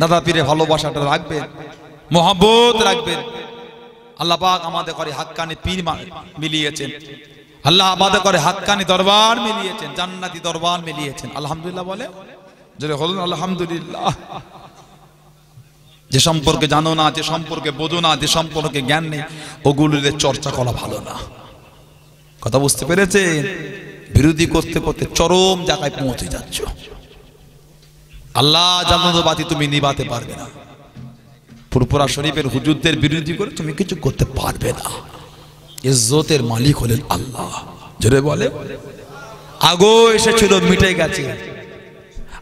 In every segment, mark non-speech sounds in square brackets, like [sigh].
দাদা পীরে ভালোবাসাটা রাখবেন মোহাম্মত রাখবেন। আল্লাহ পাক আমাদের করে হাক্কানি পীর মিলিয়েছেন। আল্লাহ আমাদের করে হাক্কানি দরবার মিলিয়েছেন, জান্নাতি দরবার মিলিয়েছেন। আলহামদুলিল্লাহ বলে? যদি বলুন, আলহামদুলিল্লাহ। যে সম্পর্কে জানো না, যে সম্পর্কে বোঝো না, যে সম্পর্কে জ্ঞান নেই, ওগুলোর চর্চা করা ভালো না। কথা বুঝতে পেরেছেন? বিরোধী করতে করতে চরম জায়গায় পৌঁছে যাচ্ছ। আল্লাহ জানানো বাতি তুমি নিবাতে পারবে না। পুরপুরা শরীফের হুজুরদের বিরোধী করে তুমি কিছু করতে পারবে না। ইজ্জতের মালিক হলেন আল্লাহ। জোরে বলে। আগো এসেছিল, মিটে গেছে।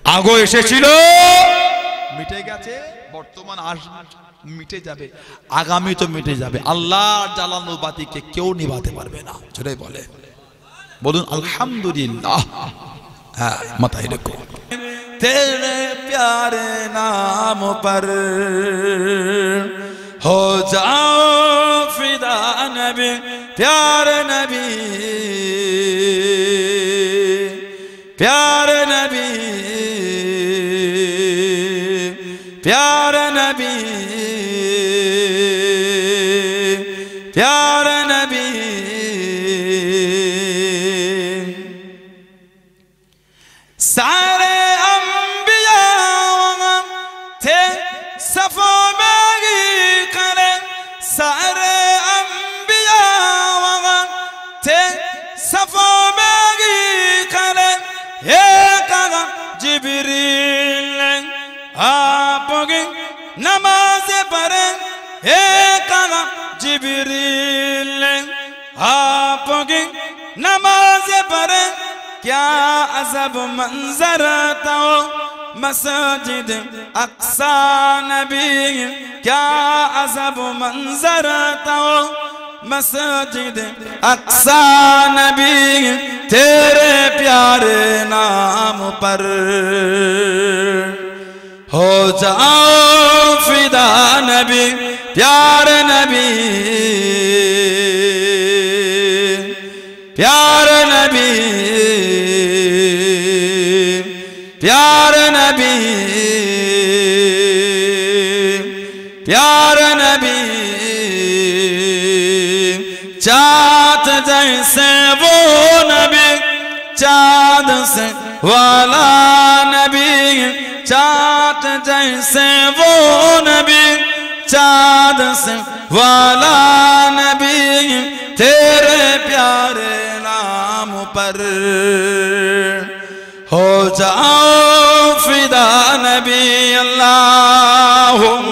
আগো এসেছিল, মিটে গেছে। বর্তমান আস, মিটে যাবে। আগামী তো মিটে যাবে। আল্লাহ জ্বালানো বাতিকে কেউ নিভাতে পারবে না। জোরে বলে। বলুন, আলহামদুলিল্লাহ। হ্যাঁ মাথায় রেখো। تیرے پیارے نام پر ہو جاؤ فدا نبی پیار نبی۔ پیار نبی۔ پیار آپوگی نماز پر ایک جبریل آپوگی نماز پر کیا عذاب منظر تو مسجد اقصا نبی کیا عذاب منظر تو مسجد اقصا نبی تیرے پیارے نام پر हो जाओ फिदा नबी प्यारे नबी प्यारे नबी प्यारे नबी प्यारे नबी चाँद जैसे वो नबी चाँद से वाला नबी چاند جیسے وہ نبی چاند سے والا نبی، تیرے پیارے نام پر۔ ہو جاؤ فدا نبی اللہ۔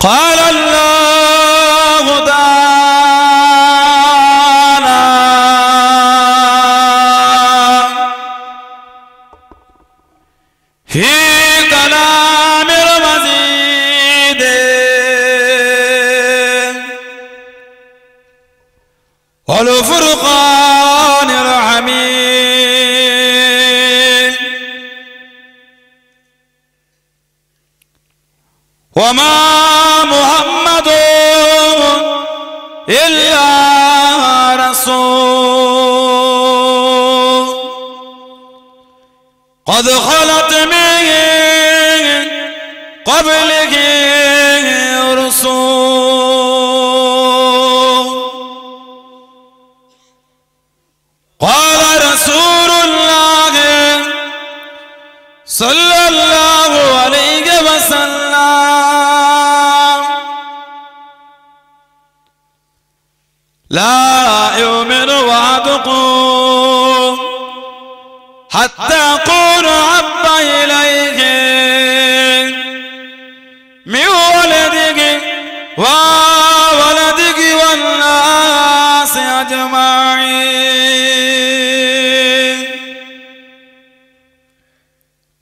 قال إلا رسول. قد خلت من قبله لا يؤمن بعضكم حتى أكون أحب إليه من ولدك وولدك والناس أجمعين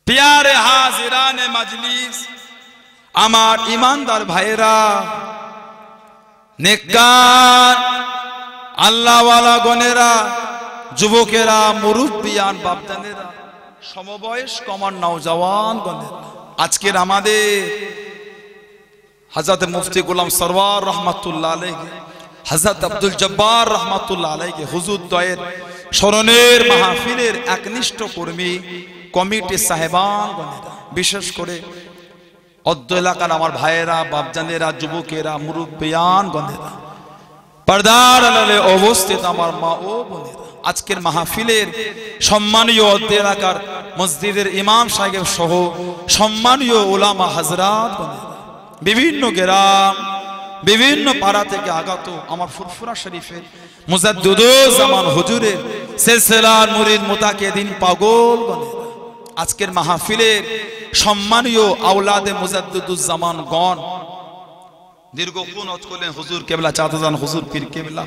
প্যারে হাজিরানে মজলিস আমার ইমানদার ভাইরা নেককার আল্লাহওয়ালা গনেরা, যুবকেরা, মুরব্বিয়ান, বাপদানেরা, সমবয়স কমার নওজওয়ান গনেরা। আজকের আমাদের হজরত মুফতি গোলাম সরওয়ার রহমাতুল্লাহ আলাইহি, হজরত আব্দুল জব্বার রহমাতুল্লাহ আলাইহি, হুজুর দয়ের স্মরণের মাহফিলের একনিষ্ঠ কর্মী, কমিটি সাহেবান বিশেষ করে অদ্য এলাকার আমার ভাইয়েরা বাপজানেরা যুবকেরা, মুরব্বিয়ান গণেরা পর্দার আড়ালে অবস্থিত আমার মা ও বোনেরা, আজকের মাহফিলের সম্মানীয় এলাকার মসজিদের ইমাম সাহেব সহ সম্মানীয় ওলামা হাজরাত বিভিন্ন গ্রাম, বিভিন্ন পাড়া থেকে আগত আমার ফুরফুরা শরীফের মুজাদ্দুদুজ্জামান হুজুরের সিলসিলার মুরিদ মুতাকিদিন পাগল গণেরা আজকের মাহফিলের সম্মানীয় আওলাদে মুজাদ্দুজ্জামান গণ দীর্ঘক্ষণ হজ করলেন, হুজুর কেবলা চাচাজান হুজুর পীর কেবলা।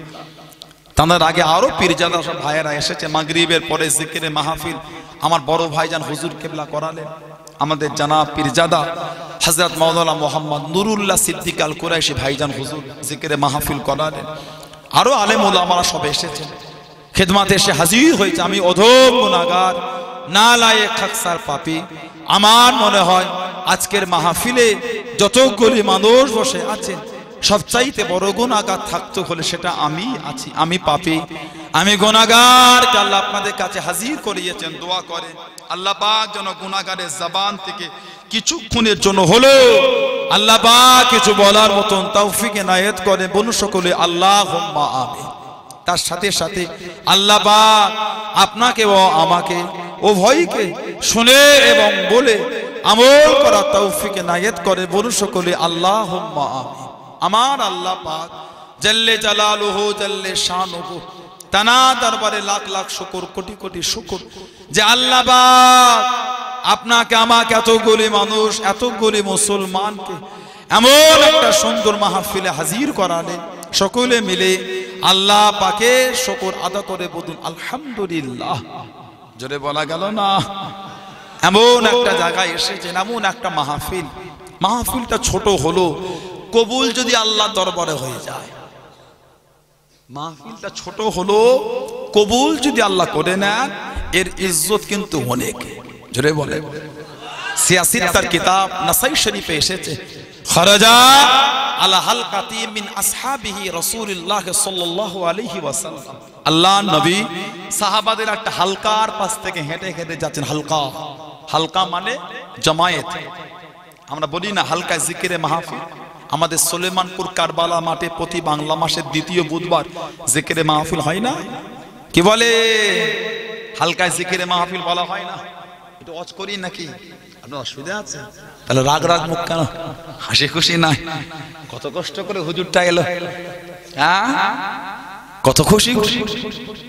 তাদের আগে আরও পীরজাদা সব ভাইয়েরা এসেছে, মাগরিবের পরে জিকিরে মাহফিল। আমার বড় ভাইজান হুজুর কেবলা করালেন। আমাদের জানা পীরজাদা হজরত মৌলানা মোহাম্মদ নুরুল্লাহ সিদ্দিক আল কুরাইশি ভাইজান হুজুর জিকিরে মাহফিল করালেন। আরও আলেম ওলামারা সব এসেছেন খেদমাতে এসে হাজির হয়েছে। আমি অধম গুনাগার না লায়ে খাকসার পাপি। আমার মনে হয় আজকের মাহফিলে যতগুলি মানুষ বসে আছেন, সবচাইতে বড় গুণাগার থাকতে হলে সেটা আমি আছি, আমি পাপি। আমি গুণাগার আল্লাহ আপনাদের কাছে হাজির করিয়েছেন, দোয়া করে আল্লাহ পাক যেন গুণাগারের জবান থেকে কিছুক্ষণের জন্য হলো আল্লাহ পাক কিছু বলার মতন তৌফিকে নায়েত করে বনু সকলে আল্লাহ আমি তার সাথে সাথে আল্লাহ পাক আপনাকে ও আমাকে ও ভয়কে শুনে এবং বলে, আমল করা তৌফিকে নায়েত করে বলু সকলে আল্লাহ আমার আল্লাহ পাক জাল্লে জালালুহু, জাল্লে শানুহু, তানা দরবারে লাখ লাখ শুকর, কোটি কোটি শুকর যে আল্লাহ পাক আপনাকে, আমাকে এতগুলি মানুষ, এতগুলি মুসলমানকে এমন একটা সুন্দর মাহফিলে হাজির করালে সকলে মিলে আল্লাহ পাকে শকর আদা করে বলুন, আলহামদুলিল্লাহ। জোরে বলা গেল না। এমন একটা জায়গায় এসেছেন এমন একটা মাহফিল। মাহফিলটা ছোট হলো, কবুল যদি আল্লাহ দরবারে হয়ে যায়। মাহফিলটা ছোট হলো, কবুল যদি আল্লাহ করে নেন, এর ইজ্জত কিন্তু অনেক। জোরে বলে। সিয়াসির তার কিতাব নাসাই শরীফে এসেছে। খরজা আলা হালকাতি মিন আসহাবিহি রাসূলুল্লাহ সাল্লাল্লাহু আলাইহি ওয়াসাল্লাম। আল্লাহ নবী সাহাবাদের একটা হালকার পাশ থেকে হেঁটে হেঁটে যাচ্ছেন, হালকা। হালকা মানে জামায়াত। আমরা বলি না হালকা জিকিরে মাহফিল। আমাদের সোলেমানপুর কারবালা মাঠে প্রতি বাংলা মাসের দ্বিতীয় বুধবার জিকিরে মাহফিল হয় না? কি বলে? হালকায় জিকিরে মাহফিল বলা হয় না? এটা অজ করি নাকি? আপনার অসুবিধা আছে? তাহলে রাগ রাগ মুখ কেন? হাসি খুশি নাই? কত কষ্ট করে হুজুরটা এলো। হ্যাঁ? কত খুশি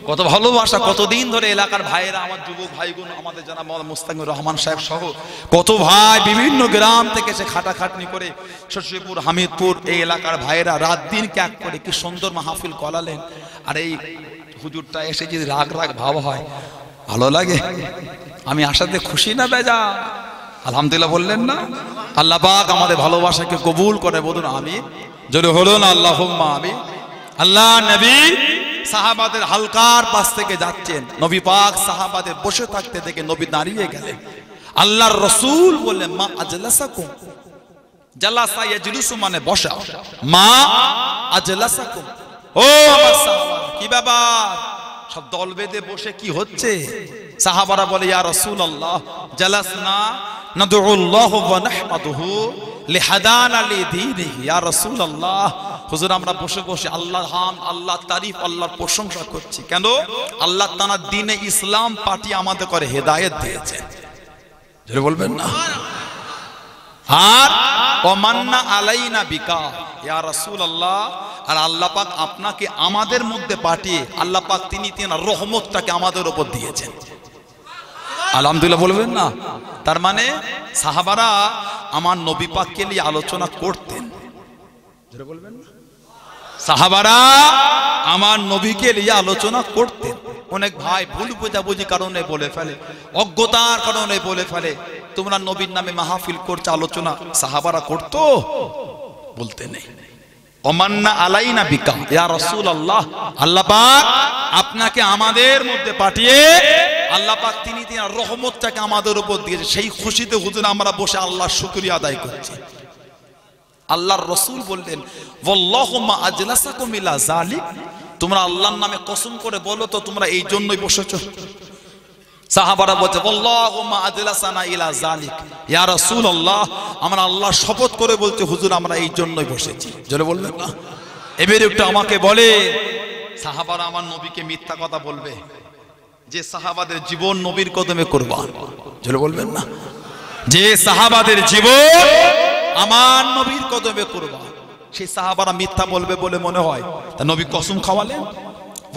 কত ভালোবাসা। কতদিন ধরে এলাকার ভাইয়েরা আমার যুবক ভাইগুন আমাদের যারা মুস্তাকিমুর রহমান সাহেব সহ কত ভাই বিভিন্ন গ্রাম থেকে সে খাটাখাটনি করে শশীপুর হামিদপুর এই এলাকার ভাইয়েরা রাত দিন ক্যাক করে কি সুন্দর মাহফিল করালেন। আর এই হুজুরটা এসে যদি রাগ রাগ ভাব হয় ভালো লাগে। আমি আসাতে খুশি না বেজা আলহামদুলিল্লাহ বললেন না। আল্লাহ পাক আমাদের ভালোবাসাকে কবুল করে বলুন আমি যদি হলো না আল্লাহ আমি আল্লাহ নবী সাহাবাদের হালকার পাশ থেকে যাচ্ছেন। নবী পাক সাহাবাদের বসে থাকতে দেখে নবী দাঁড়িয়ে গেলেন। আল্লাহর রসুল বললেন, মা আজলাসাকুম। জালাসা ইয়াজলিসু মানে বসা। মা আজলাসাকুম। ও আমার সাহাবারা কি ব্যাপার? সব দল বেঁধে বসে কি হচ্ছে? সাহাবারা বলে, ইয়া রাসূলুল্লাহ, জালাসনা, নাদউল্লাহ ওয়া নাহমাদুহু লিহাদানা লিদীনিহি। ইয়া রাসূলুল্লাহ, হুজুর, আমরা বসে বসে আল্লাহর হাম আল্লাহ তারিফ, আল্লাহর প্রশংসা করছি। কেন? আল্লাহ তাআলা দ্বীনে ইসলাম পার্টি আমাদের করে হেদায়েত দিয়েছেন বলবেন না? আর অমান্না আলাইনা বিকা, ইয়া রাসূলুল্লাহ, আর আল্লাহ পাক আপনাকে আমাদের মধ্যে পাঠিয়ে, আল্লাহ পাক তিনি তিনার রহমতটাকে আমাদের উপর দিয়েছেন। আলহামদুলিল্লাহ বলবেন না? তার মানে সাহাবারা আমার নবী পাককে নিয়ে আলোচনা করতেন। বলবেন না? সাহাবারা আমার নবীকে নিয়ে আলোচনা করতেন। অনেক ভাই ভুল বোঝাবুঝি কারণে বলে ফেলে অজ্ঞতার কারণে বলে ফেলে তোমরা নবীর নামে মাহফিল করছে আলোচনা সাহাবারা করতো? বলতে নেই। আল্লাহ আমাদের মধ্যে আল্লাহ তিনি রহমতটাকে আমাদের দিয়েছে সেই খুশিতে আমরা বসে শুকরিয়া আদায় আল্লাহর রসুল বললেন জালিক তোমরা আল্লাহর নামে কসম করে বলো তো তোমরা এই জন্যই বসেছো। সাহাবারা বলছে ইয়া রাসূলুল্লাহ, আমরা আল্লাহর শপথ করে বলছে, হুজুর, আমরা এই জন্যই বসেছি। জোরে বললেন না? এবারে একটু আমাকে বলে সাহাবারা আমার নবীকে মিথ্যা কথা বলবে, যে সাহাবাদের জীবন নবীর কদমে কোরবান। জোরে বলবেন না? যে সাহাবাদের জীবন আমার নবীর কদমে কোরবান। সেই সাহাবারা মিথ্যা বলবে বলে মনে হয়। তা নবী কসম খাওয়ালেন?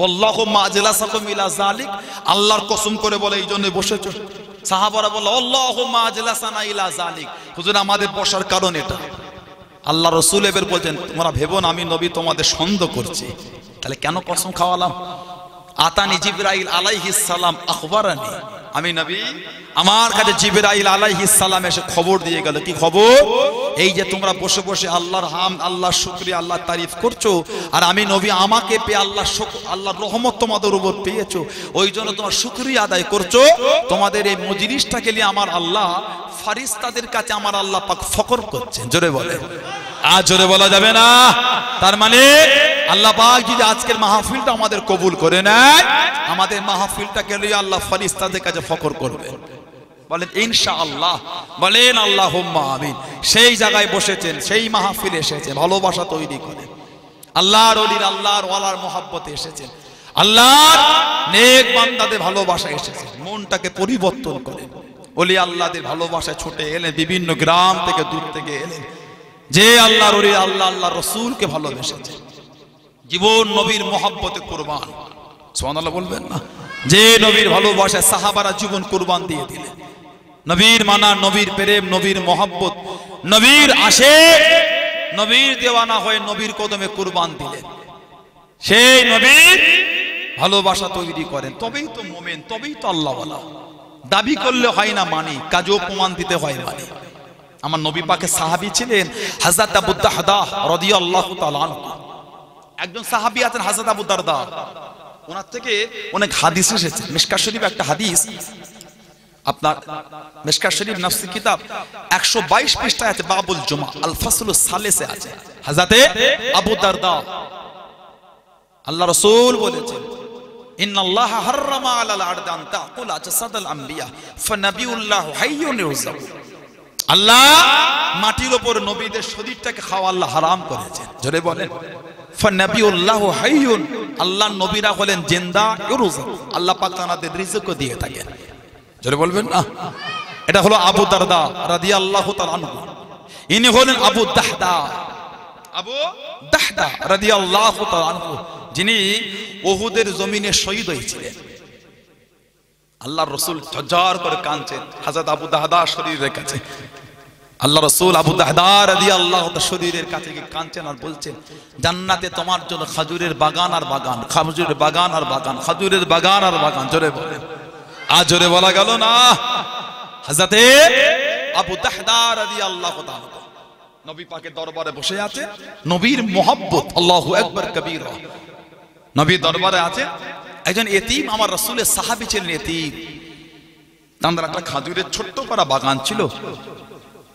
বল্লাহ মাজলাসাকুম ইলা জালিক আল্লাহর কসম করে বলে, এই জন্য বসেছ। সাহাবারা বলল আল্লাহ মাজলাসানা ইলা জালিক হুজুর, আমাদের বসার কারণ এটা। আল্লাহ রসুল এবার বলছেন, তোমরা ভেবো আমি নবী তোমাদের সন্দেহ করছি। তাহলে কেন কসম খাওয়ালাম? আতানি জিব্রাইল আলাইহিস সালাম আখবরানি। আমি নবী, আমার কাছে জিব্রাইল আলাইহিস সালাম এসে খবর দিয়ে গেল। কি খবর? এই যে তোমরা বসে বসে আল্লাহর হাম, আল্লাহর শুকরিয়া, আল্লাহর তারিফ করছ, আর আমি নবী আমাকে পেয়ে আল্লাহ আল্লাহর রহমত তোমাদের উপর পেয়েছ, ওই জন্য তোমার শুকরিয়া আদায় করছ। তোমাদের এই মজলিসটাকে নিয়ে আমার আল্লাহ ফারিস্তাদের কাছে আমার আল্লাহ পাক ফকর করছেন। জোরে বলে আজ জোরে বলা যাবে না। তার মানে আল্লাহ পাক যদি আজকের মাহফিলটা আমাদের কবুল করে নেয়, আমাদের মাহফিলটাকে নিয়ে আল্লাহ ফারিস্তাদের কাছে ফকর করবে। বলেন ইনশা আল্লাহ বলেন আল্লাহ আমিন। সেই জায়গায় বসেছেন, সেই মাহফিল এসেছেন, ভালোবাসা তৈরি করে আল্লাহর অলির, আল্লাহর ওয়ালার মোহাব্বতে এসেছেন। আল্লাহর নেক বান্দাদের ভালোবাসা এসেছে মনটাকে পরিবর্তন করে অলি আল্লাহদের ভালোবাসায় ছুটে এলেন, বিভিন্ন গ্রাম থেকে দূর থেকে এলেন। যে আল্লাহর অলি, আল্লাহ আল্লাহ রসুলকে ভালোবেসেছে জীবন নবীর মোহাব্বতে কোরবান। সোহানাল্লাহ বলবেন না? যে নবীর ভালোবাসায় সাহাবারা জীবন কোরবান দিয়ে দিলেন নবীর মানা, নবীর প্রেম, নবীর মোহাব্বত, নবীর আসে, নবীর দেওয়ানা হয়ে নবীর কদমে কোরবান দিলেন। সেই নবীর ভালোবাসা তৈরি করেন। তবেই তো মোমেন, তবেই তো আল্লাহ দাবি করলে হয় না মানি কাজও প্রমাণ দিতে হয় মানে। আমার নবী পাকে সাহাবি ছিলেন হাজরত আবু দাহদা রাদিয়াল্লাহু তাআলা একজন সাহাবি আছেন হাজরত আবু দারদা। ওনার থেকে অনেক হাদিস এসেছে। মিশকাত শরীফ একটা হাদিস। আপনার মিশকাত শরীফ নাফসি কিতাব 122 পৃষ্ঠায় আছে, বাবুল জুমা আল ফাসলু সালেসে আছে। হযরতে আবু দারদা। আল্লাহ রাসূল বলেছেন আল্লাহ মাটির উপর নবীদের শরীরটাকে খাওয়া আল্লাহ হারাম করেছেন। জোরে বলেন। আল্লাহ নবীরা হলেন জিন্দা আল্লাহ পাক তাদের রিজকও দিয়ে থাকেন। জোরে বলবেন না? এটা হলো আবু দারদা তাআলা আনহু। ইনি হলেন আবু দাহদা। আবু দাহদা তাআলা আনহু। যিনি ওহুদের জমিনে শহীদ হয়েছিলেন। আল্লাহ রসুল ঝরঝর করে কাঁদছেন। হাজরত আবু দাহদা শরীরের কাছে। আল্লাহ রসুল আবু দাহদা রাদি আল্লাহ শরীরের কাছে গিয়ে আর বলছেন, জান্নাতে তোমার জন্য খাজুরের বাগান আর বাগান, খাজুরের বাগান আর বাগান, খাজুরের বাগান আর বাগান। জোরে বলেন। আজ জোরে বলা গেল না। হাজরতে আবু দাহদা রাদি আল্লাহ নবী পাকের দরবারে বসে আছে, নবীর মোহাব্বত, আল্লাহু একবার কবির। নবীর দরবারে আছে, একজন এতিম, আমার রসুলের সাহাবি ছিলেন এতিম। তাদের একটা খাজুরের ছোট্ট করা বাগান ছিল।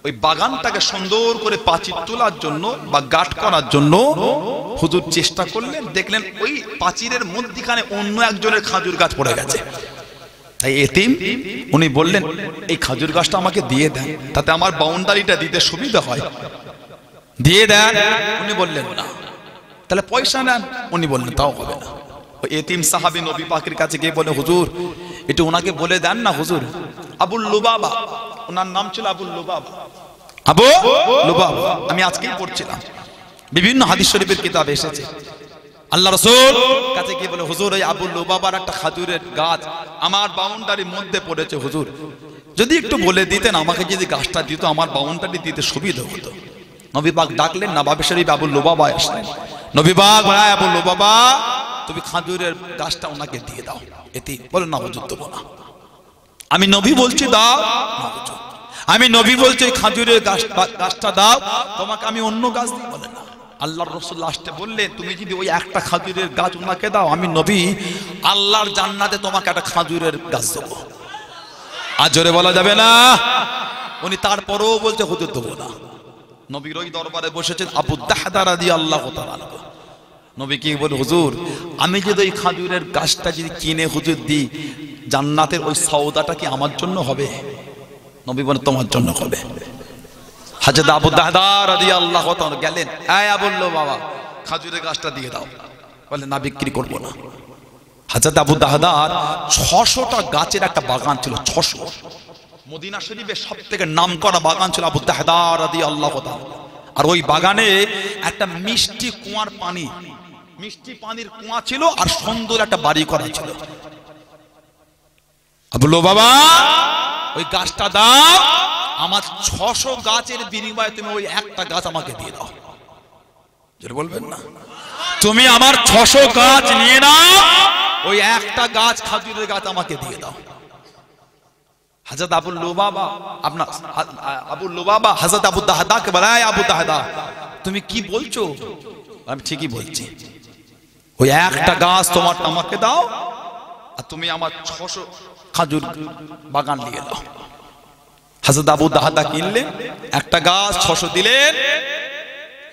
ওই বাগানটাকে সুন্দর করে পাচির তোলার জন্য বা গাঠ করার জন্য হুজুর চেষ্টা করলেন, দেখলেন ওই পাচিরের মধ্যিখানে অন্য একজনের খাজুর গাছ পড়ে গেছে। তাই এতিম, উনি বললেন, এই খাজুর গাছটা আমাকে দিয়ে দেন, তাতে আমার বাউন্ডারিটা দিতে সুবিধা হয়। দিয়ে দেন? উনি বললেন, না। তাহলে পয়সা নেন। উনি বললেন, তাও হবে না। এতিম সাহাবি নবী পাখির কাছে গিয়ে বলে, হুজুর একটু ওনাকে বলে দেন না হুজুর। আবুল লুবাবা। ওনার নাম ছিল আবুল লুবাবা। আবু লুবাবা। আমি আজকেই পড়ছিলাম। বিভিন্ন হাদিস শরীফের কিতাব এসেছে। আল্লাহ রসুল কাছে গিয়ে বলে হুজুর ওই আবুল লুবাবার একটা খাজুরের গাছ আমার বাউন্ডারির মধ্যে পড়েছে হুজুর। যদি একটু বলে দিতেন আমাকে যদি গাছটা দিত আমার বাউন্ডারি দিতে সুবিধা হতো। নবী পাক ডাকলেন না বাবে শরীফ আবুল লুবাবা আসলেন। নবী পাক ভাই আবুল লুবাবা। তুমি খাজুরের গাছটা ওনাকে দিয়ে দাও। এতে বলে না দেবো না। আমি নবী বলছি, দাও। আমি নবী বলছি, খাজুরের গাছ গাছটা দাও। তোমাকে আমি অন্য গাছ দিই বলে না। আল্লাহর রসুল লাস্টে বললেন তুমি যদি ওই একটা খাজুরের গাছ ওনাকে দাও, আমি নবী, আল্লাহর জান্নাতে তোমাকে একটা খাজুরের গাছ দেবো। আর জোরে বলা যাবে না। উনি তারপরেও বলছে, হুজুর দেবো না। নবীর ওই দরবারে বসেছেন আবু দাহদা রাদিয়াল্লাহু আল্লাহ তাআলা নবী কি বলে হুজুর, আমি যদি ওই খাজুরের গাছটা যদি কিনে হুজুর দিই, জান্নাতের ওই সওদাটা কি আমার জন্য হবে? নবী বলে তোমার জন্য হবে। হাজরত আবু দাহদা রাদিয়াল্লাহু তাআলা গেলেন আয়া বলল বাবা, খাজুরের গাছটা দিয়ে দাও। বলে, না, বিক্রি করব না। হাজরত আবু দাহদার ছশোটা গাছের একটা বাগান ছিল, ছশো। মদিনা শরীফের সব থেকে নাম করা বাগান ছিল আবু দাহদার আদি আল্লাহ আর ওই বাগানে একটা মিষ্টি কুয়ার পানি মিষ্টি পানির কুয়া ছিল আর সুন্দর একটা বাড়ি করা ছিল। বলল, বাবা, ওই গাছটা দাও, আমার ছশো গাছের বিনিময়ে তুমি ওই একটা গাছ আমাকে দিয়ে দাও। বলবেন না? তুমি আমার ছশো গাছ নিয়ে নাও, ওই একটা গাছ খাজুরের গাছ আমাকে দিয়ে দাও। হাজরত আবুল লুবাবা, আপনার, আবুল লুবাবা, হাজরত আবু দাহদাকে বলায় আবু দাহদা, তুমি কি বলছো? আমি ঠিকই বলছি। ওই একটা গাছ তোমার আমাকে দাও আর তুমি আমার ছশো খাজুর বাগান দিয়ে দাও। হাজরত আবু দাহদা কিনলেন একটা গাছ ছশো দিলেন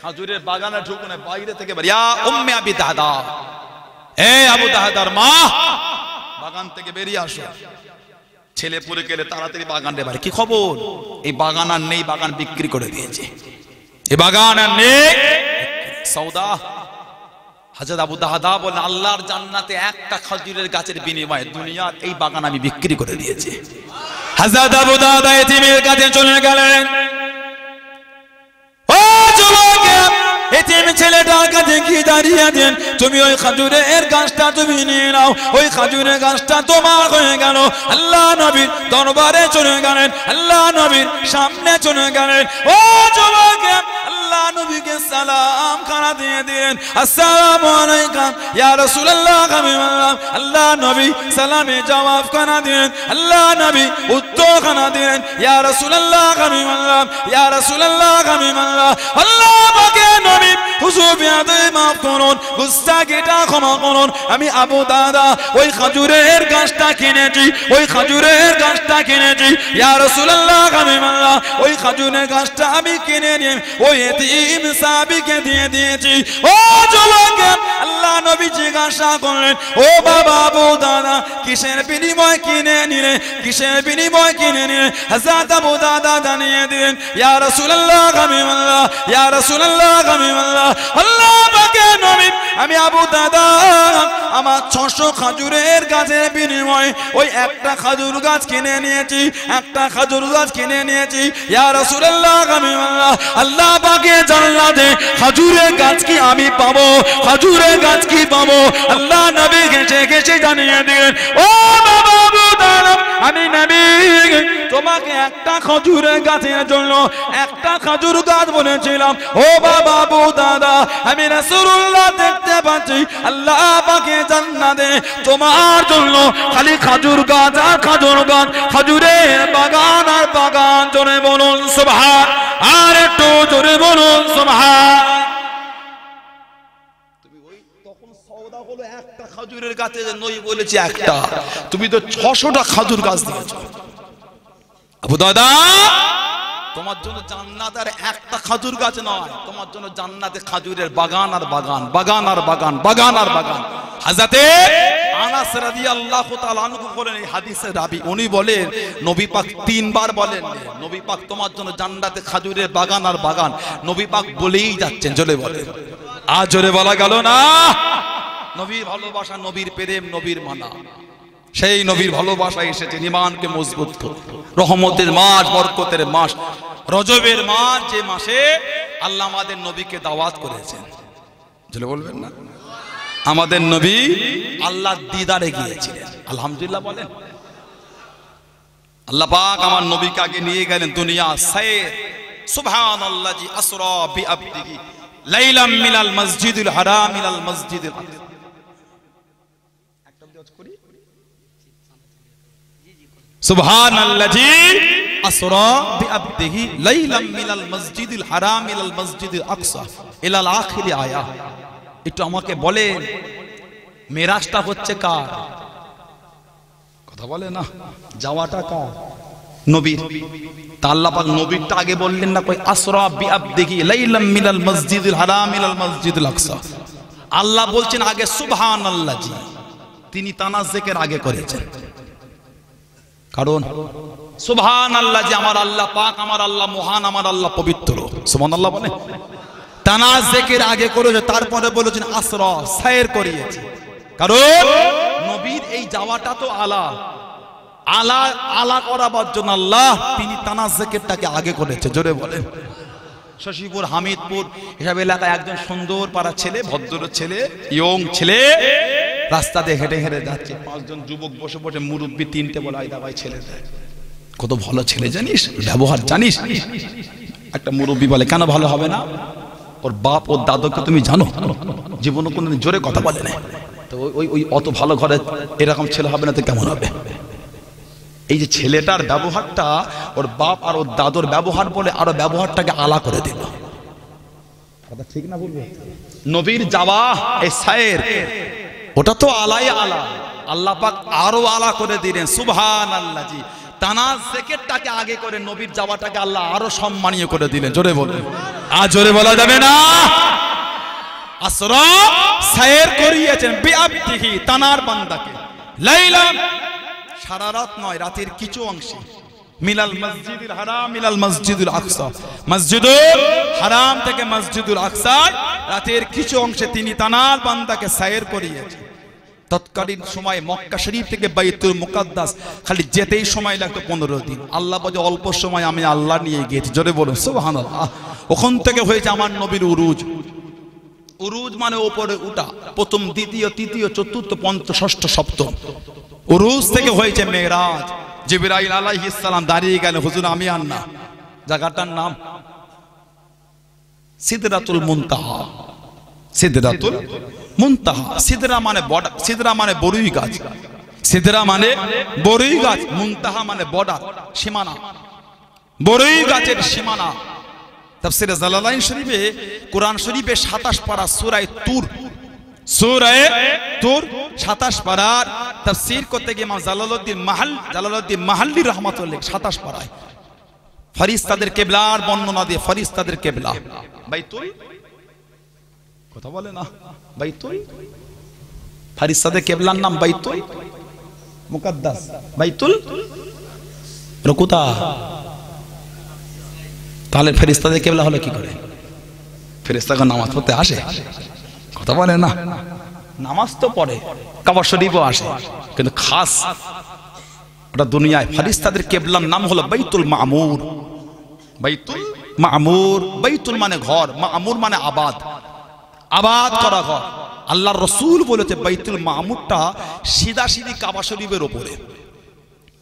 খাজুরের বাগানে ঢুকুনে বাইরে থেকে বেরিয়া উম্মে আবি দাদা এ আবু দাহাদার মা বাগান থেকে বেরিয়ে আসো। ছেলে পড়ে গেলে তাড়াতাড়ি বাগান রে কি খবর? এই বাগান আর নেই বাগান বিক্রি করে দিয়েছে। এই বাগান আর নেই সৌদা হাজরত আবু দাহাদা বলেন আল্লাহর জান্নাতে একটা খাজুরের গাছের বিনিময়ে দুনিয়ার এই বাগান আমি বিক্রি করে দিয়েছি। হাজরত আবু দাহাদা এতিমের কাছে চলে গেলেন। কাছে আল্লাহ নবীর দরবারে চলে গেলেন। আল্লাহ নবীর সামনে চলে গেলেন। ও যুবক আল্লাহ নবীকে সালাম খানা দিয়ে দিলেন। আসসালামু আলাইকুম। ইয়া রাসূলুল্লাহ হাবিবাল্লাহ আল্লাহ নবী সালামে জবাব খানা দিলেন। আল্লাহ নবী উত্তর খানা দিলেন। ইয়া রাসূলুল্লাহ হাবিবাল্লাহ ইয়া রাসূলুল্লাহ হাবিবাল্লাহ আল্লাহ পাকে নবী হুজুর বিয়াদে মাফ করুন গুস্তাখিটা ক্ষমা করুন। আমি আবু দাদা, ওই খাজুরের গাছটা কিনেছি, ওই খাজুরের গাছটা কিনেছি। ইয়া রাসূলুল্লাহ হাবিবাল্লাহ ওই খাজুরের গাছটা আমি কিনে নিয়ে ওই এতিম সাহাবীকে দিয়ে দিয়েছি। ও যুবক আল্লাহ নবী জিজ্ঞাসা করলেন। ও বাবা আবু দাদা, কিসের বিনিময় কিনে নিলে? কিসের বিনিময় কিনে নিলে? হযরত আবু দাদা জানিয়ে দিলেন, ইয়া রাসূলুল্লাহ হাবিবাল্লাহ ইয়া রাসূলুল্লাহ হাবিবাল্লাহ আল্লাহ পাকে নবী, আমি আবু দাদা, আমার ছশো খাজুরের গাছের বিনিময়ে ওই একটা খাজুর গাছ কিনে নিয়েছি, একটা খাজুর গাছ কিনে নিয়েছি, ইয়া রাসূলুল্লাহ হাবিবাল্লাহ আল্লাহ পাকে জান্নাতে খাজুরের গাছ কি আমি পাবো? খাজুরের গাছ কি পাবো? আল্লাহ নবী গেছে গেছে জানিয়ে দিলেন, ও বাবা দাদা আমি নবী, তোমাকে একটা খজুরের গাছের জন্য একটা গাছ বলেছিলাম। ও বাবা আবু দাদা আমি দেখতে পাচ্ছি, আল্লাহ তোমার জন্য খালি খাজুর গাছ আর খাজুর গাছ, খাজুরের বাগান আর বাগান জোরে বলুন, সুবহান, আর একটু জোরে বলুন, সুবহান। খাজুরের গাছে নই বলেছি একটা। তুমি তো ছশোটা খাজুর গাছ দিয়েছ। আবু দাদা, তোমার জন্য জান্নাত আর একটা খাজুর গাছ নয়। তোমার জন্য জান্নাতে খাজুরের বাগান আর বাগান বাগান আর বাগান বাগান আর বাগান। হাজাতে আনাস রাদিয়াল্লাহু তাআলা আনহু বলেন, এই হাদিসের রাবি, উনি বলেন, নবী পাক তিনবার বলেন, নবী পাক তোমার জন্য জান্নাতে খাজুরের বাগান আর বাগান। নবী পাক বলেই যাচ্ছেন জলে বলে আজ জোরে বলা গেল না। নবীর ভালোবাসা, নবীর প্রেম, নবীর মানা। সেই নবীর ভালোবাসা এসেছে ইমানকে মজবুত রহমতের মাস, বরকতের মাস, রজবের মাস যে মাসে আল্লাহ আমাদের নবীকে দাওয়াত করেছেন। বলবেন না? আমাদের নবী আল্লাহ দিদারে গিয়েছিলেন। আলহামদুলিল্লাহ বলেন। আল্লাহ পাক আমার নবীকে আগে নিয়ে গেলেন দুনিয়া সাইর। সুবহানাল্লাহি আসরা বিআবদিহি লাইলাম মিনাল মসজিদুল হারাম ইলাল মসজিদুল আকসা সুবহানাল্লাহি আসরা বিআবদিহি লাইলাম মিনাল মসজিদিল হারাম ইলাল মসজিদিল আকসা ইলাল আখিরি আয়া। একটু আমাকে বলেন মেরাজটা হচ্ছে কার? কথা বলে না যাওয়াটা কার? নবীর তা আল্লাহ পাক নবীরটা আগে বললেন না কই আসরা বিআবদিহি লাইলাম মিনাল মসজিদিল হারাম ইলাল মসজিদিল আকসা। আল্লাহ বলছেন আগে সুবহানাল্লাহ জি তিনি তানাজ্জেকের আগে করেছেন। কারণ সুবহান আল্লাহ যে আমার আল্লাহ পাক, আমার আল্লাহ মহান, আমার আল্লাহ পবিত্র। সুবহান আল্লাহ বলে? তানাজ্জেকের আগে করেছে, তারপরে বলেছেন আসরা, সায়ের করিয়েছে। কারণ, নবীর এই যাওয়াটা তো আলা। আলা আলা করাবার জন্য আল্লাহ তিনি তানাজ্জেকেরটাকে আগে করেছে। জোরে বলেন। শশীপুর, হামিদপুর, এসব এলাকায় একজন সুন্দর পাড়া ছেলে, ভদ্র ছেলে, ইয়ং ছেলে রাস্তাতে হেঁটে হেঁটে যাচ্ছে। পাঁচজন যুবক বসে বসে মুরব্বী তিনটে বলে আইদা ভাই ছেলে দেয় কত ভালো ছেলে জানিস? ব্যবহার জানিস? একটা মুরব্বী বলে কেন ভালো হবে না? ওর বাপ ওর দাদুকে তুমি জানো? জীবনে কোনোদিন জোরে কথা বলে না তো ওই- ওই ওই অত ভালো ঘরে এরকম ছেলে হবে না তো কেমন হবে? এই যে ছেলেটার ব্যবহারটা ওর বাপ আর ওর দাদুর ব্যবহার বলে আরও ব্যবহারটাকে আলা করে দিল। ঠিক না বলব? নবীর যাওয়া এই সায়ের। ওটা তো আলাই আলা। আল্লাহ পাক আরও আলা করে দিলেন সুবহান আল্লাহ জি সেকেটটাকে আগে করে নবীর যাওয়াটাকে আল্লাহ আরও সম্মানীয় করে দিলেন, জোরে বলুন। আর জোরে বলা যাবে না। সায়ের করিয়েছেন নয়, রাতের কিছু অংশে। মিলাল হারাম, মিলাল মসজিদুল মসজিদুল হারাম থেকে মসজিদুল আকসা রাতের কিছু অংশে তিনি তানার বান্দাকে সায়ের করিয়েছেন। তৎকালীন সময় মক্কা শরীফ থেকে বাইতুল মুকাদ্দাস। খালি যেতেই সময় লাগতো পনেরো দিন। আল্লাহ বলে, অল্প সময় আমি আল্লাহ নিয়ে গিয়েছি। জোরে বলুন, সুবহানাল্লাহ। ওখান থেকে হয়েছে আমার নবীর উরুজ। উরুজ মানে ওপরে উঠা প্রথম, দ্বিতীয়, তৃতীয়, চতুর্থ পঞ্চ ষষ্ঠ, সপ্তম। উরুজ থেকে হয়েছে মেরাজ জিবরাইল আলাইহিস সালাম দাঁড়িয়ে গেল, হুজুর, আমি আর না। জায়গাটার নাম সিদরাতুল মুনতাহা। সিদরাতুল মুনতাহা। সিদরা মানে বর্ডার, সিদরা মানে বড়ুই গাছ। সিদরা মানে বড়ুই গাছ মানে বর্ডার, সীমানা। বড়ুই গাছের সীমানা। জালালাইন শরীফে শরীফে 27 পারা সূরা তুর। তুর 27 পারার তাফসীর করতে গিয়ে ইমাম জালালউদ্দিন মাহাল, জালালউদ্দিন মাহাল্লি রাহমাতুল্লাহ 27 পারায়। ফেরেশতাদের কিবলার বর্ণনা দিয়ে ফেরেশতাদের কিবলা। বাইতুল কথা বলে না। বাইতুল। ফেরেশতাদের কেবলার নাম বাইতুল। মুকাদ্দাস। বাইতুল। রকুতা। তাহলে ফেরিস্তাদের কেবলা হলো কি করে? ফেরিস্তাকে নামাজ পড়তে আসে? কথা বলে না। নামাজ তো পড়ে কাবার শরীফও আসে। কিন্তু খাস ওটা দুনিয়ায় ফেরিস্তাদের কেবলার নাম হলো বাইতুল মামুর। বাইতুল মামুর। বাইতুল মানে ঘর, মামুর মানে আবাদ। আবাদ করা ঘর। আল্লাহর রসুল বলেছে, বাইতুল মামুরটা সিধা সিধি কাবা শরীফের ওপরে।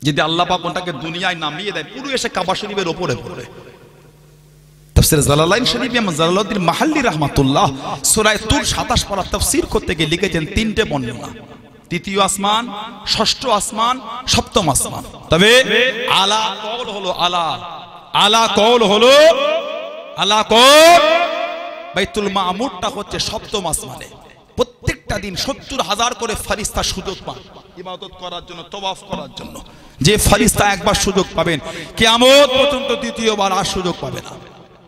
যদি আল্লাহ ওটাকে দুনিয়ায় নামিয়ে দেয়, পুরো এসে কাবা শরীফের ওপরে পড়ে। তাফসির জালালাইন শরীফ ইমাম জালালউদ্দিন মাহাল্লি রাহমাতুল্লাহ সূরা তুর 27 পারা তাফসীর করতে গিয়ে লিখেছেন তিনটে তৃতীয় আসমান, ষষ্ঠ আসমান, সপ্তম আসমান। তবে আলা কওল হলো আলা। আলা কওল হলো, আলা কওল বাইতুল মামুরটা হচ্ছে সপ্তম আসমানে। প্রত্যেকটা দিন সত্তর হাজার করে ফারিস্তা সুযোগ পান। ইবাদত করার জন্য, তওয়াফ করার জন্য। যে ফারিস্তা একবার সুযোগ পাবেন, কিয়ামত পর্যন্ত দ্বিতীয়বার আর সুযোগ পাবে না।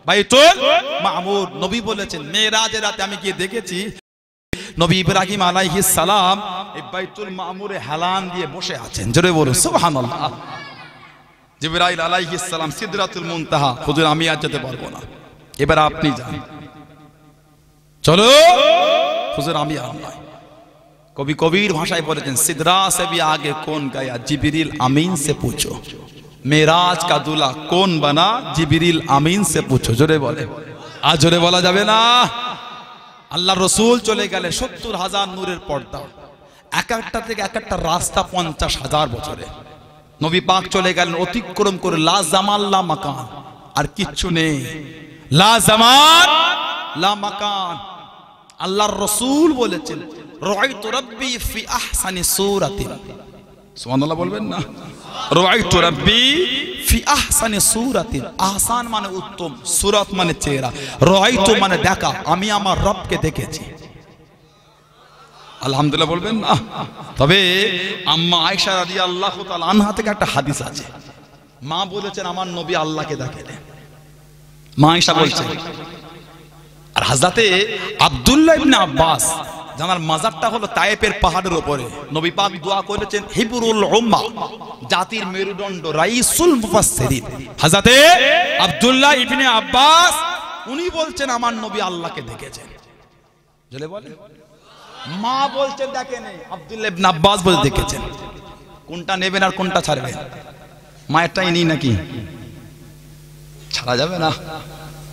বাইতুল মামুর নবী বলেছেন মেরাজের রাতে আমি গিয়ে দেখেছি, নবী ইব্রাহিম আলাইহিস সালাম এই বাইতুল মামুরে হেলান দিয়ে বসে আছেন। জোরে বলুন, সুবহানাল্লাহ। জিবরাইল আলাইহিস সালাম সিদরাতুল মুনতাহা। হুজুর, আমি আর যেতে পারব না। এবার আপনি যান। চলো। হুজুর আমি কবি কবির ভাষায় বলেছেন, সিদরা সেবি আগে কোন গায়া? জিবিরিল আমিন সে পুছো। মেরাজ কা দুলা কোন বানা? জিবিরিল আমিন সে পুছো। জোরে বলে। আর জোরে বলা যাবে না। আল্লাহ রসুল চলে গেলে সত্তর হাজার নূরের পর্দা। এক একটা থেকে এক একটা রাস্তা পঞ্চাশ হাজার বছরে। নবী পাক চলে গেলেন অতিক্রম করে লা জামাল্লা মাকান। আর কিচ্ছু নেই। লা জামাল, লা মাকান। আল্লাহর রসুল বলেছেন রাইতু রাব্বি ফি আহসানি সূরাতিন। সুবহানাল্লাহ বলবেন না? [laughs] রাইতু রাব্বি ফি আহসানি সূরাতিন। আহসান মানে উত্তম সূরাত মানে চেহারা। মানে দেখা আমি আমার রবকে দেখেছি। আলহামদুলিল্লাহ বলবেন না? তবে আম্মা আয়েশা রাদিয়াল্লাহু তাআলা আনহা থেকে একটা হাদিস আছে। মা বলেছেন আমার নবী আল্লাহকে দেখেন। মা আয়েশা বলছেন আর হাজরাতে আব্দুল্লাহ ইবনে আব্বাস, জানার মাজারটা হলো তায়েফের পাহাড়ের উপরে। নবী পাক দোয়া করেছেন, হিবরুল উম্মাহ জাতির মেরুদণ্ড, রাইসুল মুফাসসিরিন। হাজরাতে আব্দুল্লাহ ইবনে আব্বাস, উনি বলছেন, আমার নবী আল্লাহকে দেখেছেন। জলে বলে মা বলছেন, দেখেন আব্দুল্লাহ ইবনে আব্বাস বলে দেখেছেন। কোনটা নেবেন আর কোনটা ছাড়বেন? মায়েরটাই নেই নাকি? ছাড়া যাবে না।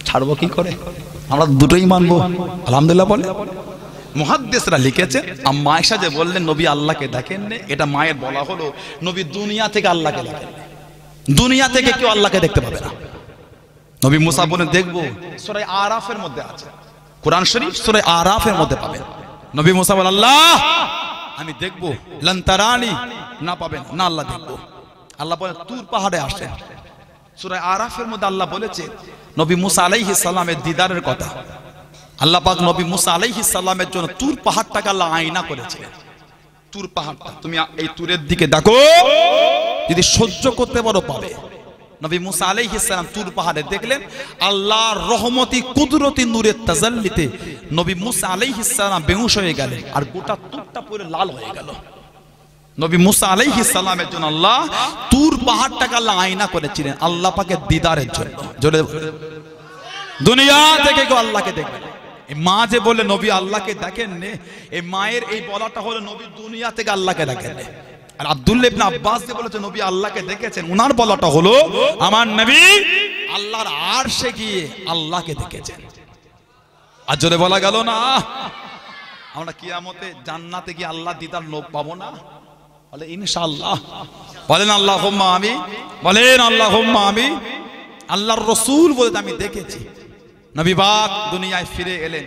ছাড়বো কি করে? আমরা দুটোই মানবো। আলহামদুলিল্লাহ বলে। মহাদ্দেশরা লিখেছে, আম্মা আয়েশা যে বললেন, নবী আল্লাহকে দেখেন এটা মায়ের বলা হলো, নবী দুনিয়া থেকে আল্লাহকে দেখেন দুনিয়া থেকে কেউ আল্লাহকে দেখতে পাবে না। নবী মুসা বলে, দেখব। সূরা আরাফের মধ্যে আছে। কোরআন শরীফ সূরা আরাফের মধ্যে পাবেন। নবী মুসা বলে, আল্লাহ, আমি দেখব। লন্তারানি না পাবেন, না আল্লাহ দেখব। আল্লাহ বলে, তুর পাহাড়ে আসে সূরা আরাফের মধ্যে আল্লাহ বলেছে নবী মুসা আলাইহিস সালামের দিদারের কথা। আল্লাহ পাক নবী মুসা আলাইহিস সালামের জন্য তুর পাহাড়টাকে আল্লাহ আয়না করেছিলেন। তুর পাহাড়টা, তুমি এই তুরের দিকে দেখো, যদি সহ্য করতে পারো পাবে। নবী মুসা আলাইহিস সালাম তুর পাহাড়ে দেখলেন, আল্লাহর রহমতি কুদরতি নূরের তাজাল্লিতে নবী মুসা আলাইহিস সালাম বেহুশ হয়ে গেলেন, আর গোটা তুরটা পুরো লাল হয়ে গেল। নবী মুসা আলাইহিস সালামের জন্য আল্লাহ, তুর পাহাড়টাকে আল্লাহ আয়না করেছিলেন, আল্লাহ পাকের দিদারের জন্য। জোরে দুনিয়া থেকে কেউ আল্লাহকে দেখবে মা যে বলে নবী আল্লাহকে দেখেন নে। এই মায়ের এই বলাটা হলো, নবী দুনিয়া থেকে আল্লাহকে দেখেন নে। আর আব্বাস যে বলেছে, নবী আল্লাহকে দেখেছেন। বলাটা হলো, আমার নবী আল্লাহর আরশে গিয়ে আল্লাহকে দেখেছেন। আর জোরে বলা গেল না। আমরা কিয়ামতে জান্নাতে গিয়ে আল্লাহ দিদার লোক পাবো না। বলে ইনশাআল্লাহ। বলেন আল্লাহ আমি বলেন আল্লাহ আমি আল্লাহর রসুল বলতে আমি দেখেছি। নবী বাক দুনিয়ায় ফিরে এলেন।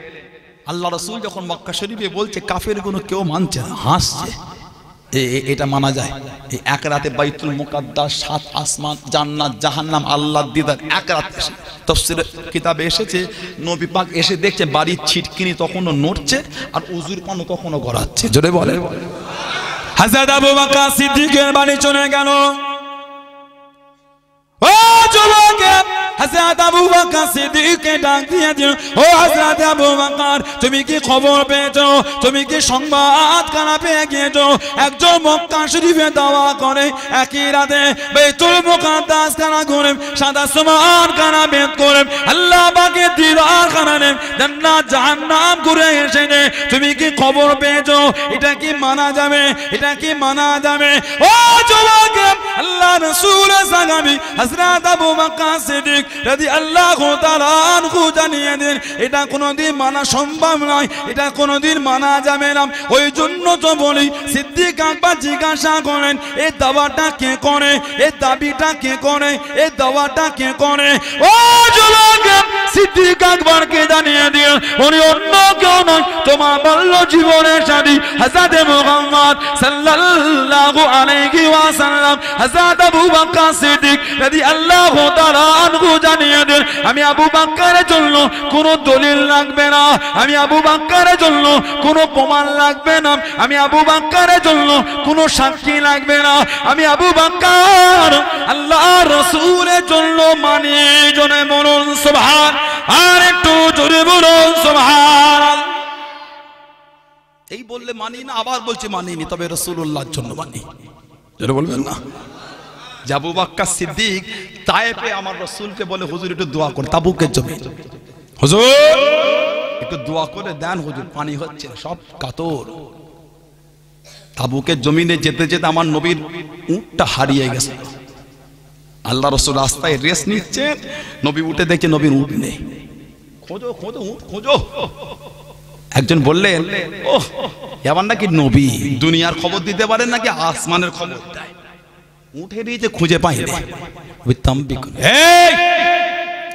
আল্লাহ রসুল যখন মক্কা শরীফে বলছে কাফের কোনো কেউ মানছে না, হাসছে। এটা মানা যায়। এই এক রাতে বাইতুল মুকাদ্দার সাত আসমান, জান্নাত, জাহান্নাম আল্লাহ দিদার, এক রাত এসে তফসির কিতাবে এসেছে, নবী পাক এসে দেখছে, বাড়ির ছিটকিনি তখনও নড়ছে আর উজুর পানো তখনও গড়াচ্ছে। জোরে বলে হাজরত আবু বাকা সিদ্দিকের বাড়ি চলে গেল। ও যুবকে হযরত আবু বকর সিদ্দিককে ডাক দিয়ে দিল, ও হযরত আবু বকর, তুমি কি খবর পেয়েছ? তুমি কি সংবাদ কানা পেয়ে গিয়েছো? একজন মক্কা শরীফে দাওয়া করে, একই রাতে বেতুল মুকাদ্দাস কানা করে সাদা সমান কানা বেদ করে আল্লাহ পাকে দিদার কানা নেন, জান্নাত জাহান্নাম ঘুরে এসে নে, তুমি কি খবর পেয়েছ? এটা কি মানা যাবে? এটা কি মানা যাবে? ও যুবক, আল্লাহ রাসূল সাগামি হযরত আবু বকর সিদ্দিক রাদিয়াল্লাহু তাআলা আনহু জানিয়ে দেন, এটা কোনোদিন মানা সম্ভব নয়, এটা কোনোদিন মানা যাবে না। ওই জন্য তো বলি, সিদ্দিক আকবর জিজ্ঞাসা করেন এই দাওয়াটা কে করে? এই দাবিটা কে করে? এই দাওয়াটা কে করে? ও সিদ্দিক আকবরকে জানিয়ে দিন উনি অন্য কেউ নয়, তোমার বলল জীবনের সাথী হাজাতে মুহাম্মদ সাল্লাল্লাহু আলাইহি ওয়াসাল্লাম হাজাত আবু বকর সিদ্দিক রাদিয়াল্লাহু তাআলা আনহু জানিয়ে দেন আমি আবু বকরের জন্য কোনো দলিল লাগবে না। আমি আবু বকরের জন্য কোনো প্রমাণ লাগবে না। আমি আবু বকরের জন্য কোনো সাক্ষী লাগবে না। আমি আবু বকর আল্লাহ রসুলের জন্য মানি জনে সুবহান আর একটু জোরে বলুন এই বললে মানি না আবার বলছে মানিনি তবে রসুল্লাহর জন্য মানি। বলবেন না? জাবু বাক্কা সিদ্দিক তায়েফে আমার রসুলকে বলে হুজুর একটু দোয়া করে তাবুকের জমি। হুজুর! একটু দোয়া করে দেন হুজুর পানি হচ্ছে সব কাতর। তাবুকের জমিনে যেতে যেতে আমার নবীর উটটা হারিয়ে গেছে। আল্লাহ রসুল রাস্তায় রেস নিচ্ছে নবী উঠে দেখে নবীর উট নেই। খোঁজো খোঁজো উট খোঁজো। একজন বললেন ও এবার নাকি নবী দুনিয়ার খবর দিতে পারেন নাকি আসমানের খবর দেয়? উঠে দিয়েছে খুঁজে তাম্বিক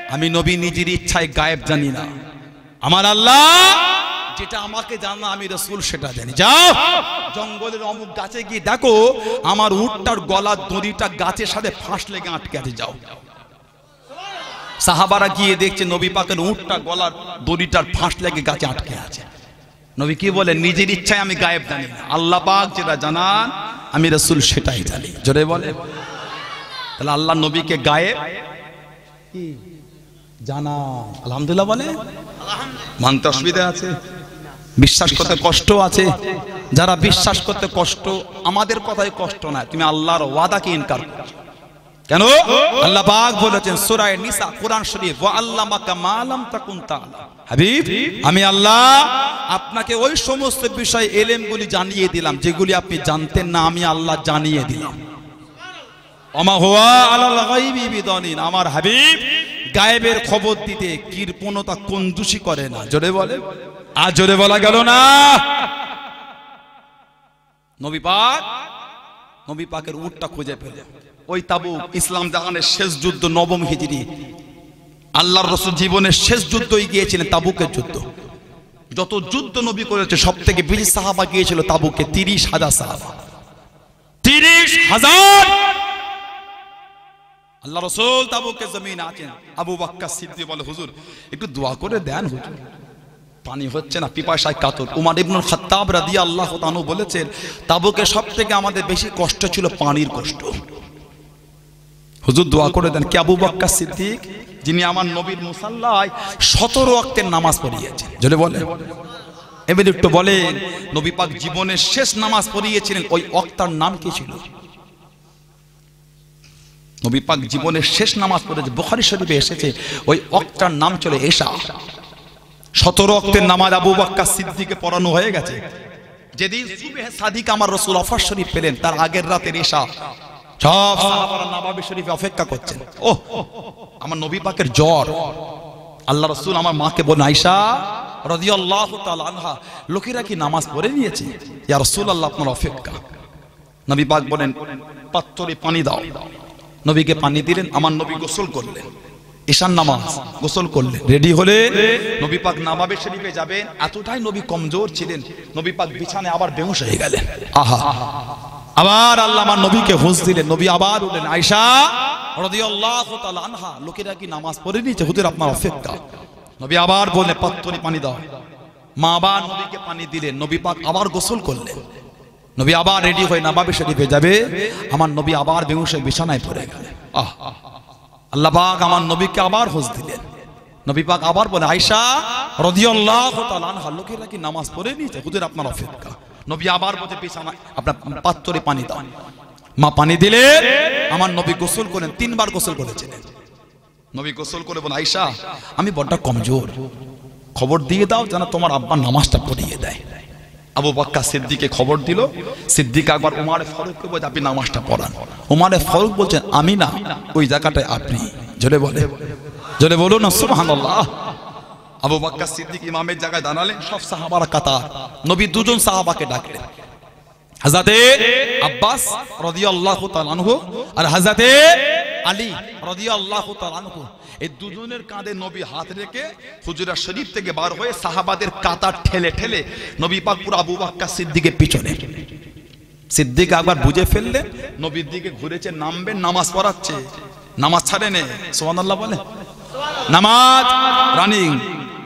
আমি নবী নিজের ইচ্ছায় গায়েব জানি না। আমার আল্লাহ যেটা আমাকে জানা আমি রসুল সেটা জানি। যাও! জঙ্গলের অমুক গাছে গিয়ে দেখো আমার উটটার গলার দড়িটা গাছের সাথে ফাঁস লেগে আটকে আছে। যাও। সাহাবারা গিয়ে দেখছে নবী পাকের উটটা গলার দড়িটার ফাঁস লেগে গাছে আটকে আছে। নবী কি বলে নিজের ইচ্ছায় আমি গায়েব জানি না আল্লাহ পাক যেটা জানান, আমি রসুল সেটাই জানি। জোরে বলে তাহলে আল্লাহ নবীকে গায়েব? জানা আলহামদুলিল্লাহ বলে মানতে অসুবিধা আছে। বিশ্বাস করতে কষ্ট আছে। যারা বিশ্বাস করতে কষ্ট, আমাদের কথায় কষ্ট না তুমি আল্লাহর ওয়াদাকে ইনকার করছ কেন? আল্লাহ পাক বলেছেন, সূরা নিসা, কোরআন শরীফ, ওয়া আল্লামাকা মা লাম তাকুন তাআলাম হাবিব আমি আল্লাহ আপনাকে ওই সমস্ত বিষয় এলেমগুলি জানিয়ে দিলাম যেগুলি আপনি জানতেন না আমি আল্লাহ জানিয়ে দিলাম। আমা হুয়া আমার হাবিব গায়েবের খবর দিতে কৃপণতা কঞ্জুসি করে না। জোরে বলে। আর জোরে বলা গেল না। নবী পাক নবী পাকের উটটা খুঁজে পেলে ওই তাবু ইসলাম জাহানের শেষ যুদ্ধ নবম হিজরি। আল্লাহর রসুল জীবনের শেষ যুদ্ধই গিয়েছিলেন তাবুকের যুদ্ধ। যত যুদ্ধ নবী করেছে সব থেকে বেশি সাহাবা গিয়েছিল তাবুকে তিরিশ হাজার সাহাবা। তিরিশ হাজার! আল্লাহ রসুল তাবুকে জমিন আছেন। আবু বাক্কা সিদ্দি বলে, হুজুর, একটু দোয়া করে দেন হুজুর। পানি হচ্ছে না, পিপাসায় কাতর। উমার ইবনুল খাত্তাব রাদিয়াল্লাহু তানু বলেছেন, তাবুকে সব থেকে আমাদের বেশি কষ্ট ছিল পানির কষ্ট। হুজুর দোয়া করে দেন, কে আবু বাক্কা সিদ্দিক, যিনি আমার নবীর মুসাল্লায় সতেরো অক্তের নামাজ পড়িয়েছেন। যদি বলে এবার একটু বলেন, নবী পাক জীবনের শেষ নামাজ পড়িয়েছিলেন, ওই অক্তার নাম কি ছিল? নবী পাক জীবনের শেষ নামাজ পড়েছে, বুখারী শরীফে এসেছে, ওই অক্তার নাম চলে এশা। সতেরো অক্তের নামাজ আবু বাক্কা সিদ্দিকে পড়ানো হয়ে গেছে। যেদিন সাদিক আমার রসুল অফার শরীফ পেলেন, তার আগের রাতের এশা। সব সাহাবারা নবাবী শরীফে অপেক্ষা করছেন। ও আমার নবী পাকের জ্বর। আল্লাহ রসুল আমার মাকে আইসা রাদিয়াল্লাহু আনহা লোকেরা কি নামাজ পড়ে নিয়েছে? ইয়া রাসূলুল্লাহ আপনার অপেক্ষা। নবী পাক বলেন পাত্তরে পানি দাও। নবীকে পানি দিলেন আমার নবী গোসল করলেন। ঈশান নামাজ গোসল করলেন। রেডি হলে? নবী পাক নামাবে শরীফে যাবেন এতটাই নবী কমজোর ছিলেন নবী পাক বিছানে আবার বেহুশ হয়ে গেলেন। আহা! আবার আল্লাহ আমার নবীকে হুঁশ দিলেন, নবী আবার উঠলেন আয়সা আনহা, লোকেরা কি নামাজ পড়ে নিয়েছে হুজুর আপনার অপেক্ষা নবী আবার বললেন পাত্তরে পানি দাও। মা আবার নবীকে পানি দিলেন, নবী পাক আবার গোসল করলেন। নবী আবার রেডি হয়ে নামাবে শরীফে যাবে, আমার নবী আবার হয়ে বিছানায় পড়ে গেলেন। আহ! আল্লাহ পাক আমার নবীকে আবার হোস দিলেন। নবী পাক আবার বলে আয়সা রাদিয়াল্লাহু লোকেরা কি নামাজ পড়ে নিয়েছে হুজুর আপনার অপেক্ষা নবী আবার বলতে বিছানা আপনার পাত্তরে পানি দাও। মা পানি দিলে আমার নবী গোসল করেন, তিনবার গোসল করেছিলেন। নবী গোসল করে বলে আয়সা আমি বড্ড কমজোর। খবর দিয়ে দাও যেন তোমার আব্বা নামাজটা পড়িয়ে দেয়। আবু বাক্কা সিদ্দিকে খবর দিল। সিদ্দিক একবার উমারে ফারুককে বলছে, আপনি নামাজটা পড়ান। উমারে ফারুক বলছেন, আমি না, ওই জায়গাটায় আপনি। জোরে বলে, জোরে বলুন সুবহানাল্লাহ। আবু বাক্কা সিদ্দিক ইমামের জায়গায় দাঁড়ালেন, সব সাহাবারা কাতার। নবী দুজন সাহাবাকে ডাকলেন। হাজাতে আব্বাস রাদিয়াল্লাহু তাআলা আনহু আর হাজাতে আলী রাদিয়াল্লাহু তাআলা আনহু। এই দুজনের কাঁধে নবী হাত রেখে হুজুরা শরীফ থেকে বার হয়ে সাহাবাদের কাতার ঠেলে ঠেলে নবী পাক আবু বাক্কা সিদ্দিকের পিছনে। সিদ্দিক একবার বুঝে ফেললেন নবীর দিকে ঘুরেছে, নামবে, নামাজ পড়াচ্ছে। নামাজ ছাড়ে নে সুবহানাল্লাহ বলে। নামাজ রানিং।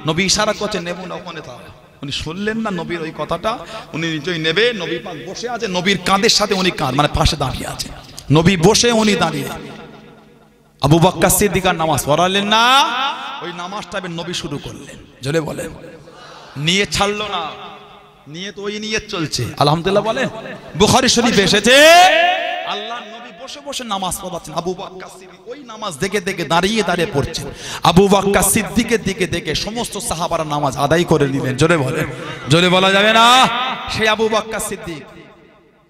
নবী ইশারা করছে, নেব না ওখানে থাক উনি শুনলেন না নবীর ওই কথাটা। উনি নিজেই নেবে, নবী পাক বসে আছে, নবীর কাঁধের সাথে উনি কাঁধ মানে পাশে দাঁড়িয়ে আছে। নবী বসে উনি দাঁড়িয়ে। আবু বাক্কা সিদ্দিকার নামাজ পড়ালেন না। ওই নামাজটা এবার নবী শুরু করলেন। জোরে বলেন। নিয়ে ছাড়লো না। নিয়ে তো ওই নিয়ে চলছে। আলহামদুলিল্লাহ বলেন। বুখারী শরীফ এসেছে, আল্লাহ নবী বসে বসে নামাজ পড়াচ্ছেন। আবু বাক্কা ওই নামাজ দেখে দেখে দাঁড়িয়ে দাঁড়িয়ে পড়ছেন। আবু বাক্কা সিদ্দিকের দিকে দেখে সমস্ত সাহাবারা নামাজ আদায় করে নিলেন। জোরে বলেন। জোরে বলা যাবে না? সেই আবু বাক্কা সিদ্দিক।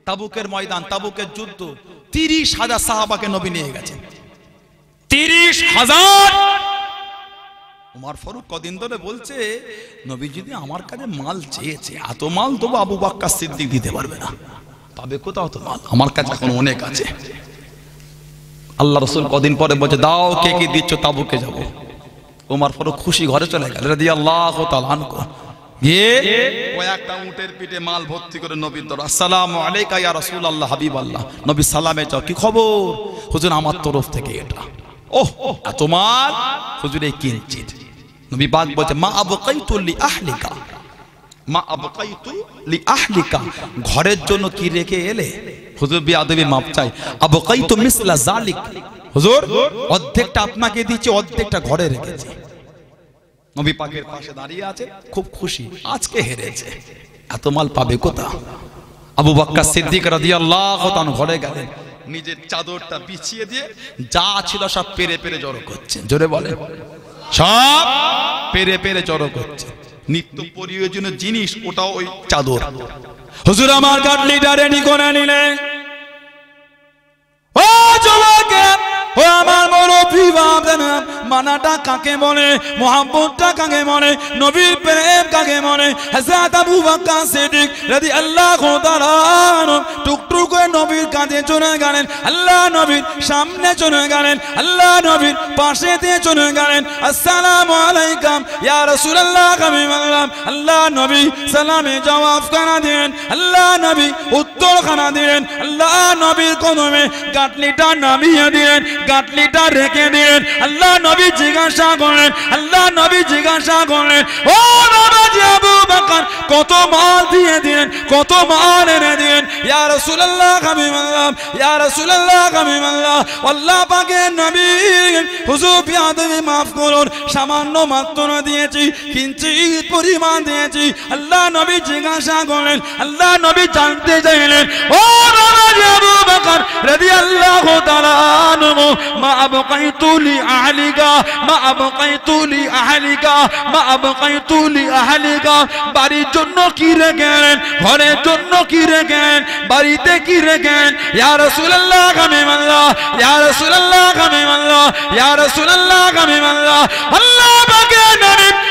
তাবুকের ময়দান, তাবুকের যুদ্ধ। তিরিশ হাজার সাহাবাকে নবী নিয়ে গেছেন। তিরিশ হাজার! উমার ফারুক কদিন ধরে বলছে নবী যদি আমার কাছে মাল চেয়েছে। এত মাল তবু আবু বাক্কা সিদ্দিক দিতে পারবে না। পাবে কোথাও তো মাল? আমার কাছে এখন অনেক আছে। আল্লাহ রসুল কদিন পরে বলছে, দাও, কে কি দিচ্ছ তাবুকে যাব। উমার ফারুক খুশি ঘরে চলে গেল আল্লাহ তালানকো গিয়ে পিঠে মাল ভর্তি করে রাসূল আল্লাহ হাবিব আল্লাহ নবী, সালামে যাও, কি খবর? হুজুর, আমার তরফ থেকে এটা। ওহ কিঞ্চিত। নবী পাক বলছে, মা মা আবকাইতু লি আহলিকা ঘরের জন্য কি রেখে এলে? হুজুর বিয়াদবি মাপ চাই। আবকাইতু মিসলা জালিক হুজুর, অর্ধেকটা আপনাকে দিয়েছি, অর্ধেকটা ঘরে রেখেছি। নবী পাকের পাশে দাঁড়িয়ে আছে, খুব খুশি। আজকে হেরেছে। এত মাল পাবে কোথা আবু বাক্কা সিদ্দিক রাদিয়াল্লাহু তাআলা ঘরে গেলেন। নিজের চাদরটা বিছিয়ে দিয়ে যা ছিল সব পেরে পেরে জড়ো করছে। জোরে বলে সব পেরে পেরে জড়ো করছে। নিত্য প্রয়োজনীয় জিনিস ওটা ওই চাদর। হুজুর আমার গাড লিডারে নি করে নিলে। ও যুবকে ও আমার মুরব্বী বাপের মানাটা কাকে বলে? মোহাম্মদটা কাকে বলে? নবীর প্রেম কাকে বলে? হযরত আবু বকর সিদ্দিক রাদিয়াল্লাহু তাআলা টুকটুক করে নবীর কাঁধে চলে গেলেন। আল্লাহ নবীর সামনে চলে গেলেন। আল্লাহ নবীর পাশে দিয়ে চলে গেলেন। আসসালামু আলাইকুম, ইয়া রাসূলুল্লাহ আমি বললাম আল্লাহ নবী সালামে জবাব খানা দিলেন। আল্লাহ নবী উত্তর খানা দিলেন। আল্লাহ নবীর কদমে গাটলিটা নামিয়ে দিলেন, গাটলিটা রেখে দিলেন। আল্লাহ নবী জিজ্ঞাসা করলেন, আল্লাহ নবী জিজ্ঞাসা করলেন, ও বাবাজি আবু বকর, কত মাল দিয়ে দিলেন, কত মাল এনে দিলেন? ইয়া রাসূলুল্লাহ আমি বললাম ইয়া রাসূলুল্লাহ আমি বললাম আল্লাহ পাকের নবী হুজুর বিয়াদবি maaf করুন, সামান্য মাত্র দিয়েছি কিঞ্চিত পরিমাণ দিয়েছি। আল্লাহ নবী জিজ্ঞাসা করলেন, আল্লাহ নবী জানতে চাইলেন, ও বাবাজি আবু বকর, রাদিয়াল্লাহু তাআলা আনহু, মা আবকাইতু লি আহলিকা মা আবকাইতু লি আহলিকা, মা আবকাইতু লি আহলিকা। বাড়ির জন্য কি রেখেন ঘরের জন্য কি রেখেন বাড়িতে কি রেখেন ইয়া রাসূলুল্লাহ আমি মাল্লাহ ইয়া রাসূলুল্লাহ আমি মাল্লাহ ইয়া রাসূলুল্লাহ আমি মাল্লাহ আল্লাহ পাকে নবী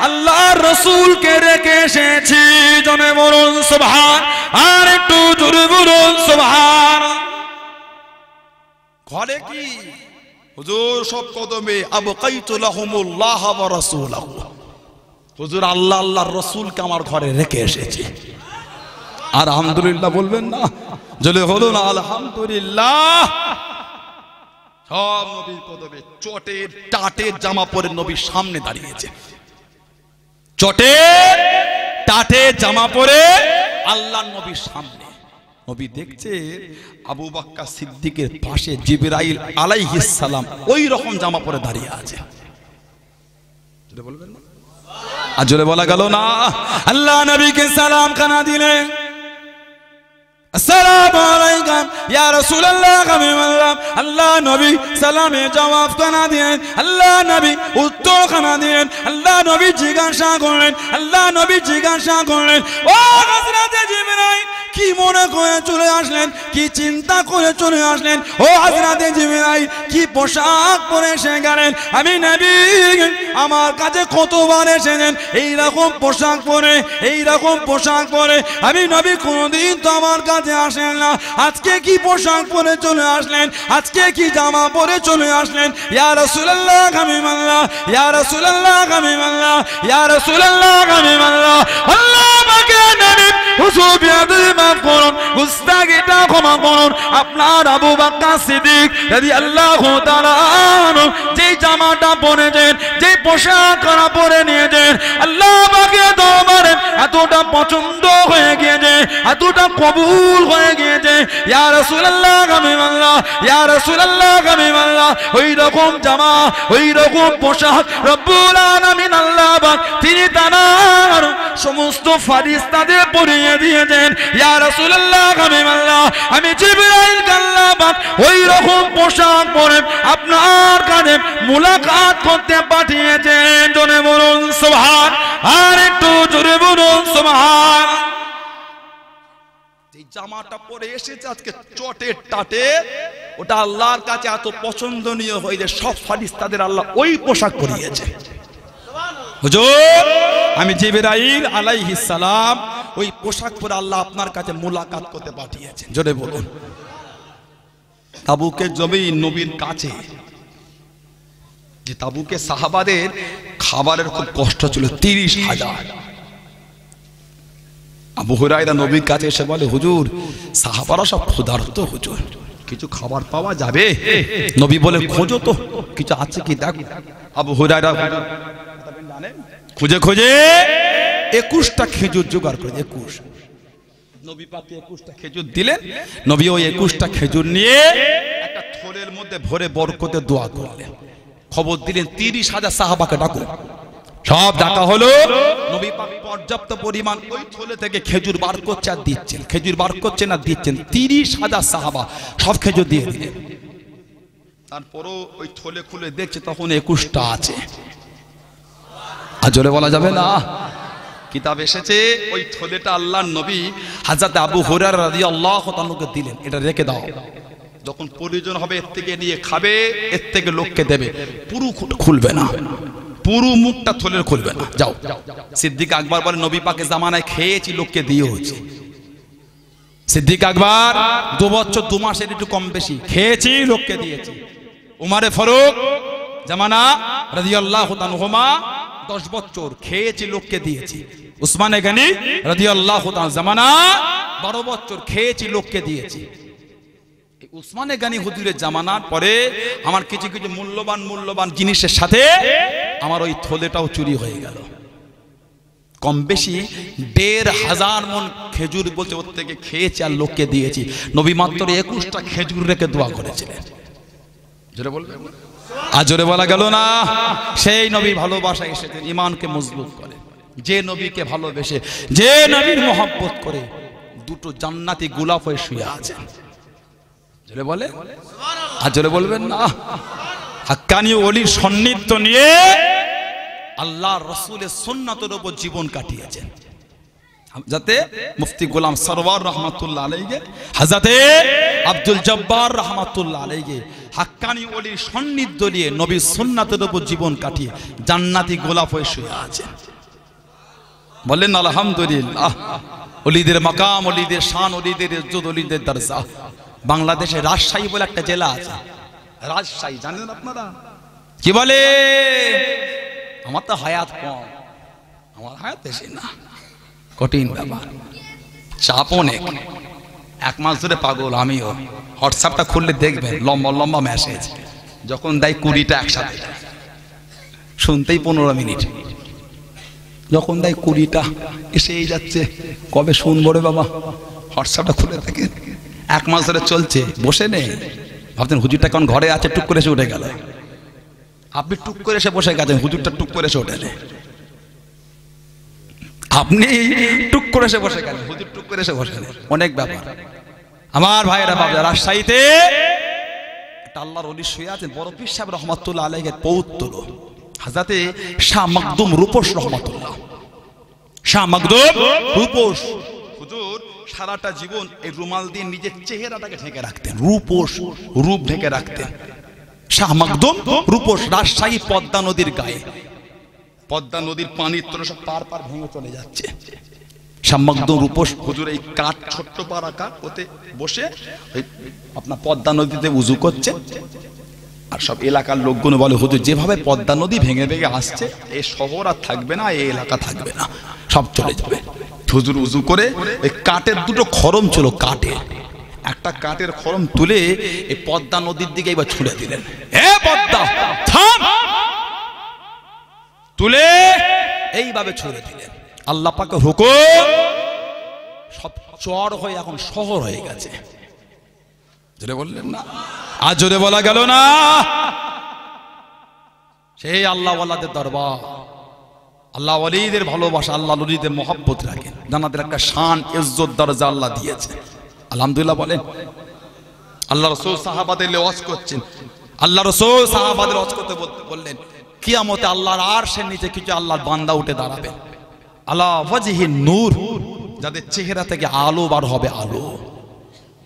আল্লাহর রাসূলকে রেখে এসেছি। জনে বলুন, সুবহান। আর একটু জোরে বলুন, সুবহান। ঘরে কি? হুজুর, সব কদমে আবকাইতু লাহুমুল্লাহ ওয়া রাসূলুহু। হুজুর, আল্লাহ, আল্লাহর রাসূলকে আমার ঘরে রেখে এসেছি। আর আলহামদুলিল্লাহ বলবেন না। যদি হলো না আলহামদুলিল্লাহ। সব নবীর কদমে, চটের, টাটের জামা পরে নবীর সামনে দাঁড়িয়েছে। চটের টাটে জামা পরে আল্লাহ নবীর সামনে। নবী দেখছে আবু বাক্কা সিদ্দিকের পাশে জিবরাইল আলাইহিস সালাম ওই রকম জামা পরে দাঁড়িয়ে আছে। বলবেন না? আর জোরে বলা গেল না। আল্লাহ নবীকে সালাম খানা দিলেন। আসসালামু আলাইকুম। ইয়া রাসূলুল্লাহ, আমি আল্লাহ নবী সালামে জবাব খানা দিলেন আল্লাহ নবী উত্তর খানা দিলেন আল্লাহ নবী জিজ্ঞাসা করলেন, আল্লাহ নবী জিজ্ঞাসা করলেন, ও হযরতে জিবরাইল কি মনে করে চলে আসলেন? কি চিন্তা করে চলে আসলেন? ও হাজরাতে জিবরাইল, কি পোশাক পরে এসে গেলেন? আমি নবী, আমার কাছে কতবার এসেছেন? এই রকম পোশাক পরে এই রকম পোশাক পরে। আমি নবী কোনোদিন তো আমার কাছে আসেন না। আজকে কি পোশাক পরে চলে আসলেন? আজকে কি জামা পরে চলে আসলেন? ইয়া রাসূলুল্লাহ, আমি মাল্লাহ ইয়া রাসূলুল্লাহ, আমি মাল্লাহ ইয়া রাসূলুল্লাহ, আমি মাল্লাহ আল্লাহ আমাকে নবী বিয়াদবি করুন, গুস্তাগিটা ক্ষমা করুন। আপনার আবু বাক্কা সিদ্দিক যদি আল্লাহ যে জামাটা পরেছেন যেই পোশাক পরে নিয়েছেন, আল্লাহ বাকে এতটা পছন্দ হয়ে গিয়েছে, এতটা কবুল হয়ে গিয়েছে। ইয়া রাসূলুল্লাহ, আমি আল্লাহ ইয়া রাসূলুল্লাহ, আমি আল্লাহ ওই রকম জামা, ওই রকম পোশাক রব্বুল আলামিন আল্লাহ তিনি তার সমস্ত ফারিস্তাদের পরিয়ে দিয়েছেন। ইয়া রাসূলুল্লাহ, আমি আল্লাহ আমি জিবরাইল আল্লাহ ওই রকম পোশাক পরে আপনার কাছে মুলাকাত করতে পাঠিয়েছেন। জনে বলুন, সুবহান। আর একটু জোরে বলুন সুবহান। যে জামাটা পরে এসেছে আজকে চটে টাটে ওটা আল্লাহর কাছে এত পছন্দনীয় হয়ে যে সব ফারিস্তাদের আল্লাহ ওই পোশাক পরিয়েছে। হুজুর আমি জিবরাইল আলাইহিস সালাম ওই পোশাক পরে আল্লাহ আপনার কাছে মোলাকাত করতে পাঠিয়েছেন। জোরে বলুন। তাবুকে জমি নবীর কাছে। যে তাবুকে সাহাবাদের খাবারের খুব কষ্ট ছিল, তিরিশ হাজার। আবু হুরাইরা নবীর কাছে এসে বলে, হুজুর সাহাবারা সব ক্ষুধার্ত হুজুর। কিছু খাবার পাওয়া যাবে? নবী বলে, খোঁজো তো, কিছু আছে কি আবু হুরাইরা খুঁজে খুঁজে, একুশটা খেজুর জোগাড় করে, একুশ। নবী একুশটা খেজুর দিলেন। নবী ওই একুশটা খেজুর নিয়ে একটা থলের মধ্যে ভরে বরকতে দোয়া করলেন। খবর দিলেন তিরিশ হাজার সাহাবাকে ডাকো সব ডাকা হলো। নবী পাক পর্যাপ্ত পরিমাণ ওই থলে থেকে খেজুর বার করছে আর দিচ্ছেন। খেজুর বার করছেন আর দিচ্ছেন। তিরিশ হাজার সাহাবা সব খেজুর দিয়ে দিলেন। তারপরও ওই থলে খুলে দেখছে তখন একুশটা আছে। আর জোরে বলা যাবে না। কিতাব এসেছে, ওই থলেটা আল্লাহর নবী হাজরত আবু হুরার রাদিয়াল্লাহু তাআলাকে দিলেন। এটা রেখে দাও। যখন প্রয়োজন হবে এর থেকে নিয়ে খাবে, এর থেকে লোককে দেবে। পুরো খুলবে না। পুরো মুখটা থলের খুলবে না। যাও। সিদ্দিক আকবর বলে, নবী পাকে জামানায় খেয়েছি, লোককে দিয়ে হয়েছে সিদ্দিক আকবর, দু বছর, দু মাসের একটু কম বেশি, খেয়েছি, লোককে দিয়েছি। উমারে ফারুক, জামানা রাদিয়াল্লাহু তাআলা দশ বছর খেয়েছি, লোককে দিয়েছি। উসমানে গানি রাদিয়াল্লাহু তাআলা জামানা বারো বছর খেয়েছি, লোককে দিয়েছি। উসমানে গানি হুজুরের জামানার পরে আমার কিছু কিছু মূল্যবান মূল্যবান জিনিসের সাথে আমার ওই থলেটাও চুরি হয়ে গেল। কম বেশি দেড় হাজার মন খেজুর বলছে, ওর থেকে খেয়েছি আর লোককে দিয়েছি। নবী মাত্র একুশটা খেজুর রেখে দোয়া করেছিলেন। জোরে বলবেন আর জোরে বলা গেল না। সেই নবী ভালোবাসা এসেছেন ইমানকে মজবুত করে, যে নবীকে ভালোবেসে, যে নবীর মহব্বত করে দুটো জান্নাতি গোলাপ হয়ে শুয়ে আছে জোরে বলে? আর জোরে বলবেন না। হাক্কানি সন্নিধ্য নিয়ে আল্লাহ রসুলের সুন্নাতের উপর জীবন কাটিয়েছেন। যাতে মুফতি গোলাম সরওয়ার রহমাতুল্লাহ আলাইকে হাজাতে আব্দুল জব্বার রহমাতুল্লাহ আলাইকে হাক্কানি ওলির সন্নিধ্য নিয়ে নবীর সুন্নাতের উপর জীবন কাটিয়ে জান্নাতি গোলাপ হয়ে শুয়ে আছে বলেন, আলহামদুলিল্লাহ। অলিদের মাকাম অলিদের শান অলিদের ইজ্জত অলিদের দরজা। বাংলাদেশে রাজশাহী বলে একটা জেলা আছে। রাজশাহী জানেন আপনারা? কি বলে? আমার তো হায়াত কম। আমার হায়াত বেশি না। কঠিন ব্যাপার। চাপ অনেক। এক মাস ধরে পাগল আমিও। হোয়াটসঅ্যাপটা খুললে দেখবেন লম্বা লম্বা মেসেজ যখন দেয় কুড়িটা একসাথে। শুনতেই পনেরো মিনিট। যখন দেয় কুড়িটা এসেই যাচ্ছে। কবে শুনব রে বাবা? হোয়াটসঅ্যাপটা খুলে থাকে এক মাস ধরে চলছে। বসে নেই। ভাবতেন হুজুরটা কেমন ঘরে আছে, টুক করে এসে উঠে গেল। আপনি টুক করে এসে বসে গেছেন, হুজুরটা টুক করে এসে ওঠেন আপনি টুক করে এসে বসে গেলেন, হুজুর টুক করে এসে বসে গেলেন। অনেক ব্যাপার। আমার ভাইয়েরা বাবা রাজশাহীতে একটা আল্লাহর অলি শুয়ে আছেন, বড় পীর সাহেব রহমাতুল্লাহ আলাইহের পৌত্র হাজাতে শাহ মাকদুম রূপোশ রহমাতুল্লাহ। শাহ মাকদুম রূপোশ হুজুর, সারাটা জীবন এই রুমাল দিয়ে নিজের চেহারাটাকে ঢেকে রাখতেন, রূপোশ রূপ ঢেকে রাখতেন। শাহ মাকদুম, রূপোশ রাজশাহী পদ্মা নদীর গায়ে। পদ্মা নদীর পানির তোরা সব পার পার ভেঙে চলে যাচ্ছে। সাম্মাকদম রূপস হুজুর, এই কাঠ ছোট্ট পাড়া কাঠ ওতে বসে ওই আপনার পদ্মা নদীতে উজু করছে। আর সব এলাকার লোকগুলো বলে, হুজুর, যেভাবে পদ্মা নদী ভেঙে ভেঙে আসছে, এ শহর আর থাকবে না, এ এলাকা থাকবে না, সব চলে যাবে। হুজুর উজু করে এই কাঠের দুটো খরম ছিল কাঠে। একটা কাঠের খরম তুলে এই পদ্মা নদীর দিকে এবার ছুড়ে দিলেন। এ পদ্মা, থাম! তুলে এইভাবে ছুড়ে দিলেন। আল্লাহ পাকে হুকুম সব চর হয়ে এখন শহর হয়ে গেছে। জোরে বললেন না? আর জোরে বলা গেল না? সেই আল্লাহ ওয়ালাদের দরবার। আল্লাহ ওয়ালিদের ভালোবাসা, আল্লাহ ওয়ালিদের মহব্বত রাখেন। জানাদের একটা শান, ইজ্জত, দরজা আল্লাহ দিয়েছে আলহামদুলিল্লাহ বলেন, আল্লাহ রসুল সাহাবাদের ওয়াজ করছেন। আল্লাহ রসুল সাহাবাদের ওয়াজ করতে বললেন, কিয়ামতে আল্লাহর আর সে নিচে কিছু আল্লাহর বান্দা উঠে দাঁড়াবে। আল্লাহ ওয়াজহি নূর, যাদের চেহারা থেকে আলো বার হবে আলো।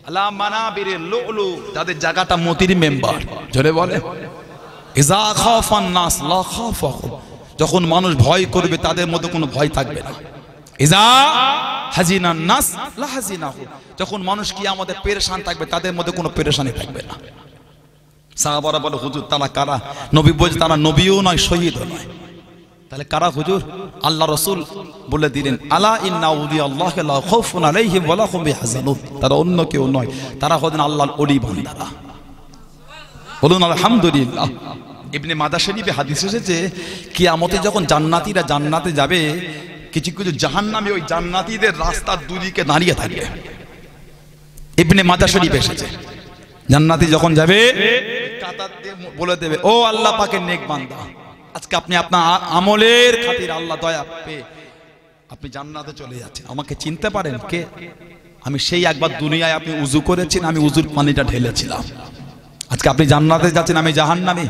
আল্লাহ মানাবিরে লুলু, যাদের জায়গাটা মতির মেম্বার। জোরে বলে ইজা খাফান নাস লা খাফাহু যখন মানুষ ভয় করবে, তাদের মধ্যে কোনো ভয় থাকবে না। ইজা হাজিনান নাস লা হাজিনাহু। যখন মানুষ কি আমাদের পেরেশান থাকবে, তাদের মধ্যে কোনো পেরেশানি থাকবে না। সাহাবারা বলে, হুজুর, তারা কারা? নবী বলছে, তারা নবীও নয়, শহীদও নয়। তাহলে কারা হুজুর? আল্লাহ রসুল বলে দিলেন, আলা ইন্না উলি আল্লাহ ওয়া লা হুম ইয়াহজানুন তারা অন্য কেউ নয়, তারা হলেন আল্লাহর ওলি বান্দারা। বলুন, আলহামদুলিল্লাহ। ইবনে মাদা শরীফে হাদিস এসেছে, কিয়ামতে যখন জান্নাতীরা জান্নাতে যাবে, কিছু কিছু জাহান্নামে ওই জান্নাতীদের রাস্তার দুদিকে দাঁড়িয়ে থাকবে। ইবনে মাদা শরীফ এসেছে। জান্নাতি যখন যাবে বলে দেবে, ও আল্লাহ পাকের নেক বান্দা, আজকে আপনি আপনার আমলের খাতির আল্লাহ দয়া পেয়ে আপনি জান্নাতে চলে যাচ্ছেন। আমাকে চিনতে পারেন কে? আমি সেই একবার দুনিয়ায় আপনি উজু করেছেন, আমি উজুর পানিটা ঢেলেছিলাম। আজকে আপনি জান্নাতে যাচ্ছেন, আমি জাহান্নামে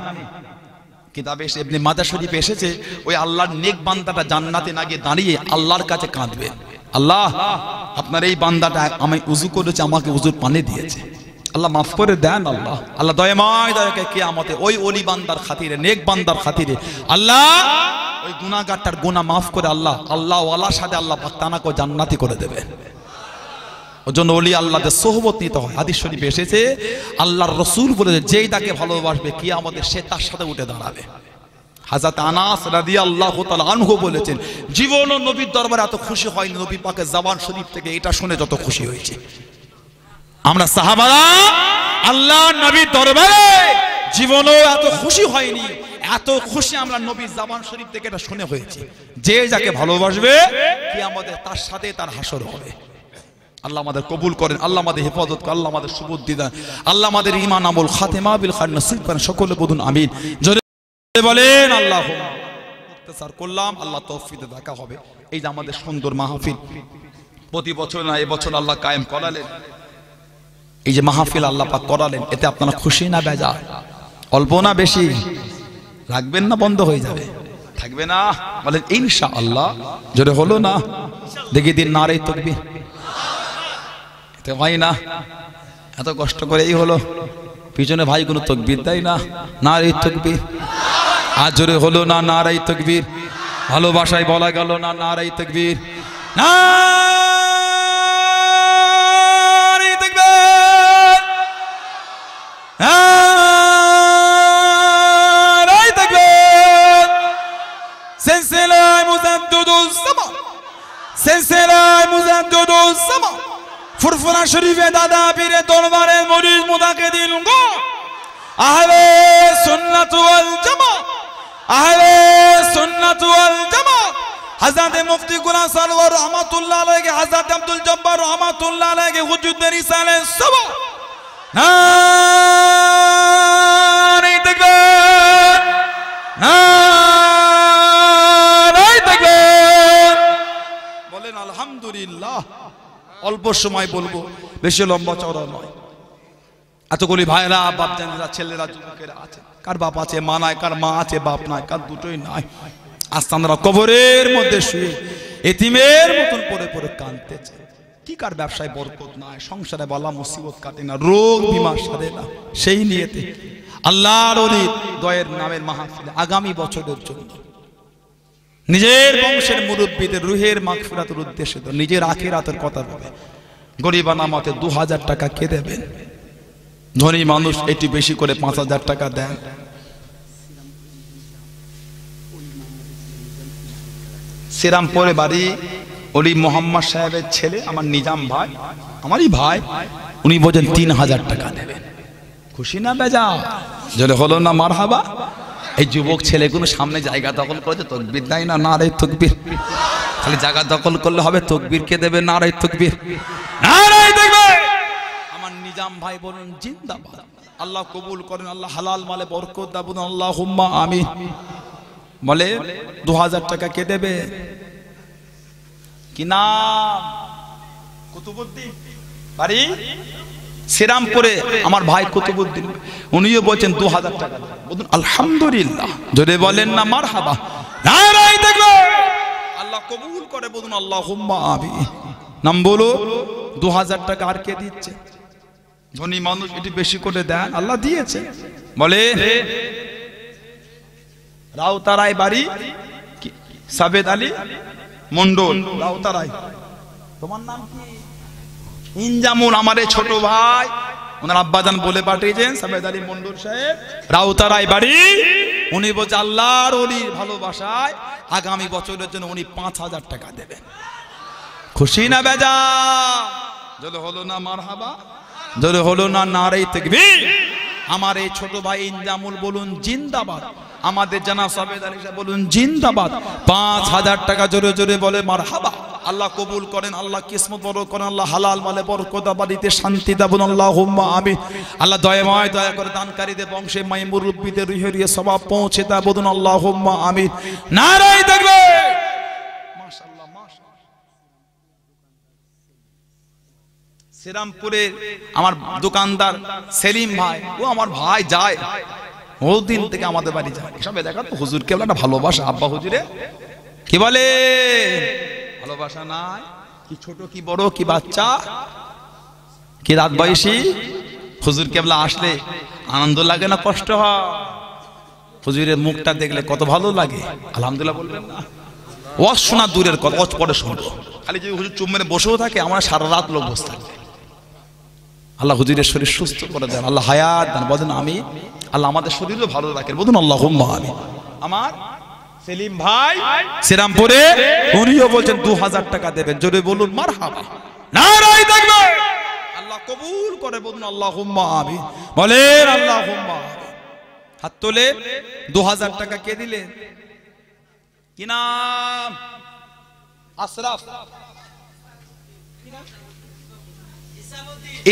কিতাবে এসে এমনি মাদা শরীফ এসেছে, ওই আল্লাহর নেক বান্দাটা জান্নাতে না গিয়ে দাঁড়িয়ে আল্লাহর কাছে কাঁদবে। আল্লাহ, আপনার এই বান্দাটা আমি উজু করেছে, আমাকে উজুর পানি দিয়েছে। আল্লাহ মাফ করে দেন আল্লাহ। আল্লাহ দয়াময় দয়াকে কে আমাদের ওই অলি বান্দার খাতিরে, নেক বান্দার খাতিরে, আল্লাহ, ওই গুনাহগারটার গুনাহ মাফ করে আল্লাহ আল্লাহ ওয়ালার সাথে আল্লাহ তানাকে জান্নাতি করে দেবে ওই জন্য অলি আল্লাহদের সোহবত নিতে হয়। হাদিস শরীফে এসেছে, আল্লাহর রসুল বলেছে, যেই তাকে ভালোবাসবে কি আমাদের সে তার সাথে উঠে দাঁড়াবে। হাজাত আনাস রাদি আল্লাহ আনহু বলেছেন, জীবন ও নবীর দরবারে এত খুশি হয়নি, নবী পাকে জবান শরীফ থেকে এটা শুনে যত খুশি হয়েছে। আমরা সাহাবারা, আল্লাহ নবীর দরবারে জীবনও এত খুশি হয়নি, এত খুশি আমরা নবীর জাবান শরীফ থেকে এটা শুনে হয়েছে। যে যাকে ভালোবাসবে কি আমাদের তার সাথে তার হাসর হবে। আল্লাহ আমাদের কবুল করেন, আল্লাহ আমাদের হেফাজত করেন, আল্লাহ আমাদের সুবুদ্ধি দেন, আল্লাহ আমাদের ইমান আমল খাতেমা বিল খান নসিব করেন, সকলে বলুন আমিন। বলেন আল্লাহ মুক্তাসার করলাম, আল্লাহ তৌফিকে দেখা হবে। এই যে আমাদের সুন্দর মাহফিল, প্রতি বছর না, এবছর আল্লাহ কায়েম করালেন। এই যে মাহফিল আল্লাহ পাক করালেন, এতে আপনারা খুশি না বেজা অল্প না বেশি? রাখবেন না, বন্ধ হয়ে যাবে। থাকবে না? বলেন ইনশা আল্লাহ জোরে হলো না? দেখি দিন নারে তকবীর। হয় না। এত কষ্ট করে এই হলো। পিছনে ভাই কোনো তকবির দেয় না? না রে তকবির জোরে হলো না না নারাই তকবির। ভালোবাসায় বলা গেল না না নারাই তকবির। মুজাদ্দিদুস সামা সিলসিলায় মুজাদ্দিদুস সামা ফুরফুরা শরীফে দাদা পীরে দরবারে মরিজ মুদাকে দিন গো। আহলে সুন্নাত ওয়াল জামা আহলে সুন্নাত ওয়াল জামা হযরত মুফতি গুলাম সালওয়ার রহমাতুল্লাহ আলাইহি হযরত আব্দুল জব্বার রহমাতুল্লাহ আলাইহি হুজুর রিসালে সবা। নারে তাকবীর নারে তাকবীর বলেন, আলহামদুলিল্লাহ। অল্প সময় বলব, বেশি লম্বা চওড়া নয়। এতগুলি ভাইরা বাপ জানেরা ছেলেরা, যুবকেরা আছে। কার বাপ আছে, মা নাই, কার মা আছে, বাপ নাই, কার দুটোই নাই। আস্তানরা কবরের মধ্যে শুয়ে, এতিমের মতন পরে পরে কাঁদতেছে। কি কার ব্যবসায় বরকত নাই, সংসারে বালা মুসিবত কাটে না, রোগ বিমা সারে না। সেই নিয়েতে আল্লাহর দয়ের নামের মাহফিল আগামী বছরের জন্য। নিজের বংশের মুরব্বীদের, রুহের মাগফিরাতের উদ্দেশ্যে তো নিজের আখিরাতের কথা ভাবে গরিবা নামাতে দু হাজার টাকা কে দেবেন ধনী মানুষ এটি বেশি করে পাঁচ হাজার টাকা দেন। শ্রীরামপুরে বাড়ি অলি মোহাম্মদ সাহেবের ছেলে, আমার নিজাম ভাই, আমারই ভাই, উনি বলছেন তিন হাজার টাকা দেবেন। খুশি না বেজা যদি হলো না মার হাবা এই যুবক ছেলেগুলো সামনে জায়গা দখল করেছে তকবির দেয় না না রে তকবির। খালি জায়গা দখল করলে হবে তকবির কে দেবে না রে তকবির? আমার নিজাম ভাই বলুন জিন্দাবাদ। আল্লাহ কবুল করেন আল্লাহ হালাল মালে বরকত দাবুন আল্লাহ হুম্মা আমি বলে দু হাজার টাকা কে দেবে? কি নাম? কুতুবুদ্দিন। বাড়ি? শ্রীরামপুরে আমার ভাই কুতুবুদ্দিন, উনিও বলছেন দু হাজার টাকা বলুন, আলহামদুলিল্লাহ। যদি বলেন না মার হাবা আল্লাহ কবুল করে, বলুন আল্লাহ আমি নাম বলো দু হাজার টাকা আর কে দিচ্ছে? ধনী মানুষ এটি বেশি করে দেন আল্লাহ দিয়েছে। বলে রাউতারাই বাড়ি সাবেদ আলী মন্ডল রাউতারাই তোমার নাম কি? ইনজামুল আমার ছোট ভাই। ওনার আব্বাজান বলে পাঠিয়েছেন সাবেদ আলী মন্ডল সাহেব। রাউতারাই বাড়ি। উনি বলছে, আল্লাহর অলির ভালোবাসায় আগামী বছরের জন্য উনি পাঁচ হাজার টাকা দেবেন। খুশি না বেজা যদি হলো না মার হাবা যদি হলো না নারাই দেখবি আমার এই ছোট ভাই ইনজামুল বলুন, জিন্দাবাদ। আমাদের জানা সাহেব বলুন, জিন্দাবাদ। পাঁচ হাজার টাকা জোরে জোরে বলে মার হাবা আল্লাহ কবুল করেন, আল্লাহ কিসমত বড় করেন, আল্লাহ হালাল মালে বরকতা, বাড়িতে শান্তি দেবন আল্লাহ হুম্মা আমি আল্লাহ দয়াময় দয়া করে দানকারীদের, বংশে মাই মুরব্বীদের রিহরিয়ে সবাব পৌঁছে বলুন আল্লাহ হুম্মা আমি নারাই দেখবে শ্রীরামপুরে আমার দোকানদার সেলিম ভাই, ও আমার ভাই যায়। বহুদিন থেকে আমাদের বাড়ি যায়। সবে দেখা তো হুজুর কেবল একটা ভালোবাসা, আব্বা হুজুরে। কি বলে? ভালোবাসা নাই। কি ছোট, কি বড়, কি বাচ্চা, কি রাত বয়সী? হুজুর কেবলা আসলে আনন্দ লাগে না, কষ্ট হয়। হুজুরের মুখটা দেখলে কত ভালো লাগে। আলহামদুলিল্লাহ বলবেন না। ওয়াজ শোনা দূরের কথা, ওয়াজ পরে শুনব। খালি যদি হুজুর চুপ মেরে বসেও থাকে, আমরা সারা রাত লোক বসে থাকবে। আল্লাহ হুজুরের শরীর সুস্থ করে দেন, আল্লাহ হায়াত দেন। বলেন আমি আল্লাহ আমাদের শরীরও ভালো রাখেন। বলুন আল্লাহ আমি আমার সেলিম ভাই শ্রীরামপুরে উনিও বলছেন, দু হাজার টাকা দেবেন। জোরে বলুন মার হাবা নারাই দেখবে। আল্লাহ কবুল করে বলুন আল্লাহ আমি বলেন আল্লাহ হাত তোলে, দু হাজার টাকা কে দিলেন? কি নাম? আশরাফ।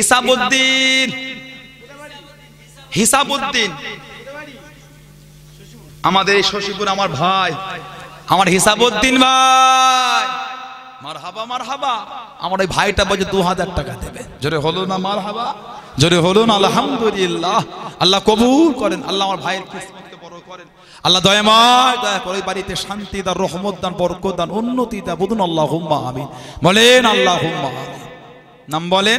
ইসাবুদ্দিন হিসাবুদ্দিন আমাদের এই শশীপুর আমার ভাই, আমার হিসাবুদ্দিন ভাই। মার হাবা মার হাবা আমার ওই ভাইটা বলছে দু হাজার টাকা দেবে। জোরে হলো না মার হাবা জোরে হলো না, আলহামদুলিল্লাহ। আল্লাহ কবুল করেন, আল্লাহ আমার ভাইয়ের করেন। আল্লাহ দয়াময় দয়া করে বাড়িতে শান্তি দান, রহমত দান, বরকত দান, উন্নতি দান, বলুন আল্লাহ হুম্মা আমি বলেন আল্লাহ হুম্মা আমি নাম বলেন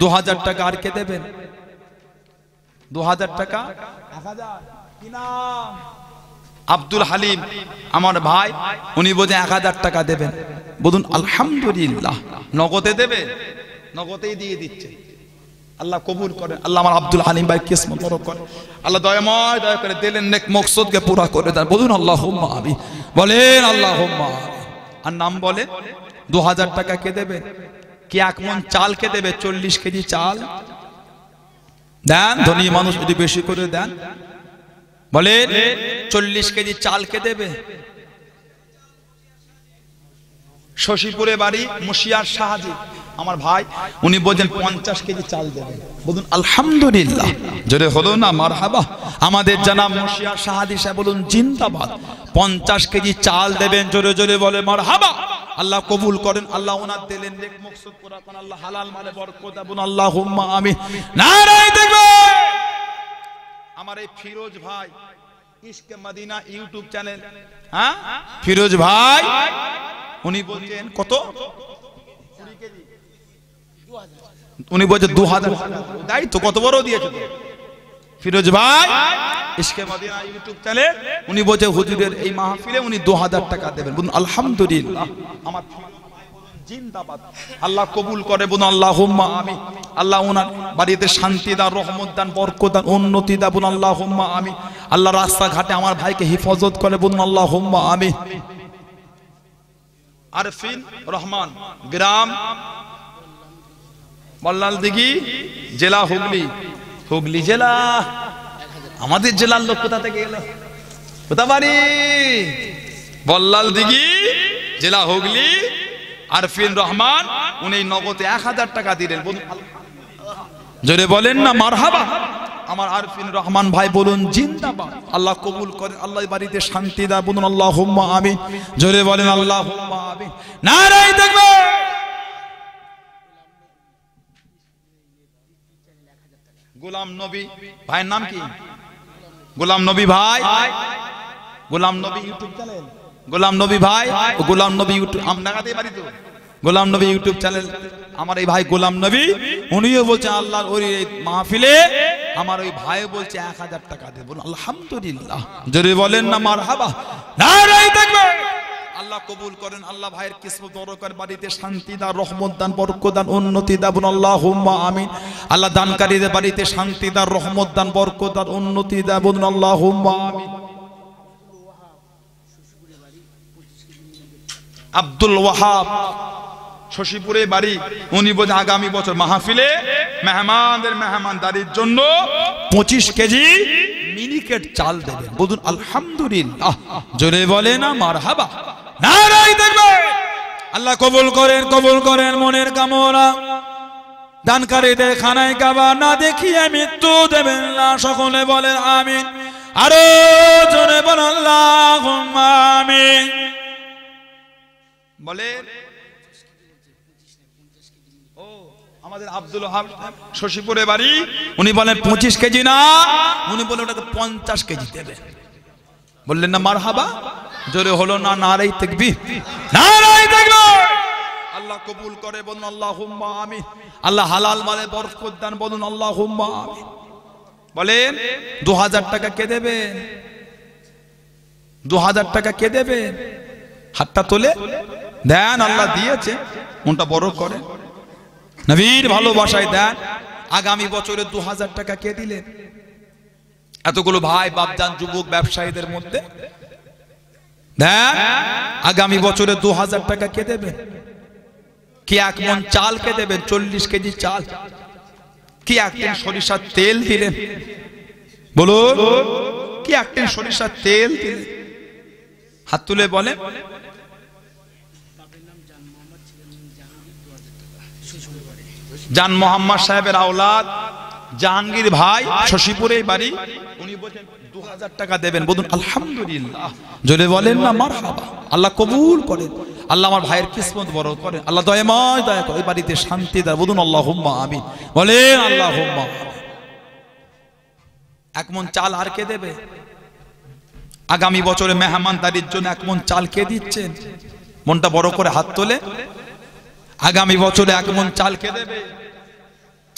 দু হাজার টাকা আর কে দেবেন? দু হাজার টাকা? আব্দুল হালিম, আমার ভাই, উনি বোঝে এক হাজার টাকা দেবেন। বলুন, আলহামদুলিল্লাহ। নগদে দেবে? নগদেই দিয়ে দিচ্ছে। আল্লাহ কবুল করে। আল্লাহ আমার আব্দুল হালিম ভাই কিসমত বড় করে। আল্লাহ দয়াময় দয়া করে দিলেন, নেক মকসদকে পুরা করে দেন। বলুন আল্লাহ আমি বলেন আল্লাহ আর নাম বলে দু হাজার টাকা কে দেবে কি এক মন চাল কে দেবে? চল্লিশ কেজি চাল। দেন, ধনী মানুষ যদি বেশি করে দেন। বলে চল্লিশ কেজি চাল কে দেবে? শশীপুরে বাড়ি, মুশিয়ার শাহাজি। আমার ভাই, উনি বলছেন পঞ্চাশ কেজি চাল দেবেন বলুন, আলহামদুলিল্লাহ। জোরে হলো না মার হাবা আমাদের জানা মুশিয়ার শাহাদি সাহেব বলুন, জিন্দাবাদ। পঞ্চাশ কেজি চাল দেবেন, জোরে জোরে বলে মার হাবা আল্লাহ কবুল করেন, আল্লাহ ওনার দিলেন নেক মকসুদ আল্লাহ হালাল মালে বরকত দেবেন আল্লাহ হুম্মা আমি নারাই দেখবে! আমার এই ফিরোজ ভাই ইশকে মদিনা ইউটিউব চ্যানেল হ্যাঁ? ফিরোজ ভাই, উনি বলছেন কত? উনি বলছে দু হাজার। তাই তো কত বড় দিয়েছে? ফিরোজ ভাই, ইশকে মদিনা ইউটিউব চ্যানেল উনি বলছে, হুজুরের এই মাহফিলে উনি দু হাজার টাকা দেবেন। বলুন, আলহামদুলিল্লাহ। আমার জিন্দাবাদ। আল্লাহ কবুল করে, বলুন আল্লাহ হুম্মা আমি আল্লাহ ওনার বাড়িতে শান্তি দান, রহমত দান, বরকত দান, উন্নতি দান, বলুন আল্লাহ হুম্মা আমি আল্লাহ রাস্তাঘাটে আমার ভাইকে হেফাজত করে, বলুন আল্লাহ হুম্মা আমি আরফিন রহমান, গ্রাম বল্লাল দিঘি জেলা হুগলি। হুগলি জেলা। আমাদের জেলার লোক কোথা থেকে এলো? কোথা বাড়ি? বল্লাল দিঘি, জেলা হুগলি। আরফিন রহমান, উনি নগদে এক হাজার টাকা দিলেন জোরে বলেন না, মারহাবা। আমার আরফিন রহমান ভাই বলুন, জিন্দাবাদ। আল্লাহ কবুল করে, আল্লাহ বাড়িতে শান্তি দা বলুন আল্লাহ হুম্মা আমি জোরে বলেন আল্লাহ হুম্মা আমি নারাই দেখবে গোলাম নবী, ভাইয়ের নাম কি? গোলাম নবী ভাই। Ghulam Nabi YouTube channel. গোলাম নবী ভাই গোলাম নবী ইউটিউব আমনাগাতে বাড়ি তো? Ghulam Nabi YouTube channel. আমার এই ভাই গোলাম নবী, উনিও বলছে, আল্লাহর ওই মাহফিলে আমার ওই ভাই বলছে, এক হাজার টাকা দেব। আলহামদুলিল্লাহ। যদি বলেন না মার হাবা দেখবে। আল্লাহ কবুল করেন, আল্লাহ ভাইয়ের কিসমত বরকর বাড়িতে শান্তি দান, রহমত দান, বরকত দান, উন্নতি দান আল্লাহ আমিন। আল্লাহ দানকারীদের বাড়িতে শান্তি দান, রহমত দান, বরকত দান, উন্নতি দান আল্লাহ আমিন। আব্দুল ওয়াহাব, শশীপুরে বাড়ি, উনি বোঝে আগামী বছর মাহফিলে মেহমানদের মেহমানদারির জন্য পঁচিশ কেজি মিনিকেট চাল দেবেন। বলুন আলহামদুলিল্লাহ। জোরে বলে না মার হাবা আল্লাহ কবুল করেন কবুল করেন মনের কামনা। দানকারীদের খানায় কাবা না দেখিয়ে মৃত্যু দেবেন না। সকলে বলেন আমিন। আরও জোরে বলেন আল্লাহ আমিন। বলে আমাদের আব্দুল শশীপুরে বাড়ি, উনি বলেন পঁচিশ কেজি না, উনি বলেন ওটাকে পঞ্চাশ কেজি দেবে বললেন না মার হাবা জোরে হলো না নারাই দেখবি নারাই দেখবে আল্লাহ কবুল করে বলুন আল্লাহ আমিন। আল্লাহ হালাল মালে বরকত দান বলুন আল্লাহ আমিন। বলেন দু হাজার টাকা কে দেবেন দু হাজার টাকা কে দেবেন হাতটা তোলে। দেন আল্লাহ দিয়েছে মনটা বড় করে। নবীর ভালোবাসায় দেন। আগামী বছরে দু হাজার টাকা কে দিলেন? এতগুলো ভাই বাপজান যুবক ব্যবসায়ীদের মধ্যে দেন আগামী বছরে দু হাজার টাকা কে দেবেন কি এক মন চাল কে দেবেন চল্লিশ কেজি চাল। কি একদিন সরিষার তেল দিলেন? বলুন, কি একদিন সরিষার তেল দিলেন? হাত তুলে বলে জান মোহাম্মদ সাহেবের আওলাদ, জাহাঙ্গীর ভাই শশীপুরে বাড়ি। উনি বলছেন টাকা দেবেন। বলুন, আলহামদুলিল্লাহ। যদি বলেন না মার আল্লাহ কবুল করেন। আল্লাহ আমার ভাইয়ের কিসমত বড় করেন। আল্লাহ দয়া করে বাড়িতে শান্তি দেয় বলুন আল্লাহ হুম্মা আমিন। বলেন আল্লাহ হুম্মা এক মন চাল আর কে দেবে? আগামী বছরে মেহমানদারির জন্য এক মন চাল কে দিচ্ছেন? মনটা বড় করে হাত তোলে। আগামী বছরে এক মন চাল কে দেবে?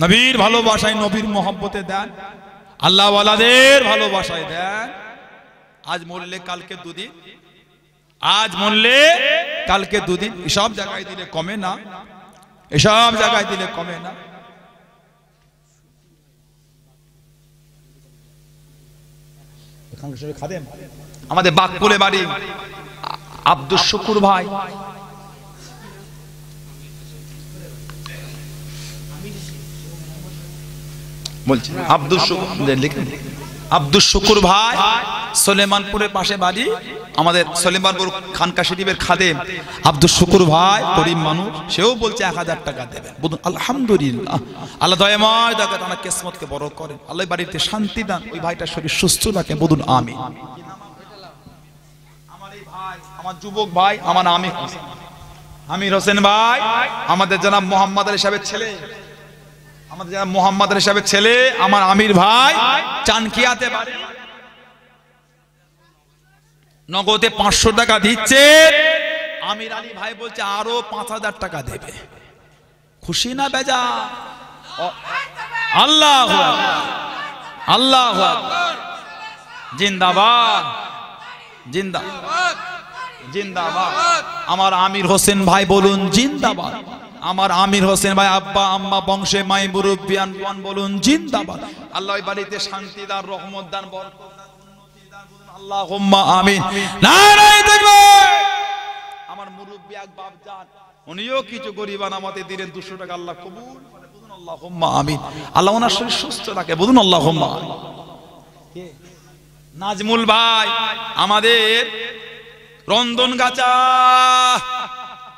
নবীর ভালোবাসায় নবীর মোহব্বতে দেন। আল্লাহওয়ালাদের ভালোবাসায় দেন। আজ মরলে কালকে দুদিন। আজ মরলে কালকে দুদিন। এসব জায়গায় দিলে কমে না। এসব জায়গায় দিলে কমে না। আমাদের বাঘপুরে বাড়ি আব্দুল শুকুর ভাই। আব্দুল লিখেন আব্দুল শুকুর ভাই পাশে বাড়ি, আমাদের খানকা শরীফের আব্দুল শুকুর ভাই, গরিব মানুষ, সেও বলছে এক হাজার টাকা দেবেন। বলুন, আলহামদুলিল্লাহ। আল্লাহ দয়াময় দেখা তারা কেসমতকে বড় করেন। আল্লাহ বাড়িতে শান্তি দান, ওই ভাইটার শরীর সুস্থ রাখে বলুন আমি আমার যুবক ভাই, আমার হোসেন। আমির হোসেন ভাই, আমাদের জনাব মোহাম্মদ আলী সাহেবের ছেলে। আমাদের যারা মোহাম্মদ সাহেবের ছেলে আমার আমির ভাই চানকিয়াতে নগদে পাঁচশো টাকা দিচ্ছে। আমির আলী ভাই বলছে আরও পাঁচ হাজার টাকা দেবে। খুশি না বেজা আল্লাহ আল্লাহ জিন্দাবাদ। জিন্দা জিন্দাবাদ। আমার আমির হোসেন ভাই বলুন জিন্দাবাদ। আমার আমির হোসেন ভাই, আব্বা, আম্মা, বংশে মাই মুরব্বিয়ান ওয়ান বলুন, জিন্দাবাদ। আল্লাহ বাড়িতে শান্তি দান, রহমত দান আল্লাহুম্মা আমিন। আমার মুরব্বি এক বাপ জান, উনিও কিছু গরিব আমাদের দিলেন, দুশো টাকা আল্লাহ কবুল আল্লাহুম্মা আমিন। আল্লাহ ওনার শরীর সুস্থ রাখে, বলুন কে? নাজমুল ভাই, আমাদের রন্দনগাছা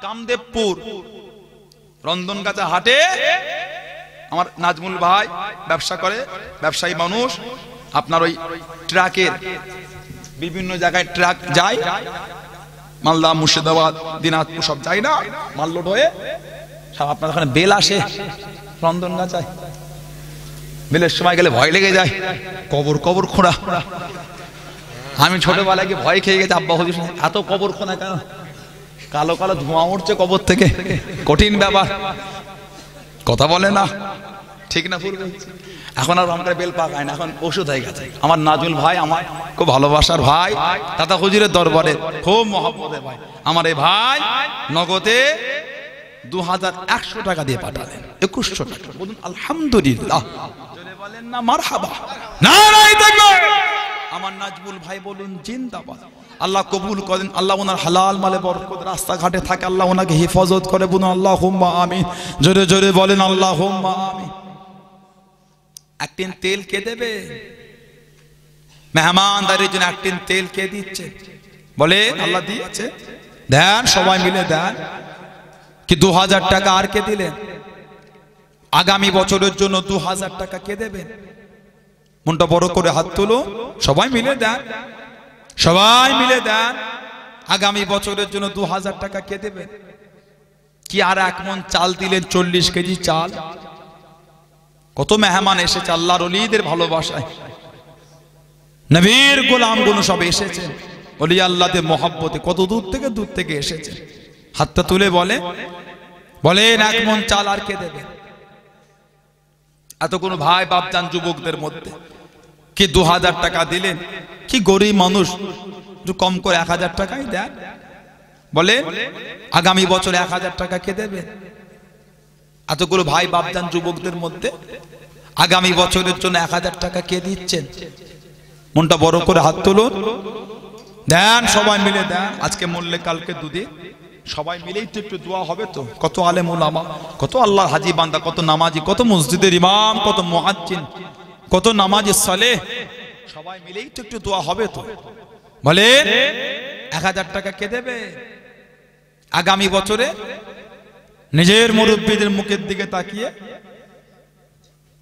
কামদেবপুর। রন্দনগাছা হাটে আমার নাজমুল ভাই ব্যবসা করে, ব্যবসায়ী মানুষ। আপনার ওই ট্রাকের বিভিন্ন জায়গায় ট্রাক যায়। মালদা, মুর্শিদাবাদ, দিনাজপুর সব যায় না। মাল লোড হয়ে সব আপনার ওখানে বেল আসে রন্দনগাছায় বেলের সময় গেলে ভয় লেগে যায়। কবর কবর খোঁড়া। আমি ছোটবেলায় ভয় খেয়ে গেছি, আব্বা হুজুর, এত কবর খোঁড়া কেন? কালো কালো ধোঁয়া উঠছে কবর থেকে। কঠিন ব্যাপার। কথা বলে না। ঠিক না পূর্বে? এখন আর আমরা বেল পাকায় না, এখন ওষুধ হয়ে গেছে। আমার নাজুল ভাই, আমার খুব ভালোবাসার ভাই দাদা হুজুরের দরবারে খুব মহব্বতের ভাই। আমার এই ভাই নগদে দু হাজার একশো টাকা দিয়ে পাঠালেন, একুশশো টাকা। বলুন, আলহামদুলিল্লাহ। বলেন না মার হাবা নারাই আমার নাজমুল ভাই বলুন, জিন্দাবাদ। আল্লাহ কবুল করেন, আল্লাহ ওনার হালাল মালে বরকত রাস্তাঘাটে থাকে, আল্লাহ ওনাকে হেফাজত করে বলুন আল্লাহ হুম্মা আমিন। জোরে জোরে বলেন আল্লাহ হুম্মা আমিন একদিন তেল কে দেবে? মেহমানদারির জন্য একদিন তেল কে দিচ্ছে? বলে আল্লাহ দিয়েছে। দেন, সবাই মিলে দেন। কি দু হাজার টাকা আর কে দিলেন? আগামী বছরের জন্য দু হাজার টাকা কে দেবেন? মনটা বড় করে হাত তুলো সবাই মিলে দেন। সবাই মিলে দেন। আগামী বছরের জন্য দু হাজার টাকা কে দেবেন? কি আর এক মন চাল দিলেন চল্লিশ কেজি চাল? কত মেহমান এসেছে আল্লাহর অলিদের ভালোবাসায়। নবীর গোলামগুলো সব এসেছে। অলি আল্লাহদের মহাব্বতে কত দূর থেকে দূর থেকে এসেছে। হাতটা তুলে বলে, বলেন এক মন চাল আর কে দেবে এত কোনো ভাই, বাপজান, যুবকদের মধ্যে। কি দু হাজার টাকা দিলেন? কি গরিব মানুষ? কম করে এক হাজার টাকাই দেন। বলে, আগামী বছর এক হাজার টাকা কে দেবে? এতগুলো ভাই বাপজান যুবকদের মধ্যে আগামী বছরের জন্য এক হাজার টাকা কে দিচ্ছেন? মনটা বড় করে হাত তুলুন। দেন, সবাই মিলে দেন। আজকে মরলে কালকে দুদিন। সবাই মিলেই তো একটু দোয়া হবে তো। কত আলেম ওলামা, কত আল্লাহ হাজি বান্দা, কত নামাজি, কত মসজিদের ইমাম, কত মুয়াজ্জিন কত নামাজি সালে? সবাই মিলেই তো একটু দোয়া হবে তো। বলে এক হাজার টাকা কে দেবে? আগামী বছরে নিজের মুরব্বীদের মুখের দিকে তাকিয়ে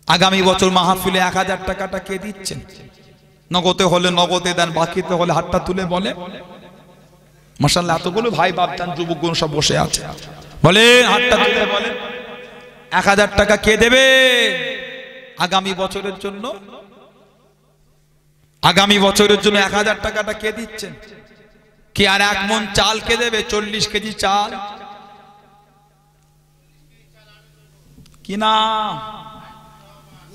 আগামী বছর মাহফিলে এক হাজার টাকাটা কে দিচ্ছেন? নগদে হলে নগদে দেন বাকিতে হলে হাতটা তুলে বলে। মাসাল্লাহ এতগুলো ভাই বাপদান যুবকগুলো সব বসে আছে। বলে হাতটা তুলে বলে এক হাজার টাকা কে দেবে? আগামী বছরের জন্য? আগামী বছরের জন্য এক হাজার টাকাটা কে দিচ্ছেন? কি আর এক মন চাল কে দেবে? চল্লিশ কেজি চাল। কি না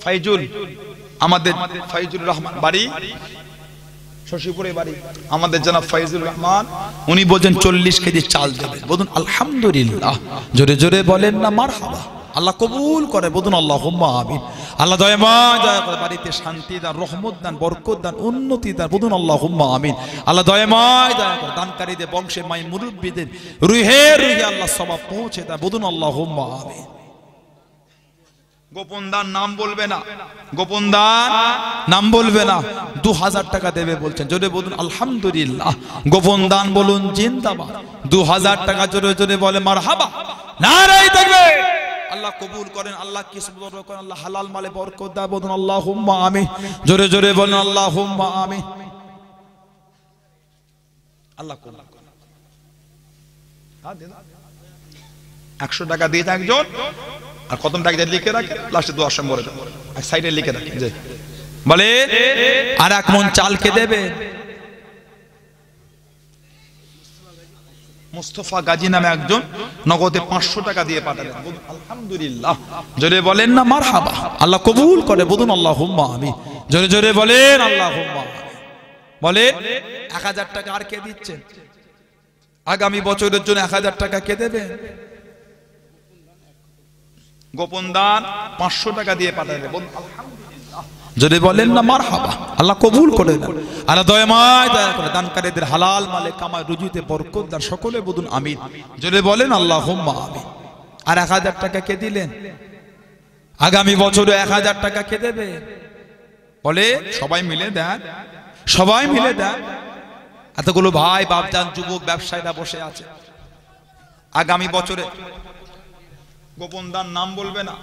ফাইজুল। আমাদের ফাইজুল রহমান বাড়ি। শশীপুরে বাড়ি। আমাদের জনাব ফাইজুল রহমান, উনি বলছেন চল্লিশ কেজি চাল দেবেন। বলুন, আলহামদুলিল্লাহ। জোরে জোরে বলেন না মার হাবা আল্লাহ কবুল করে, বলুন আল্লাহ আমিন। আল্লাহ দয়াময় দয়া করে বাড়িতে শান্তি দান, রহমত দান, বরকত দান, উন্নতি দান, বলুন আল্লাহ আমিন। আল্লাহ দয়াময় দয়া করে দানকারীদের বংশে মাই মুরব্বীদের, রুহে রুহে আল্লাহ সবা পৌঁছে দেন, বলুন আল্লাহ আমিন। গোপন দান নাম বলবে না। গোপন দান নাম বলবে না। দু হাজার টাকা দেবে বলছেন। বলুন, আলহামদুলিল্লাহ। গোপন দান বলুন, জিন্দাবাদ। দু হাজার টাকা জোরে জোরে বলে মার হাবা নারাই থাকবে আল্লাহ কবুল করেন, আল্লাহ কিসমত করেন, আল্লাহ হালাল মালে বরকত দেয় বলুন আল্লাহ হুম্মা আমি জোরে জোরে বলেন আল্লাহ হুম্মা আমি আল্লাহ কবুল একশো টাকা দিয়ে একজন, আর কত টাকা লিখে রাখে, লাস্টে দু আসম বলে এক সাইডে লিখে রাখে বলে, আর এক মন চালকে দেবে। মুস্তফা গাজী নামে একজন নগদে পাঁচশো টাকা দিয়ে পাঠালেন। আলহামদুলিল্লাহ। জোরে বলেন না মার হাবা আল্লাহ কবুল করে বলুন আল্লাহ হুম্মা আমি জোরে জোরে বলেন আল্লাহ হুম্মা বলে এক হাজার টাকা আর কে দিচ্ছেন? আগামী বছরের জন্য এক হাজার টাকা কে দেবে? গোপন দান পাঁচশো টাকা দিয়ে পাঠাবে বলুন, আলহামদুলিল্লাহ। যদি বলেন না মার হাবা আল্লাহ কবুল করে দেন আল্লাহ দয়াময় দয়া করে দানকারীদের হালাল মালে কামায় রুজিতে বরকত দান সকলে বলুন, আমিন। যদি বলেন আল্লাহ হুম্মা আমিন। আর এক হাজার টাকা কে দিলেন? আগামী বছরে এক হাজার টাকা কে দেবে? বলে সবাই মিলে দেন। সবাই মিলে দেন। এতগুলো ভাই, বাপজান, যুবক, ব্যবসায়ীরা বসে আছে। আগামী বছরে গোপন দান নাম বলবে না।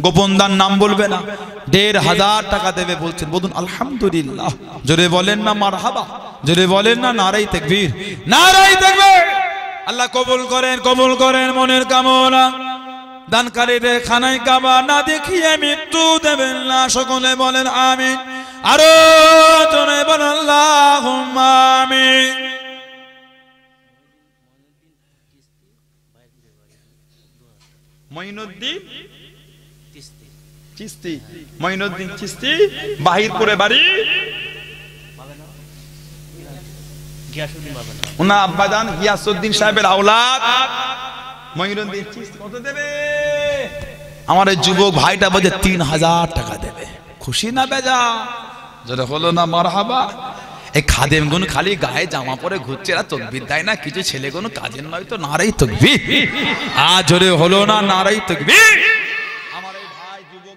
গোপন দান নাম বলবে না। দেড় হাজার টাকা দেবে বলছেন। বলুন, আলহামদুলিল্লাহ। জোরে বলেন না মার হাবা জোরে বলেন না, নারাই তেকবীর। নারাই তেকবীর! আল্লাহ কবুল করেন কবুল করেন মনের কামনা। দানকারীদের খানায় কাবা না দেখিয়ে মৃত্যু দেবেন না। সকলে বলেন আমি আরও জনে বলেন আল্লাহ আমিন। মঈনুদ্দিন চিস্তি, মঈনুদ্দিন চিস্তি, বাহিরপুরে বাড়ি। ওনা আব্বাজান গিয়াসউদ্দিন সাহেবের আওলাদ। মঈনুদ্দিন চিস্তি কত দেবে? আমার এই যুবক ভাইটা বলছে, তিন হাজার টাকা দেবে। খুশি না বেজা? যেটা হলো না, মারহাবা। এই খাদেম গুন খালি গায়ে জামা পরে ঘুরছে, এরা তকবির দেয় না, কিছু ছেলে কোনো কাজের নয় তো, নারাই তকবির। আজ জোরে হলো না, নারাই তকবির আমার এই ভাই যুবক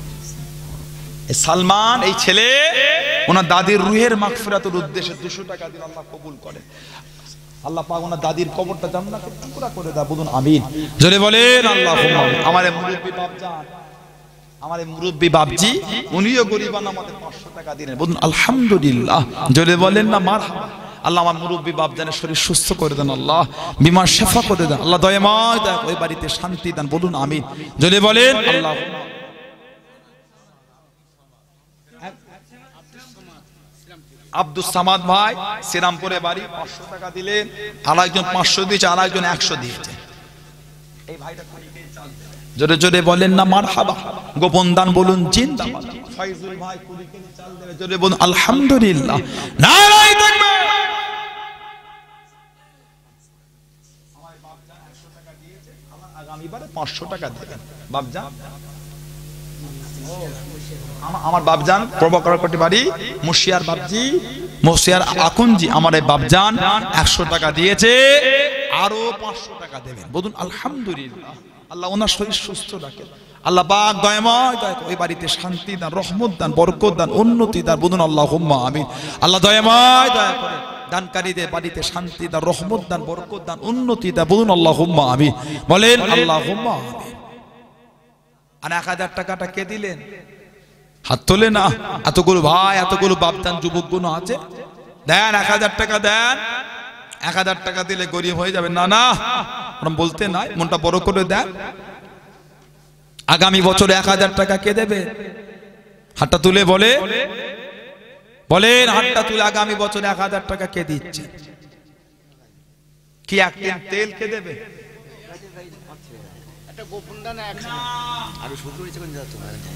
সালমান, এই ছেলে, ওনার দাদির রুহের মাগফিরাতের উদ্দেশ্যে দুশো টাকা দিন আল্লাহ কবুল করে আল্লাহ পাক ওনার দাদির কবরটা জান্নাতে টুকরা করে বলুন আমিন। জোরে বলেন আল্লাহ আমার মুরব্বী বাপজান আমার মুরব্বী বাপজি, উনিও গরিবান আমাদের পাঁচশো টাকা দিলেন। বলুন, আলহামদুলিল্লাহ। জোরে বলেন না মার আল্লাহ আমার মুরব্বী বাপজানের শরীর সুস্থ করে দেন, আল্লাহ। বিমার শেফা করে দেন, আল্লাহ দয়াময় দেয় ওই বাড়িতে শান্তি দেন, বলুন আমিন। জোরে বলেন আল্লাহ আব্দুল সামাদ ভাই, শ্রীরামপুরে বাড়ি, পাঁচশো টাকা দিলেন আর একজন পাঁচশো দিয়েছে, আর একজন একশো দিয়েছে। জোরে জোরে বলেন না মার হাবা গোপন দান বলুন, জিন্দাবাদ। জোরে আলহামদুলিল্লাহ। 100 টাকা দিয়েছে, আমার আগামীবারে 500 টাকা দেবেন। আমা- আমার বাপজান, প্রভাকর কোটি বাড়ি মুশিয়ার বাপজি, মুশিয়ার আকুনজি আমার এই বাপজান একশো টাকা দিয়েছে, আরও পাঁচশো টাকা দেবেন। বলুন, আলহামদুলিল্লাহ। আল্লাহ ওনার শরীর সুস্থ রাখেন। আল্লাহ পাক দয়াময়, দয়া ওই বাড়িতে শান্তি দান, রহমত দান, বরকত দান, উন্নতি দান, বলুন আল্লাহ হুম্মা আমিন। আল্লাহ দয়াময়, দয়া করে দানকারীদের বাড়িতে শান্তি দান, রহমত দান, বরকত দান, উন্নতি দান, বলুন আল্লাহ হুম্মা আমিন। বলেন আল্লাহ হুম্মা আমিন। আর এক হাজার টাকাটা কে দিলেন? হাত তোলে না। এতগুলো ভাই, এতগুলো বাপদান যুবকগুলো আছে। দেন এক হাজার টাকা, দেন। এক হাজার টাকা দিলে গরিব হয়ে যাবে। না না, ওরম বলতে নাই, মনটা বড় করে দেন। আগামী বছরে এক হাজার টাকা কে দেবে? হাতটা তুলে বলে। বলেন, হাতটা তুলে আগামী বছরে এক হাজার টাকা কে দিচ্ছে? কি এক তেল কে দেবে? একটা গোপন একসাথে আরও শ্বশুর হয়েছে কোন যাচ্ছ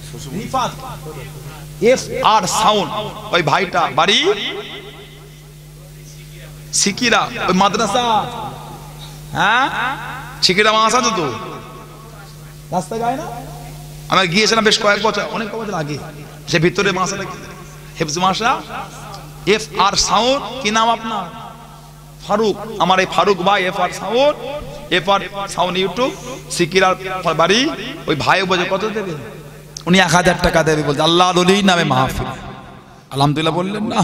শ্বশুর এফ আর সাউন্ড ওই ভাইটা বাড়ি? সিকিরা ওই মাদ্রাসা। হ্যাঁ? সিকিরা মাদ্রাসা তো তো? রাস্তা যায় না? আমি গিয়েছিলাম বেশ কয়েক বছর অনেক বছর আগে। সে ভিতরে হেফজ মাসা এফ আর সাউন্ড কি নাম আপনার? ফারুক আমার এই ফারুক ভাই F R sound F R sound YouTube, সিকিরার বাড়ি, ওই ভাই বলে কত দেবে? উনি এক হাজার টাকা দেবে, বলছে, আল্লাহ আলী নামে মাহফিল। আলহামদুলিল্লাহ বললেন, না,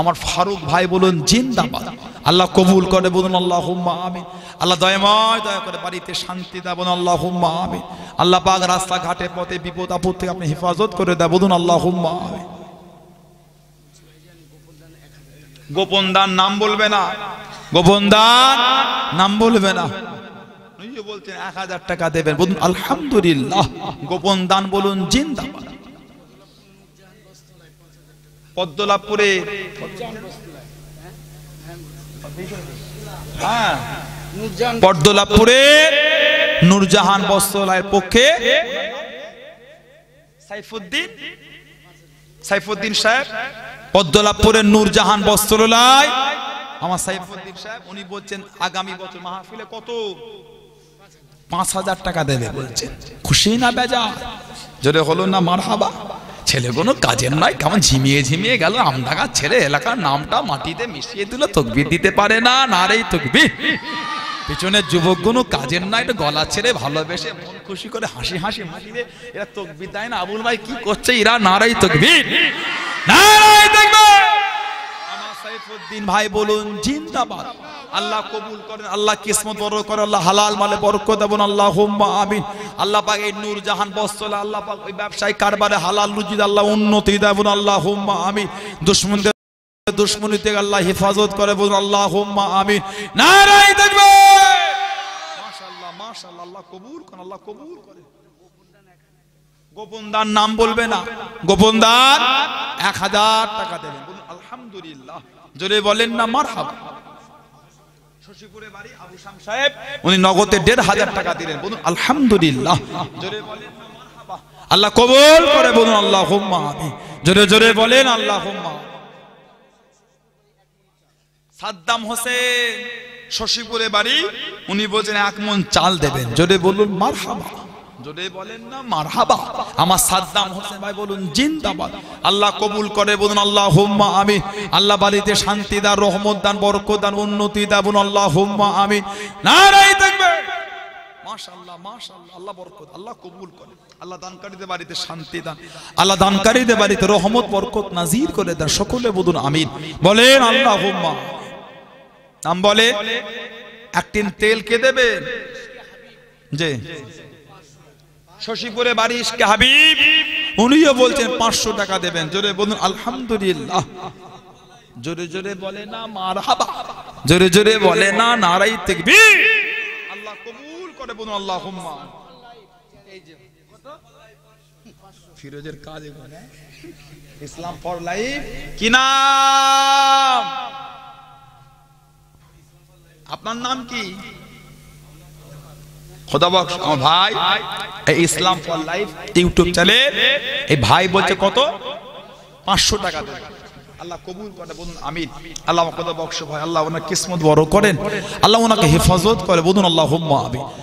আমার ফারুক ভাই বলুন, জিন্দাবাদ। আল্লাহ কবুল করে বলুন আল্লাহ আমি আল্লাহ দয়াময় দয়া করে বাড়িতে শান্তি বলুন আল্লাহ হুম্মা আমি আল্লাহ পাক রাস্তা ঘাটে পথে বিপদ আপদ থেকে আপনি হেফাজত করে দেয় বলুন আল্লাহ হুম্মা আমি গোপন দান নাম বলবে না। গোপন দান নাম বলবে না। নিজে বলছেন, এক হাজার টাকা দেবেন। বলুন, আলহামদুলিল্লাহ। গোপন দান বলুন, জিন্দাবাদ। পদ্মলাভপুরে হ্যাঁ। পদ্মলাভপুরে পক্ষে সাইফুদ্দিন সাইফুদ্দিন সাহেব পদ্মলাভপুরের নূরজাহান বস্ত্রালয়। আমার সাইফুদ্দিন সাহেব, উনি বলছেন, আগামী বছর মাহফিলে কত পাঁচ হাজার টাকা দেবে বলছেন খুশি না বেজা জোরে হলো না মার হাবা ছেলে কোনো কাজের নয়, কেমন ঝিমিয়ে ঝিমিয়ে গেল আমডাঙ্গা ছেলে, এলাকার নামটা মাটিতে মিশিয়ে দিল, তকবির দিতে পারে না না রে তকবির। পিছনের যুবকগুলো কাজের না একটু গলা ছেড়ে ভালোবেসে মন খুশি করে হাসি হাসি মাটিতে এরা তকবির দেয় না। আবুল ভাই কি করছে? এরা নারাই তকবির। নারাই দেখবে আমার সাইফুদ্দিন ভাই বলুন, জিন্দাবাদ। আল্লাহ কবুল করেন, আল্লাহ কিসমত বড় করে আল্লাহ হালাল মালে বরকত দেবন আল্লাহ হুম্মা আমিন। আল্লাহ পাক এই নূর জাহান বস্তলে আল্লাহ পাক ওই ব্যবসায়ী কারবারে হালাল রুজি আল্লাহ উন্নতি দেবন আল্লাহ হুম্মা আমিন। দুশ্মনদের দুশ্মনী থেকে আল্লাহ হেফাজত করে বলুন আল্লাহ হুম্মা আমিন। নারাই দেখবে মাশাআল্লাহ মাশাআল্লাহ, আল্লাহ কবুল করেন, আল্লাহ কবুল করে গোপন দান নাম বলবে না। গোপন দান এক হাজার টাকা দেবেন। বলুন, আলহামদুলিল্লাহ। জোরে বলেন না মার শশীপুরে বাড়ি আবু শাম সাহেব। উনি নগদে দেড় হাজার টাকা দিলেন। বলুন, আলহামদুলিল্লাহ। আল্লাহ কবল করে বলুন আল্লাহ জোরে জোরে বলেন আল্লাহ হুম্মা সাদ্দাম হোসেন, শশীপুরে বাড়ি। উনি বলছেন, এক মন চাল দেবেন। জোরে বলুন মার জোরে বলেন না মার আমার সাদ্দাম হোসেন ভাই বলুন, জিন্দাবাদ। আল্লাহ কবুল করে বলুন আল্লাহ হুম্মা আমি আল্লাহ বাড়িতে শান্তি দান, রহমত দান, বরকত দান, উন্নতি দান, বলুন আল্লাহ হুম্মা আমি নারাই থাকবে মাশাআল্লাহ মাশাআল্লাহ, আল্লাহ বরকত, আল্লাহ কবুল করে। আল্লাহ দানকারীদের বাড়িতে শান্তি দান। আল্লাহ দানকারীদের বাড়িতে রহমত, বরকত নাজির করে দেন, সকলে বলুন, আমিন। বলেন আল্লাহ হুম্মা নাম বলে এক টিন তেল কে দেবেন? যে শশীপুরে বাড়ি ইসকে হাবিব? উনিও বলছেন, পাঁচশো টাকা দেবেন। জোরে বলুন, আলহামদুলিল্লাহ। জোরে জোরে বলে না মার হাবা জোরে জোরে বলে না, নারাই তেকবি আল্লাহ কবুল করে বলুন আল্লাহ হুম্মা ফিরোজের কাজ এগুলো ইসলাম ফর লাইফ। কি নাম? আপনার নাম কি? হেফাজত করে আল্লাহ হুম্মা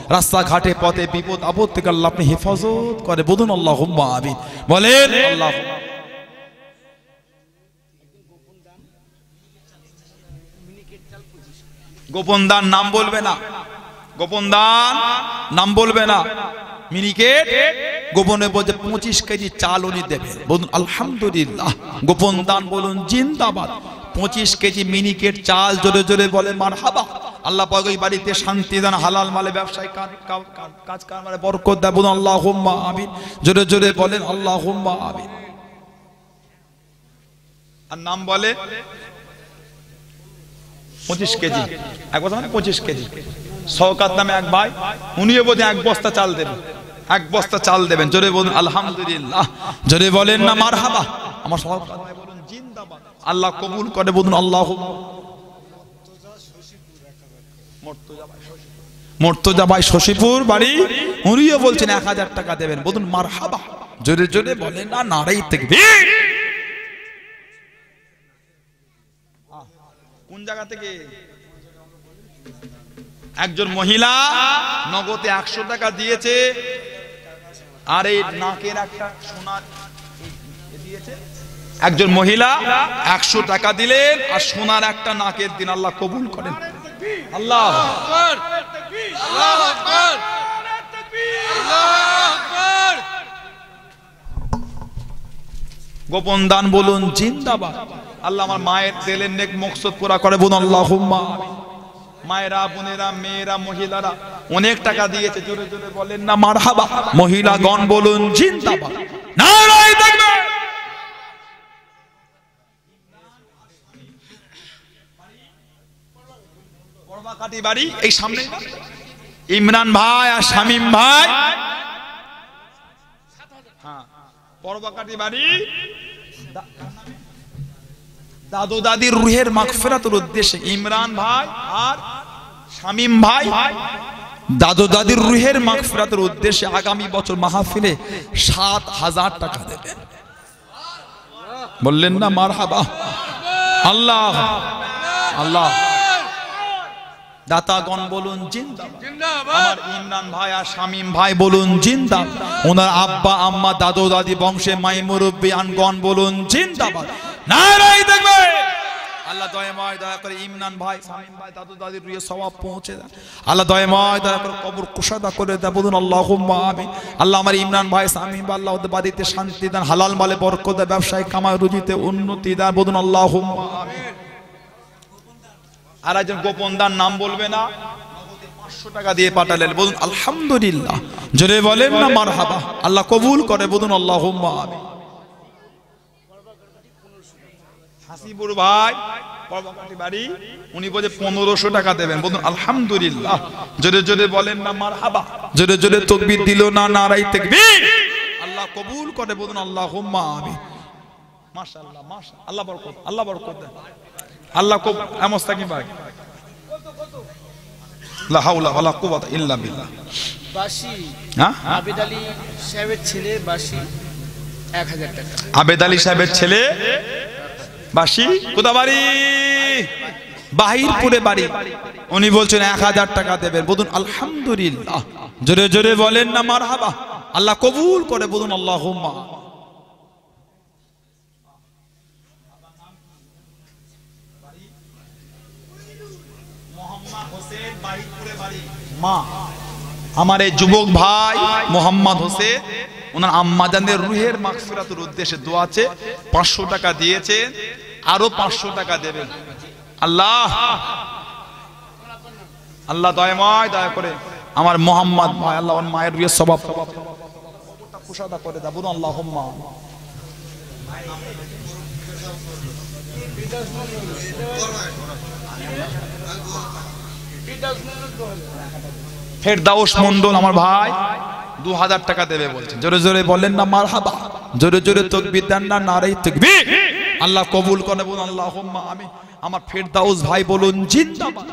রাস্তাঘাটে, পথে, বিপদ, আপদ থেকে আল্লাহ আপনি হেফাজত করে, বলুন আল্লাহ। হুম্মা আমিন বলেন গোপন দান নাম বলবে না। গোপন দান, নাম বলবে না। মিনিকেট, গোপনে বলছে পঁচিশ কেজি চাল উনি দেবেন বলুন, আলহামদুলিল্লাহ। গোপন দান বলুন, জিন্দাবাদ। পঁচিশ কেজি মিনিকেট চাল জোরে জোরে বলে মার হাবা আল্লাহ পাক বাড়িতে শান্তি দান, হালাল মালে, ব্যবসায় কাজ কারবারে বরকত দেয়। বলুন আল্লাহ হুম্মা আমিন। জোরে জোরে বলেন আল্লাহ হুম্মা আমিন। আর নাম বলে, পঁচিশ কেজি। এক বস্তা মানে পঁচিশ কেজি। সৌকাত নামে এক ভাই, উনিও বোধ এক বস্তা চাল দেবেন। এক বস্তা চাল দেবেন। জোরে বলুন, আলহামদুলিল্লাহ। জোরে বলেন না মার হাবা আমার জিন্দাবাদ। আল্লাহ কবুল করে, বলুন, আল্লাহ। মর্তজা ভাই শশীপুর। বাড়ি, উনিও বলছেন, এক হাজার টাকা দেবেন। বলুন মার হাবা জোরে জোরে বলেন না, নারাই থেকে কোন জায়গা থেকে? একজন মহিলা নগদে একশো টাকা দিয়েছে। আর এই নাকের একটা সোনার দিয়েছে। একজন মহিলা একশো টাকা দিলেন আর সোনার একটা নাকের দিন আল্লাহ কবুল করেন। আল্লাহ গোপন দান বলুন, জিন্দাবাদ। আল্লাহ আমার মায়ের তেলের নেক মকসদ পুরা করে বলুন আল্লাহ মায়েরা, বোনেরা, মেয়েরা, মহিলারা অনেক টাকা দিয়েছে। জোরে জোরে বলেন না মার হাবা মহিলা গণ বলুন, জিন্দাবাদ। নারায় দেখবে। কাটি বাড়ি, এই সামনে। ইমরান ভাই আর শামিম ভাই। হ্যাঁ পরবাকাটি বাড়ি। দাদু দাদির রুহের মাগফিরাতের উদ্দেশ্যে ইমরান ভাই আর শামিম ভাই দাদু দাদির রুহের মাগফিরাতের উদ্দেশ্যে আগামী বছর মাহফিলে সাত হাজার টাকা দেবেন বললেন না মারহাবা। আল্লাহ আল্লাহ। দাতাগণ বলুন আমার ইমরান ভাই আর শামিম ভাই বলুন জিন্দাবাদ। ওনার আব্বা আম্মা দাদু দাদি বংশে মাই মুরব্বী আনগণ বলুন জিন্দাবাদ। নারাই দেখবে। আল্লাহ দয়াময় দয়া করে ইমরান ভাই সামিম ভাই, দাদু দাদির রুয়ে সওয়াব পৌঁছে দেন। আল্লাহ দয়াময় দয়া করে কবর কুশাদা করে দেন। বলুন, আল্লাহুম্মা আমিন। আল্লাহ আমার ইমরান ভাই সামিম ভাই, আল্লাহ ওদের বাড়িতে শান্তি দেন, হালাল মালে বরকত দেন ব্যবসায় কামাই রুজিতে উন্নতি দেন। বলুন, আল্লাহুম্মা আমিন। আর একজন গোপন দান নাম বলবে না। পাঁচশো টাকা দিয়ে পাঠালেন। বলুন, আলহামদুলিল্লাহ। জোরে বলেন না, মারহাবা। আল্লাহ কবুল করে। বলুন, আল্লাহুম্মা আমিন। হাসিপুর ভাই পর্বকাটি বাড়ি উনি বলে পনেরোশো টাকা দেবেন। বলুন আলহামদুলিল্লাহ। জোরে জোরে বলেন না মার হাবা জোরে জোরে তকবির দিল না নারাই তকবির। আল্লাহ কবুল করে বলুন আল্লাহ হুম্মা আমি মাশাআল্লাহ মাশা আল্লাহ বরকত আল্লাহ বরকত দেন। আল্লাহ কব আমস্তাকি ভাই? লা হাওলা ওয়ালা কুওয়াতা ইল্লা বিল্লাহ। বাসি হ্যাঁ? আবেদ আলী সাহেবের ছেলে বাসি এক হাজার টাকা। আবেদ আলী সাহেবের ছেলে বাসি? কোথা বাড়ি বাহিরপুরে বাড়ি। উনি বলছেন এক হাজার টাকা দেবেন। বলুন আলহামদুলিল্লাহ। জোরে জোরে বলেন না মার হাবা আল্লাহ কবুল করে বলুন আল্লাহ মা আমার এই যুবক ভাই মোহাম্মদ হোসেন। ওনার আম্মাজানের রুহের মাকসুরাতের উদ্দেশ্যে দোয়া আছে, পাঁচশো টাকা দিয়েছেন আরও পাঁচশো টাকা দেবেন। আল্লাহ! আল্লাহ দয়াময় দয়া করে। আমার মোহাম্মদ ভাই, আল্লাহ মায়ের রুহের স্বভাব। কুশাদা করে দা বলুন আল্লাহ ফেরদাউস মন্ডল আমার ভাই। দু হাজার টাকা দেবে বলছেন জোরে জোরে বললেন না মার হাবা জোরে জোরে তকবির দেন না নারাই তকবির। আল্লাহ কবুল করে বলুন আল্লাহ আমি আমার ফেরদাউস ভাই বলুন জিন্দাবাদ।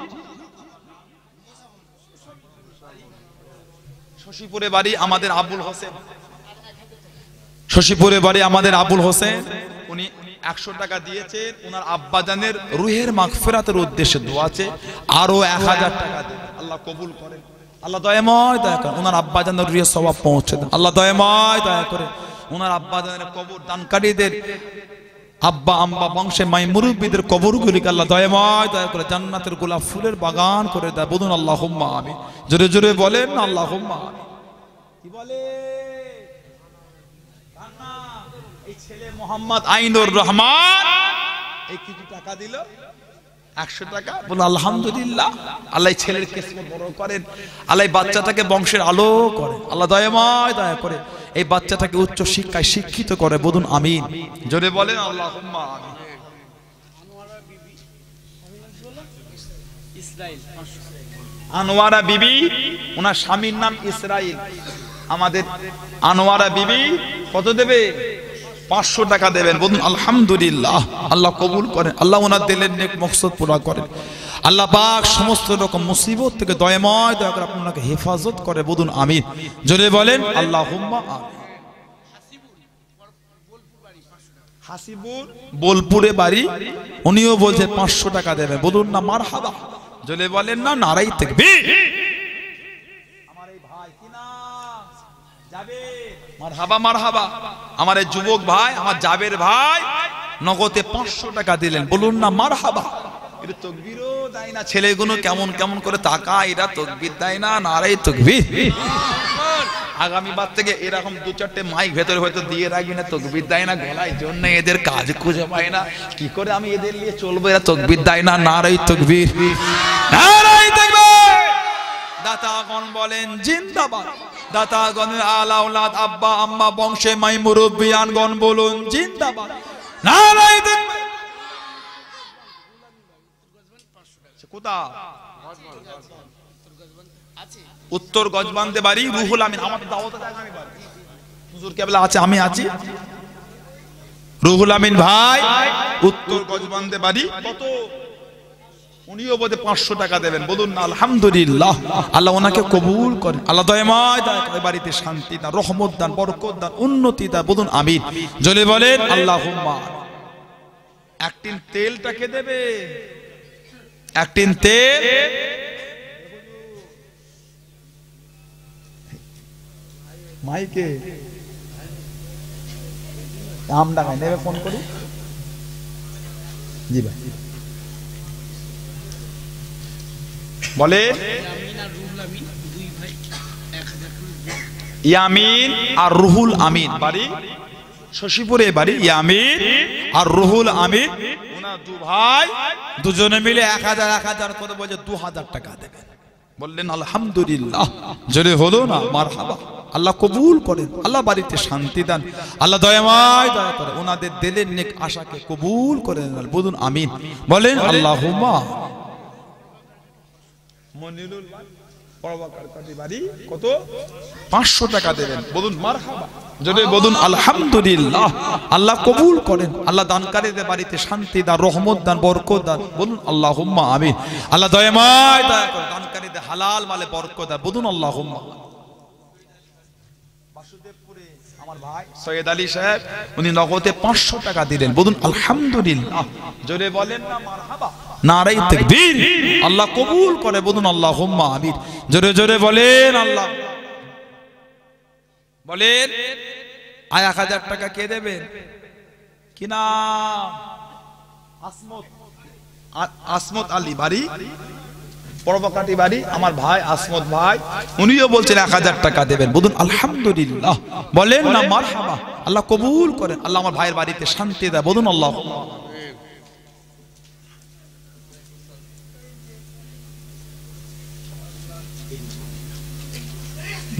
শশীপুরে বাড়ি আমাদের আবুল হোসেন। শশীপুরে বাড়ি আমাদের আবুল হোসেন। উনি একশো টাকা দিয়েছেন। ওনার আব্বাজানের রুহের মাগফিরাতের উদ্দেশ্যে দোয়া আছে। আরও এক হাজার টাকা আল্লাহ কবুল করেন। আল্লাহ দয়াময় দয়া করে। ওনার আব্বাজানের রুহের স্বভাব পৌঁছে দেন। আল্লাহ দয়াময় দয়া করে। ওনার আব্বাজানের কবর দানকারীদের আব্বা আম্বা বংশে মাই মুরব্বীদের কবরগুলিকে আল্লাহ দয়াময় দয়া করে জান্নাতের গোলাপ ফুলের বাগান করে দেয়। বলুন আল্লাহ হুম্মা আমি জোরে জোরে বলেন আল্লাহ হুম্মা কি বলে? ছেলে মোহাম্মদ আইনুর রহমান। এই কিছু টাকা দিল? একশো টাকা? বলো আলহামদুলিল্লাহ। আল্লাহ ছেলের কিসমত বড় করেন। আল্লাহ বাচ্চাটাকে বংশের আলো করে। আল্লাহ দয়াময় দয়া করে এই বাচ্চাটাকে উচ্চ শিক্ষায় শিক্ষিত করে। বলুন আমিন। জোরে বলেন আল্লাহ আনোয়ারা বিবি ওনার স্বামীর নাম ইসরাইল। আমাদের আনোয়ারা বিবি কত দেবে? পাঁচশো টাকা দেবেন। বলুন আলহামদুলিল্লাহ। আল্লাহ কবুল করেন। আল্লাহ ওনার দিলের নেক মকসদ পুরা করেন। আল্লাহ পাক সমস্ত রকম মুসিবত থেকে দয়াময় দয়া করে আপনাকে হেফাজত করে। বলুন আমিন। জোরে বলেন আল্লাহ হাসিবুর বোলপুরে বাড়ি। উনিও বলছে পাঁচশো টাকা দেবে বলুন না মার হাবা জলে বলেন না নারাই থাকবে মার হাবা মার হাবা আমার যুবক ভাই, আমার জাবের ভাই, নগদে পাঁচশো টাকা দিলেন। বলুন না মার হাবা এটা তকবিরও দেয় না, ছেলেগুলো কেমন কেমন করে তাকা এরা তকবির দেয় না, নারাই তকবির। আগামী বার থেকে এরকম দু চারটে মাইক ভেতরে হয়তো দিয়ে রাখবি না, তকবির দেয় না, গলায় জন্য এদের কাজ খুঁজে পায় না। কি করে আমি এদের নিয়ে চলবো, এরা তকবির দেয় না, নারাই তকবির। নারাই তকবির! দাতাগণ বলেন, জিন্দাবাদ। দাতাগণের আলাউলাদ আব্বা, আম্মা, বংশে মাই, মুরব্বিয়ানগণ বলুন, জিন্দাবাদ। উত্তর গজবান্ধে বাড়ি, রুহুল আমিন। আমার কেবলা আছে, আমি আছি। রুহুল আমিন ভাই, উত্তর গজবান্ধে বাড়ি, কত? উনিও বোধে পাঁচশো টাকা দেবেন। বলুন না আলহামদুলিল্লাহ। আল্লাহ ওনাকে কবুল করেন। আল্লাহ দয়মায় দয়া বাড়িতে শান্তি দান, রহমত দান, বরকত দান, উন্নতি দান। বলুন, আমিন। জলে বলেন আল্লাহ একটিন তেলটাকে দেবে। একটিন তেল। মাইকে। আম ডাঙায় নেবে ফোন করি? জি ভাই। বলে? ইয়ামিন আর রুহুল আমিন। বাড়ি? শশীপুরে বাড়ি। ইয়ামিন আর রুহুল আমিন। ওনার দু ভাই দুজনে মিলে এক হাজার এক হাজার করে বলছে দু হাজার টাকা দেবেন। বললেন আলহামদুলিল্লাহ। যদি হলো না মার আল্লাহ কবুল করেন আল্লাহ বাড়িতে শান্তি দেন। আল্লাহ দয়াময় দয়া করে ওনাদের দিলের নেক আশাকে কবুল করে নেন বলুন আমিন। বলেন আল্লাহ মনিরুল বাড়ি কত? পাঁচশো টাকা দেবেন। বলুন মার যদি বলুন আলহামদুলিল্লাহ আল্লাহ কবুল করেন আল্লাহ দানকারীদের বাড়িতে শান্তি দান রহমত দান বরকত দান বলুন আল্লাহ আমিন। আল্লাহ দয়াময় দয়া করে দানকারীদের হালাল মালে বরকত দান বলুন আল্লাহ সৈয়দ আলী সাহেব উনি নগদে পাঁচশো টাকা দিলেন। বলুন আলহামদুলিল্লাহ। জোরে বলেন নারাই তাকবীর। আল্লাহ কবুল করে বলুন আল্লাহুম্মা আমিন। জোরে জোরে বলেন আল্লাহ। বলেন আয় এক হাজার টাকা কে দেবেন? কি নাম? আসমত। আসমত আলী বাড়ি? আমার ভাই আসমত ভাই, উনিও বলছেন এক হাজার টাকা দেবেন। বলুন, আলহামদুলিল্লাহ। বলেন না আল্লাহ কবুল করেন। আল্লাহ আমার ভাইয়ের বাড়িতে শান্তি দেয়। বলুন, আল্লাহ।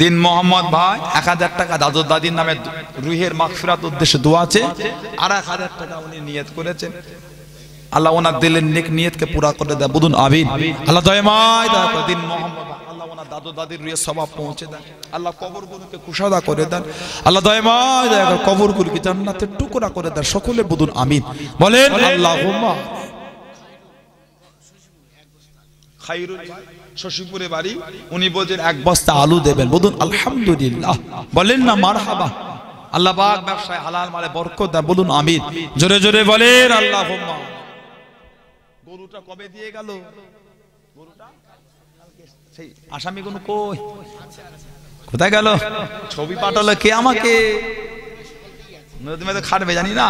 দিন মোহাম্মদ ভাই, এক হাজার টাকা দাদুর দাদির নামে রুহের মাগফিরাত উদ্দেশ্যে দোয়া আছে আর এক হাজার টাকা উনি নিয়ত করেছেন। আল্লাহ ওনার দিলের নেক নিয়তকে পুরা করে দেয়। বুধুন আবিন আল্লাহ দয়মায় দয়া করে দিন মোহাম্মদ। আল্লাহ ওনার দাদু দাদির পৌঁছে দেন। আল্লাহ কবরগুলোকে কুশাদা করে দেন। আল্লাহ দয়মায় দয়া করে কবরগুলোকে টুকরা করে দেন। সকলে বুধুন আমিন। বলেন আল্লাহ শশীপুরে বাড়ি উনি বলছেন এক বস্তা আলু দেবেন। বলুন আলহামদুলিল্লাহ। বলেন না মার হাবা আল্লাহ ব্যবসায় হালাল মালে বরকত বলুন আমিন। জোরে জোরে বলেন আল্লাহ গরুটা কবে দিয়ে গেল? গরুটা? সেই আসামি কোন কই? কোথায় গেল? ছবি পাঠালো কে আমাকে? নদী মেয়ে তো খাটবে জানি না।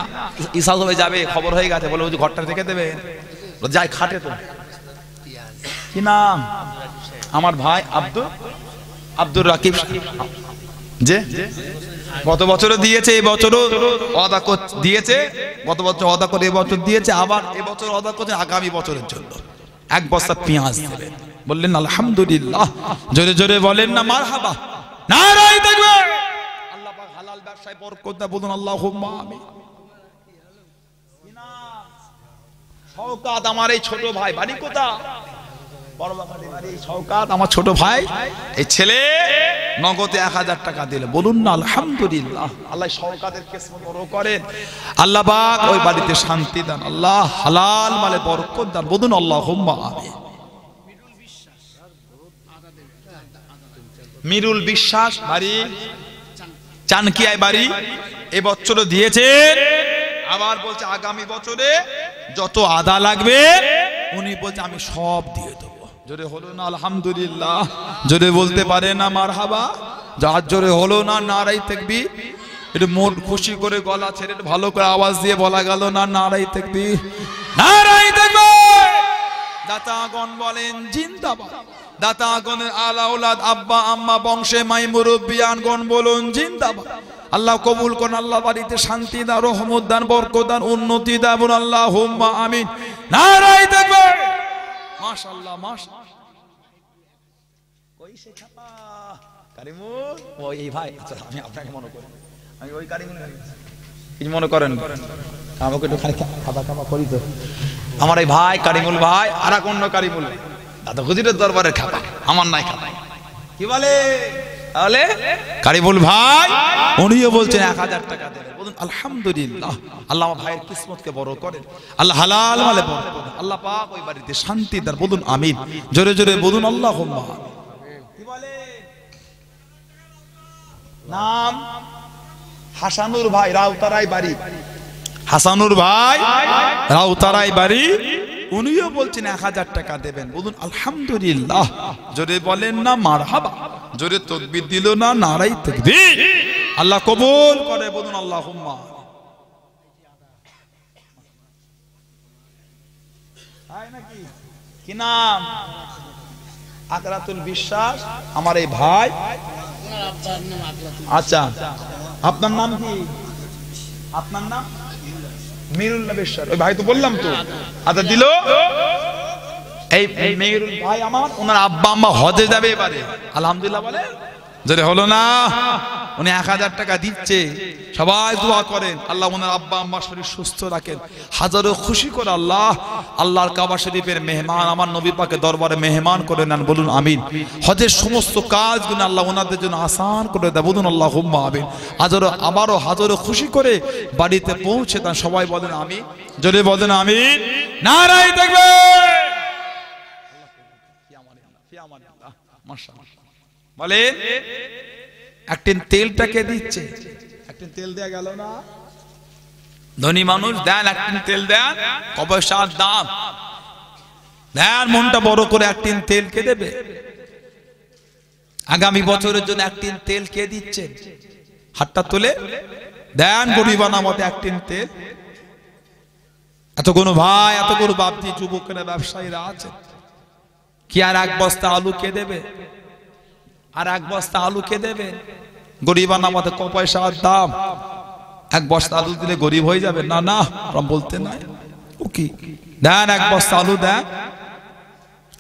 ইসাল হয়ে যাবে খবর হয়ে গেছে বলে যে ঘরটা থেকে দেবে। যাই খাটে তো। কি নাম? আমার ভাই আব্দুল আব্দুর রাকিব। যে? গত বছরও দিয়েছে, এই বছরও অদা দিয়েছে। গত বছর অদা করে এবছর দিয়েছে, আবার এবছর অদা করছে আগামী বছরের জন্য। এক বস্তা পেঁয়াজ দেবেন। বললেন, আলহামদুলিল্লাহ। জোরে জোরে বলেন না মার হাবা নারাই দেখবে। আল্লাহ হালাল ব্যবসায় বরকত দেয়, বলুন, আল্লাহুম্মা আমিন। শওকাত, আমার এই ছোট ভাই, বাড়ি কোথা শওকাত আমার ছোট ভাই। এই ছেলে নগদে এক হাজার টাকা দিলে। বলুন না, আলহামদুলিল্লাহ। আল্লাহ শওকাতের বড় করেন। আল্লাহ পাক ওই বাড়িতে শান্তি দেন। আল্লাহ হালাল মালে বরকত দেন। বলুন আল্লাহ আমিন। মিরুল বিশ্বাস বাড়ি, চানকিয়ায় বাড়ি, এ বছরও দিয়েছে। আবার বলছে, আগামী বছরে যত আদা লাগবে, উনি বলছে, আমি সব দিয়ে দেবো। জোরে হলো না, আলহামদুলিল্লাহ। জোরে বলতে পারে না মার হাবা যার জোরে হলো না, নারাই থাকবি একটু মন খুশি করে গলা ছেড়ে ভালো করে আওয়াজ দিয়ে বলা গেল না, নারাই থাকবি নারাই থাকবে দাতাগণ বলেন, জিন্দাবাদ। দাতাগণের আলা ওলাদ, আব্বা, আম্মা, বংশে মাই মুরব্বিয়ানগণ বলুন, জিন্দাবাদ। আল্লাহ কবুল করুন, আল্লাহ বাড়িতে শান্তি দান, রহমত দান, বরকত দান, উন্নতি দান আল্লাহ হুম্মা আমিন। নারাই দেখবে মাশাআল্লাহ ওই সে খাপা কারিমুল? ওই এই ভাই আচ্ছা আমি আপনাকে মনে করি। আমি ওই কারিমুল কিছু মনে করেন? আমাকে একটু খালি খাতা খাওয়া করি তো। আমার এই ভাই, কারিমুল ভাই, আর এক অন্য কারিমুল দাদা হুজুরের দরবারে খাতা আমার নাই খাতা কি বলে? তাহলে কারিমুল ভাই। উনিও বলছেন এক হাজার টাকা দেবেন। বলুন আলহামদুলিল্লাহ। আল্লাহ আমার ভাইয়ের কিসমতকে বড় করেন। আল্লাহ হালাল মালে বড় আল্লাহ পাক ওই বাড়িতে শান্তি দার বলুন আমিন। জোরে জোরে বলুন আল্লাহ কি বলে? নাম হাসানুর ভাই রাউতারাই বাড়ি। হাসানুর ভাই। রাউতারাই বাড়ি। উনিও বলছেন এক হাজার টাকা দেবেন। বলুন, আলহামদুলিল্লাহ। জোরে বলেন না মার হাবা জোরে তকবির দিল না, নারাই তকবির। আল্লাহ কবুল করে, বলুন আল্লাহ কি নাম? আকরাতুল বিশ্বাস, আমার এই ভাই। আচ্ছা আপনার নাম কি? আপনার নাম? ওই ভাই তো বললাম তো। আচ্ছা দিল? এই মেহেরুল ভাই আমার, ওনার আব্বা আম্মা হজে যাবে এবারে। আলহামদুলিল্লাহ বলে। যদি হলো না। উনি এক হাজার টাকা দিচ্ছে। সবাই দোয়া করেন। আল্লাহ ওনার আব্বা আম্মা শরীর সুস্থ রাখেন। হাজারো খুশি করে আল্লাহ, আল্লাহর কাবা শরীফের মেহমান, আমার নবী পাকে দরবারে মেহমান করে নেন। বলুন আমিন। হজের সমস্ত কাজগুলো আল্লাহ ওনাদের জন্য আসান করে দেয়। বলুন আল্লাহ হুম্মা আমিন। হাজারো, আবারও হাজারো খুশি করে বাড়িতে পৌঁছে দেন। সবাই বলেন আমি যদি বলেন আমি নারাই দেখবে। বলে একটিন তেলটাকে দিচ্ছে। একটিন তেল দেয়া গেল না। ধনী মানুষ, দেন একটিন তেল দেন। কবসার দাম। দেন, মনটা বড় করে একটিন তেল কে দেবে? আগামী বছরের জন্য একটিন তেল কে দিচ্ছে? হাতটা তুলে। দেন গরিবানা মতে একটিন তেল। এত কোনো ভাই, এত কোনো বাপজি, যুবকেরা, ব্যবসায়ীরা আছে। কি আর এক বস্তা আলু কে দেবে? আর এক বস্তা আলু কে দেবে। গরিবান আমাদের ক পয়সার দাম। এক বস্তা আলু দিলে গরিব হয়ে যাবে। না না বলতে নাই। ও কি? দেন এক বস্তা আলু, দেন।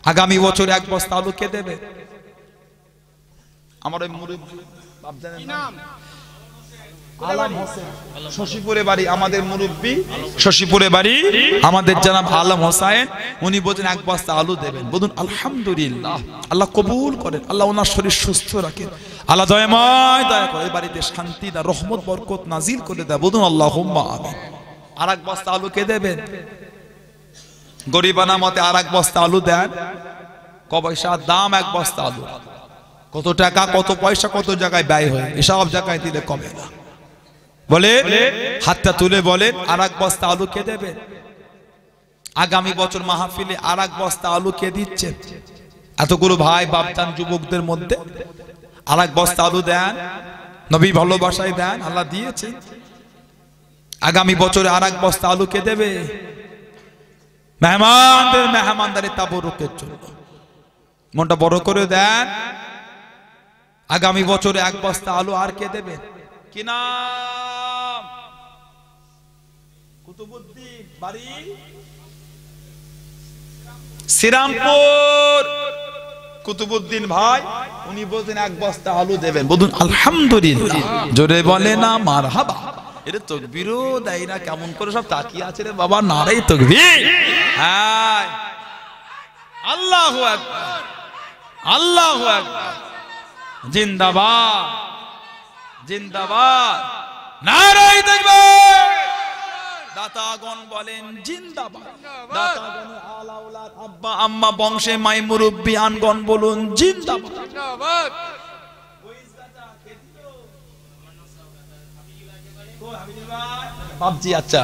আগামী বছর এক বস্তা আলু কে দেবে। আমার ওই নাম? আলাম হোসেন। শশীপুরে বাড়ি আমাদের মুরব্বী। শশীপুরে বাড়ি? আমাদের জানাব আলম হোসাইন। উনি বলছেন এক বস্তা আলু দেবেন। বলুন আলহামদুলিল্লাহ। আল্লাহ কবুল করেন। আল্লাহ ওনার শরীর সুস্থ রাখেন। আল্লাহ দয়াময় দয়া করে বাড়িতে শান্তি রহমত বরকত নাজিল করে দেয়। বলুন আল্লাহ আমিন। আর এক বস্তা আলু কে দেবেন? গরিবানা মতে আর এক বস্তা আলু দেন। ক পয়সা দাম এক বস্তা আলু। কত টাকা কত পয়সা কত জায়গায় ব্যয় হয়। এসব জায়গায় দিলে কমে না। বলে, হাতটা তুলে বলেন আর এক বস্তা আলু কে দেবে আগামী বছর মাহফিলে আর এক বস্তা আলু কে দিচ্ছে এতগুলো ভাই, বাপদান, যুবকদের মধ্যে আর এক বস্তা আলু দেন, নবী ভালোবাসায় দেন, আল্লাহ দিয়েছে আগামী বছরে আর এক বস্তা আলু কে দেবে? মেহমানদের, মেহমানদারি তাবরুকের জন্য। মনটা বড় করে দেন, আগামী বছরে এক বস্তা আলু আর কে দেবে কি নাম? শ্রীরামপুর। কুতুবুদ্দিন ভাই, উনি এক বস্তা আলু দেবেন। বলুন, আলহামদুলিল্লাহ। জোরে বলে না মার হাবা আল্লাহ আল্লাহ জিন্দাবাদ। জিন্দাবাদ। নারাই দাতাগণ বলেন জিন্দাবাদ। ওলাদ আব্বা আম্মা বংশে মাই মুরব্বি আনগণ বলুন জিন্দাবাদ। বাবজি আচ্ছা।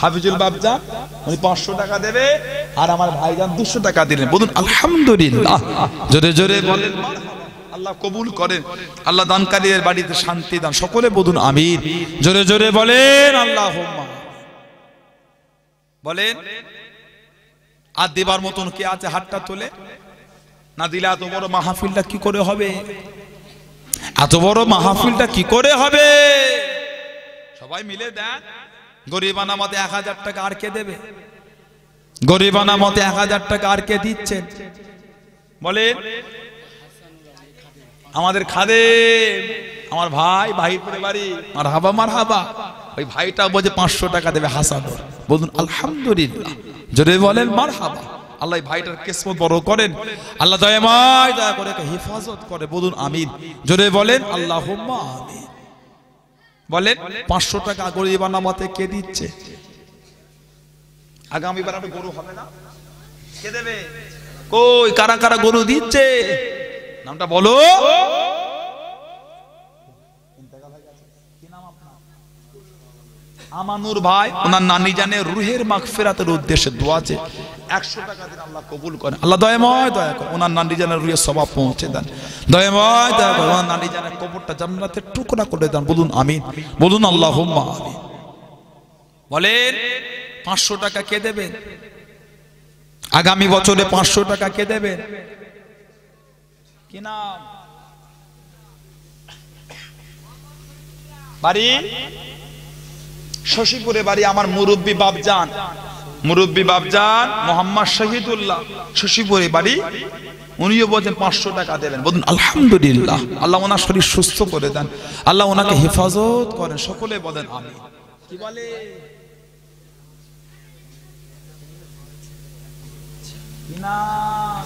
হাফিজুল বাবজা উনি পাঁচশো টাকা দেবে আর আমার ভাইজান দুশো টাকা দিলেন। বলুন আলহামদুলিল্লাহ। জোরে জোরে বলেন। আল্লাহ কবুল করেন। আল্লাহ দানকারীদের বাড়িতে শান্তি দান। সকলে বলুন আমির জোরে জোরে বলেন আল্লাহ বলেন, আর দেবার মতন কে আছে হাতটা তোলে? না দিলে এত বড় মাহফিলটা কি করে হবে? এত বড় মাহফিলটা কি করে হবে? সবাই মিলে দেন। গরিবানা মতে এক হাজার টাকা আর কে দেবে? গরিবানা মতে এক হাজার টাকা আর কে দিচ্ছেন? বলেন আমাদের খাদে আমার ভাই ভাইপুরে বাড়ি মার হাবা মার হাবা ওই ভাইটা বলছে পাঁচশো টাকা দেবে হাসানোর বলুন, আলহামদুলিল্লাহ। জোরে বলেন মার হাবা আল্লাহ ভাইটার কিসমত বড় করেন। আল্লাহ দয়াময় দয়া করে হেফাজত করে। বলুন, আমিন। জোরে বলেন আল্লাহ আমিন। বলেন, পাঁচশো টাকা গরিব নামাতে কে দিচ্ছে? আগামীবার আমি গরু হবে না? কে দেবে? কই, কারা কারা গরু দিচ্ছে? নামটা বলো। আমানুর ভাই, ওনার নানি জানে রুহের মাগফিরাতের উদ্দেশ্যে দোয়া আছে। একশো টাকা দিন আল্লাহ কবুল করেন। আল্লাহ দয়াময় দয়া করে ওনার নানি জানের রুহের স্বভাব পৌঁছে দেন। দয়াময় দয়া করে ওনার নানি জানের কবরটা জান্নাতে টুকরা করে দেন। বলুন আমিন। বলুন আল্লাহ আমিন। বলেন, পাঁচশো টাকা কে দেবেন? আগামী বছরে পাঁচশো টাকা কে দেবেন? কি নাম? বাড়ি? শশীপুরে বাড়ি আমার মুরব্বী বাবজান মুরব্বী বাবজান মোহাম্মদ শহীদুল্লাহ। শশীপুরে বাড়ি? উনিও বলছেন পাঁচশো টাকা দেবেন। বলুন, আলহামদুলিল্লাহ। আল্লাহ ওনার শরীর সুস্থ করে দেন। আল্লাহ ওনাকে হেফাজত করেন। সকলে বলেন আমি কি বলে? নাম?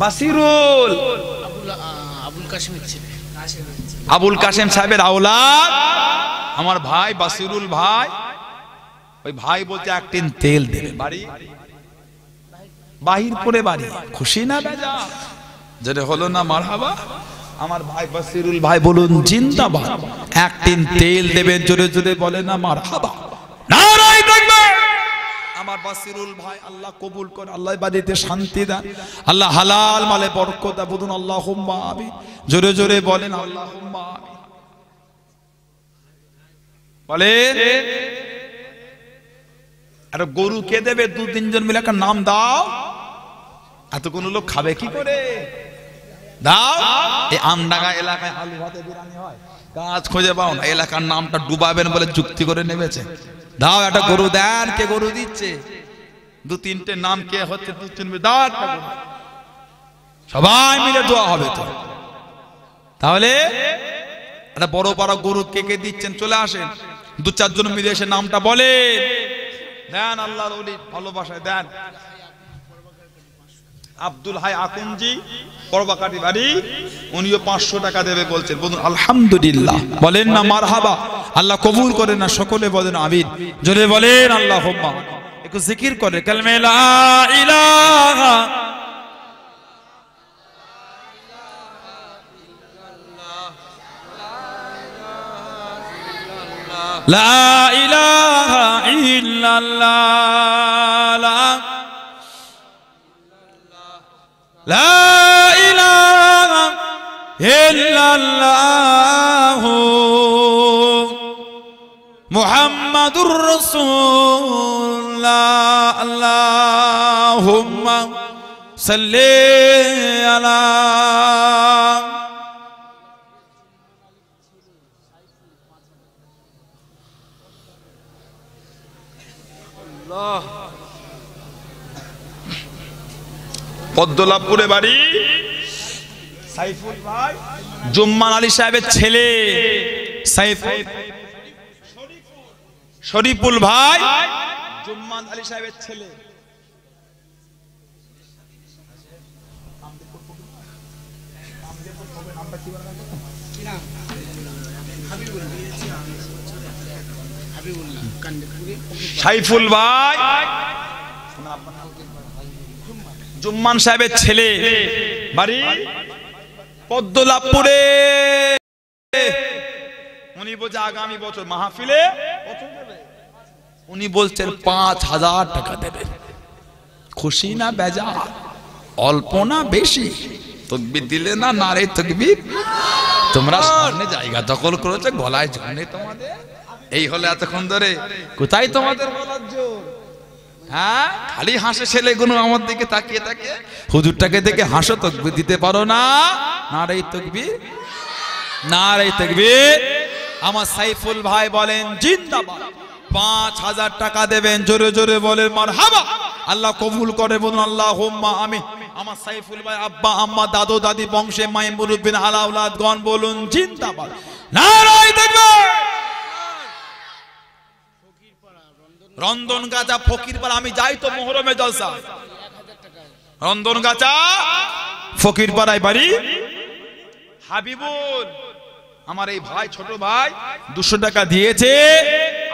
বাসিরুল। আবুল কাসেম সাহেবের আওলাদ। আমার ভাই বাসিরুল ভাই। ওই ভাই বলতে এক টিন তেল দেবে। বাড়ি? বাহির করে বাড়ি। খুশি না যেটা হলো না মারহাবা। আমার ভাই বাসিরুল ভাই বলুন জিন্দাবাদ। এক টিন তেল দেবেন জোরে জোরে বলে না নারাই দেখবে আমার বাসিরুল ভাই, আল্লাহ কবুল করে, আল্লাহ বাড়িতে শান্তি দেন। আল্লাহ হালাল মালে বরকত বলুন আল্লাহ হুম্মা আমি জোরে জোরে বলেন আল্লাহ হুম্মা আমি বলে আরে গরু কে দেবে? দু তিনজন মিলে একটা নাম দাও। এত কোন লোক খাবে কি করে? দাও। এই আমডাঙ্গা এলাকায় আলু ভাতে বিরিয়ানি হয়। কাজ খুঁজে পাও না। এলাকার নামটা ডুবাবেন বলে যুক্তি করে নেমেছে। দাও একটা গরু দেন, কে গরু দিচ্ছে? দু তিনটে নাম কে হচ্ছে, দু তিন সবাই মিলে দোয়া হবে তো। তাহলে একটা বড় বড় গরু কে কে দিচ্ছেন, চলে আসেন। দু চারজন মিলে এসে নামটা বলে। দেন আল্লাহর ওলি, ভালোবাসায় দেন। আব্দুল হাই আকুনজি পরবাকাটি বাড়ি, উনিও পাঁচশো টাকা দেবে বলছেন। বলুন, আলহামদুলিল্লাহ। বলেন না, মারহাবা। আল্লাহ কবুল করেন না সকলে বলেন আমিন জোরে বলেন আল্লাহ হোম্মা একটু জিকির করে কালমে লা ইলাহা لا إله إلا الله لا لا إله إلا الله মোহাম্মদুর রসুল্লাহ আল্লাহুম্মা আলা পদ্মলাভপুরে বাড়ি। সাইফুল ভাই। জুম্মান আলী সাহেবের ছেলে। সাইফুল শরীফুল ভাই। জুম্মান আলী সাহেবের ছেলে। সাইফুল ভাই। জুম্মান সাহেবের ছেলে। বাড়ি। পদ্মলাভপুরে। উনি বলছে আগামী বছর মাহফিলে উনি বলছেন পাঁচ হাজার টাকা দেবেন খুশি না বেজা অল্প না বেশি? তকবির দিলে না নারে তকবির? তোমরা সামনে জায়গা দখল করেছ, গলায় জন্যে তোমাদের? এই হলে এতক্ষণ ধরে কোথায় তোমাদের হ্যাঁ? খালি হাসে ছেলেগুলো আমার দিকে তাকিয়ে থাকে। হুজুরটাকে দেখে হাসো, তকবির দিতে পারো না? না রে তকবির? না রে তকবির? আমার সাইফুল ভাই বলেন, জিন্দাবাদ। পাঁচ হাজার টাকা দেবেন, জোরে জোরে বলেন মার হাবা আল্লাহ কবুল করে বলুন আল্লাহ হোম্মা আমি আমার সাইফুল ভাই আব্বা, আম্মা, দাদু, দাদি, বংশে মাই মুরুব্বিন আলাউলাদ গণ বলুন, জিন্দাবাদ। নারাই তকবির রন্দন গাছা ফকির পাড়া, আমি যাই তো মোহরমে জলসা। রন্দন গাছা ফকির পাড়ায় বাড়ি। হাবিবুল। আমার এই ভাই, ছোট ভাই দুশো টাকা দিয়েছে।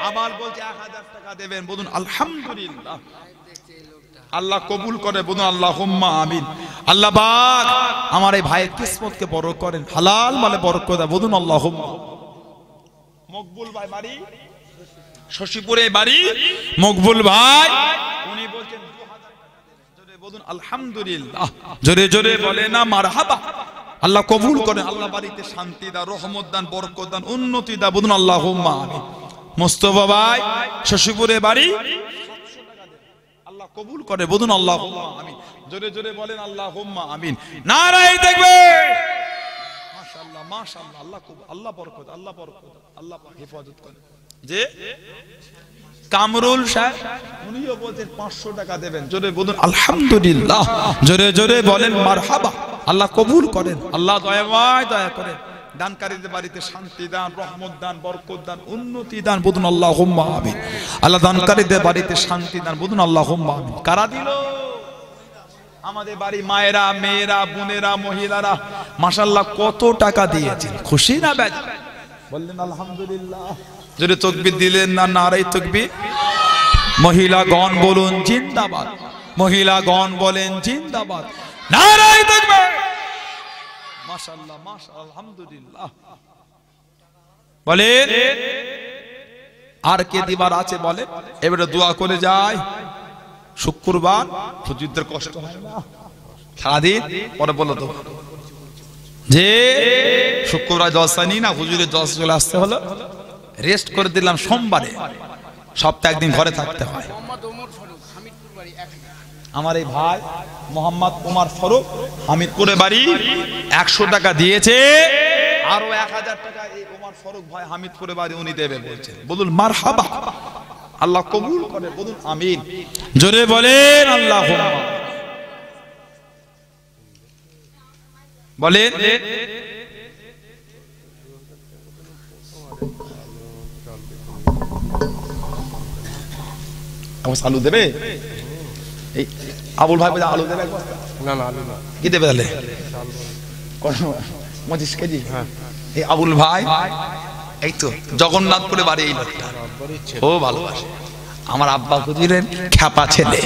আবার বলছে এক হাজার টাকা দেবেন। বলুন, আলহামদুলিল্লাহ। আল্লাহ কবুল করে, বলুন আল্লাহ হুম্মা আমিন। আল্লাহ বাক আমার এই ভাইয়ের কিসমতকে বড় করেন। হালাল মানে বড় করে বলুন আল্লাহ মকবুল ভাই বাড়ি? শশীপুরে বাড়ি? মকবুল ভাই? উনি বলছেন 2000 টাকা দেবেন। জোরে বলুন, আলহামদুলিল্লাহ। জোরে জোরে বলে না, মারহাবা। আল্লাহ কবুল করেন আল্লাহ বাড়িতে শান্তি দা রহমত দান, বরকত দান, উন্নতি দা বলুন আল্লাহ মোস্তফা ভাই, শশীপুরে বাড়ি? আল্লাহ কবুল করে, বলুন আল্লাহ আমিন। জোরে জোরে বলেন আল্লাহ আমিন। নারাই দেখবে! মাশাআল্লাহ মাশাআল্লাহ, আল্লাহ আল্লাহ বরকত আল্লাহ বরকত, আল্লাহ হেফাজত করে। যে? কামরুল সাহেব উনিও বলছেন পাঁচশো টাকা দেবেন জোরে বলুন। আলহামদুলিল্লাহ। জোরে জোরে বলেন মারহাবা। আল্লাহ কবুল করেন। আল্লাহ দয়াময় দয়া করেন। দানকারীদের বাড়িতে শান্তি দান রহমত দান বরকত দান উন্নতি দান বলুন আল্লাহ আমিন। আল্লাহ দানকারীদের বাড়িতে শান্তি দান বলুন আল্লাহ আমিন। কারা দিল? আমাদের বাড়ি মায়েরা মেয়েরা বোনেরা মহিলারা মাসাল্লাহ কত টাকা দিয়েছেন। খুশি না ব্যাজ? বললেন আলহামদুলিল্লাহ। যদি তকবির দিলেন না নারাই তকবির? মহিলাগণ বলুন, জিন্দাবাদ। মহিলাগণ বলেন, জিন্দাবাদ। নারাই তকবির! মাশাআল্লাহ মাশাআল্লাহ, আলহামদুলিল্লাহ। বলেন, আর কে দিবার আছে বলে এবারে দোয়া করে যায় শুক্রবার হুজুরদের কষ্ট হয় না। সারাদিন পরে বলো তো। যে শুক্রবার জলসা নি না, হুজুরের জলসা চলে আসতে হলো। রেস্ট করে দিলাম সোমবারে। সপ্তাহে একদিন ঘরে থাকতে হয়। আমার এই ভাই মোহাম্মদ কুমার ফারুক হামিদপুরে বাড়ি, একশো টাকা দিয়েছে। আরও এক হাজার টাকা এই কুমার ফারুক ভাই হামিদপুরে বাড়ি উনি দেবে বলছে। বলুন মার হাবা আল্লাহ কবুল করে, বলুন, আমিন। জোরে বলেন আল্লাহ বলেন। আমার আলু দেবে? এই আবুল ভাই বলে আলু দেবে? না না আলু না। কি দেবে তাহলে? পঁচিশ কেজি? এই আবুল ভাই এই তো জগন্নাথপুরে বাড়ি এই লোকটা। ও ভালোবাসে। আমার আব্বা হুজুরের খ্যাপা ছেলে।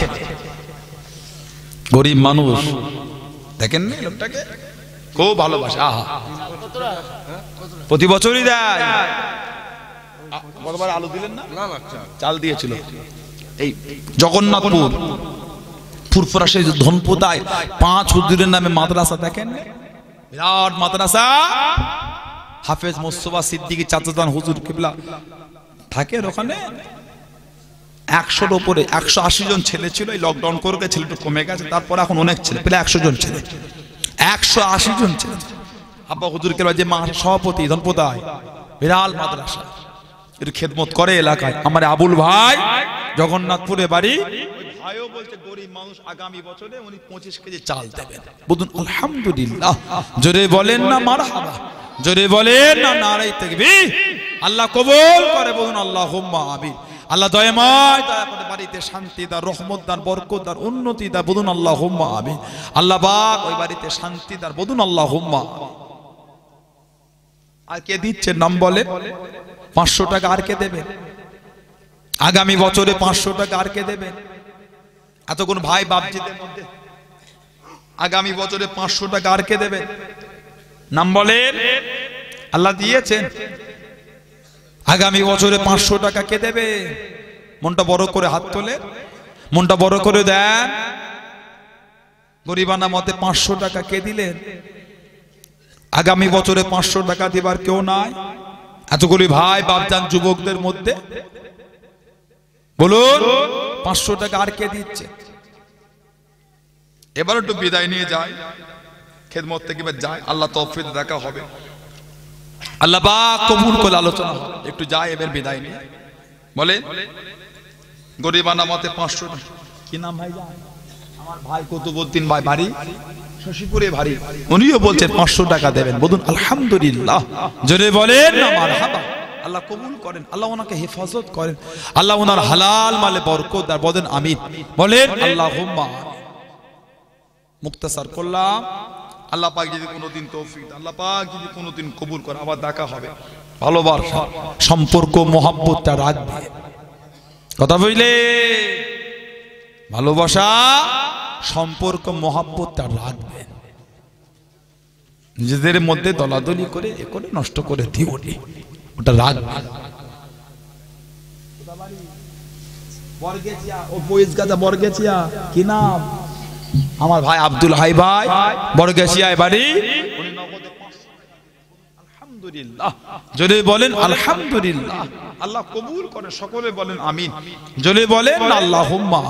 গরিব মানুষ। দেখেন না লোকটাকে? খুব ভালোবাসে আহা। প্রতি বছরই দেয়। গতবার আলু দিলেন না? চাল দিয়েছিল। এই জগন্নাথপুর ফুরফুরা সেই ধনপোতায় পাঁচ হুজুরের নামে মাদ্রাসা দেখেন বিরাট মাদ্রাসা। হাফেজ মোস্তফা সিদ্দিকী চাচাদান হুজুর কিবলা থাকেন ওখানে? একশোর ওপরে একশো আশি জন ছেলে ছিল এই লকডাউন করে গেছে, ছেলে কমে গেছে তারপর এখন অনেক ছেলে প্রায় একশো জন ছেলে। একশো আশি জন ছেলে। আব্বা হুজুর কেবলা যে মা সভাপতি ধনপোতায় বিরাল মাদ্রাসা। একটু খেদমত করে এলাকায়। আমার আবুল ভাই জগন্নাথপুরে বাড়ি। ভাইও বলছে গরিব মানুষ আগামী বছরে উনি পঁচিশ কেজি চাল দেবেন। বলুন আলহামদুলিল্লাহ। জোরে বলেন না মারহাবা। জোরে বলেন না নারাই থাকবি আল্লাহ কবুল করে বলুন আল্লাহ আমিন। আল্লাহ দয়াময় দয়া করে বাড়িতে শান্তি দার রহমত বরকত উন্নতি দার বলুন আল্লাহ আমিন। আল্লাহ বাক ওই বাড়িতে শান্তি দার বলুন আল্লাহ হুম্মা আর কে দিচ্ছে নাম বলে পাঁচশো টাকা আর কে দেবেন আগামী বছরে পাঁচশো টাকা আর কে দেবেন এতক্ষণ ভাই বাপজিদের মধ্যে। আগামী বছরে পাঁচশো টাকা আর কে দেবেন নাম বলেন। আল্লাহ দিয়েছেন। আগামী বছরে পাঁচশো টাকা কে দেবে? মনটা বড় করে হাত তোলে মনটা বড় করে দেন। গরিবানা মতে পাঁচশো টাকা কে দিলেন? আগামী বছরে পাঁচশো টাকা দিবার কেউ নাই? এতগুলি ভাই, বাপজান, যুবকদের মধ্যে। বলুন। পাঁচশো টাকা আর কে দিচ্ছে? এবার একটু বিদায় নিয়ে যায় খেদমত থেকে এবার যায় আল্লাহ তফিদ দেখা হবে। আল্লাহ বা কবুল করে আলোচনা একটু যায় এবার বিদায় নিয়ে বলে গরিবানা মতে পাঁচশো টাকা। কি নাম ভাই? আমার ভাই কুতুবুদ্দিন ভাই বাড়ি। শশীপুরে ভারী। উনিও বলছেন পাঁচশো টাকা দেবেন। বলুন আলহামদুলিল্লাহ। জোরে বলেন। আল্লাহ কবুল করেন। আল্লাহ ওনাকে হেফাজত করেন। আল্লাহ ওনার হালাল মালে বরকত আর বলেন আমিন। বলেন। আল্লাহ মুক্তাসার করলাম। আল্লাহ পাক যদি কোনোদিন তৌফিক দেন, আল্লাহ পাক যদি কোনোদিন কবুল করে আবার দেখা হবে। ভালোবাসা সম্পর্ক মোহাব্বতটা রাখবে কথা বুঝলে ভালোবাসা সম্পর্ক মহাব্বতটা রাখবেন নিজেদের মধ্যে দলাদলি করে এ করে নষ্ট করে দিও ওটা রাখবেন বরগেছিয়া কি নাম? আমার ভাই আব্দুল হাই ভাই বরগেছিয়ায় বাড়ি আলহামদুলিল্লাহ। যদি বলেন আলহামদুলিল্লাহ। আল্লাহ কবুল করে সকলে বলেন আমিন। যদি বলেন আল্লাহ আমিন।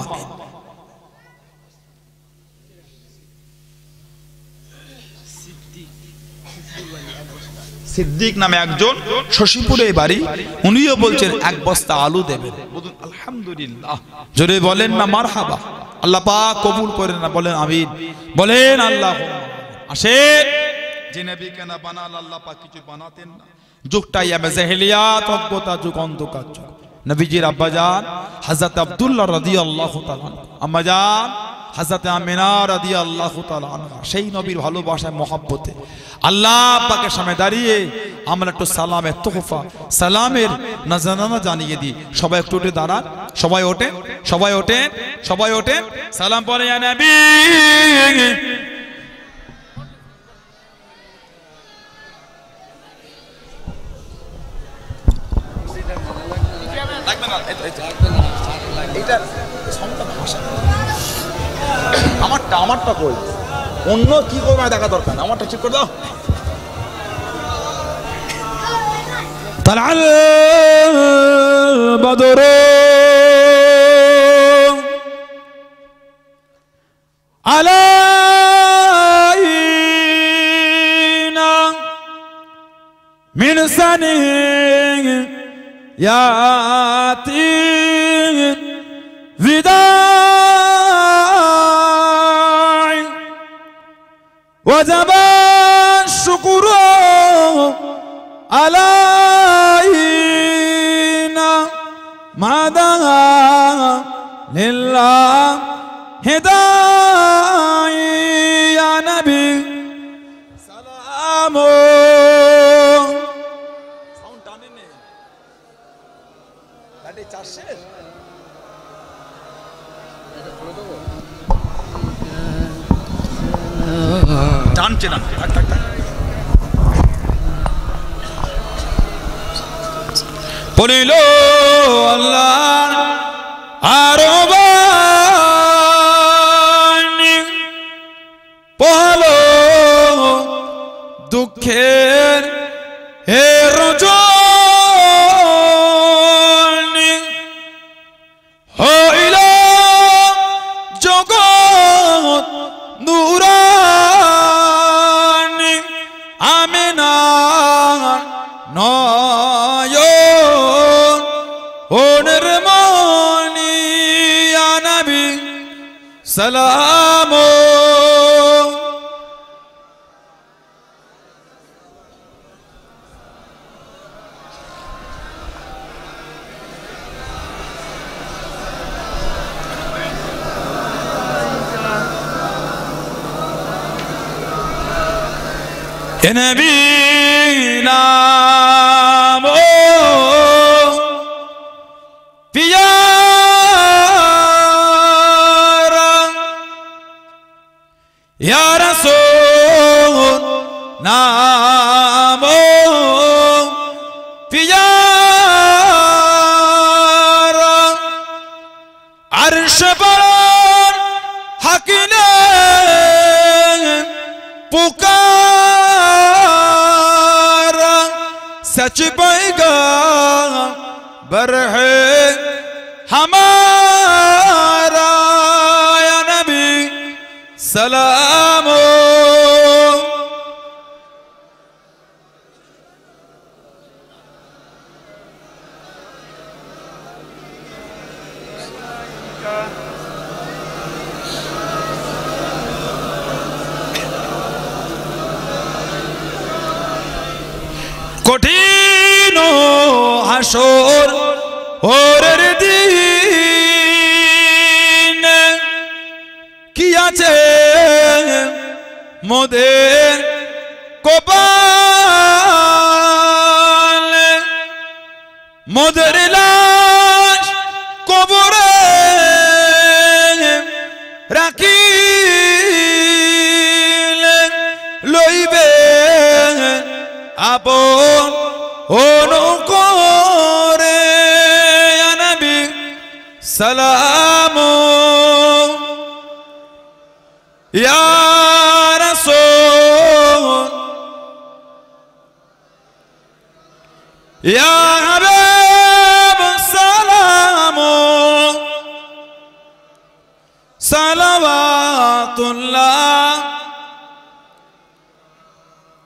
সিদ্দিক নামে একজন শশীপুরে বাড়ি উনিও বলছেন এক বস্তা আলু দেবেন। বলুন আলহামদুলিল্লাহ। জোরে বলেন না মার হাবা আল্লাহ পাক কবুল করেন না বলেন আমিন। বলেন আল্লাহ। আসেন। যে নবীকে না বানাল আল্লাহ পাক কিছু বানাতেন না। যুগটা ইয়ামে জাহেলিয়াত অজ্ঞতা যুগ অন্ধকার যুগ। নবীজির আব্বাজান হযরত আব্দুল্লাহ রাদিয়াল্লাহু তাআলা আম্মাজান হযরত আমিনা রাদিয়াল্লাহু তাআলা আনহা, সেই নবীর ভালোবাসায়, মহব্বতে। আল্লাহ পাকের সামনে দাঁড়িয়ে আমরা একটু সালামের তোহফা, সালামের নাজানা জানিয়ে দিই। সবাই একটু উঠে দাঁড়ান, সবাই ওঠে সবাই ওঠে সবাই ওঠে সালাম পরে লাগবে না তো। ভাষা। আমারটা আমারটা কই অন্য কি করবে আমার দেখা দরকার নেই। আমারটা ঠিক করে দাও طلع البدر علينا من سنين ياتي وداع وجب الشكر علينا ما دعا لله. هداية টানছে না পড়িল আল্লাহ আরও পহল দুঃখের سلام نبينا. نام پیارا عرش پر حق نے پکارا سچ پیگا بر ہے ہمارا یا نبی سلام সালাম ইয়া রাসূল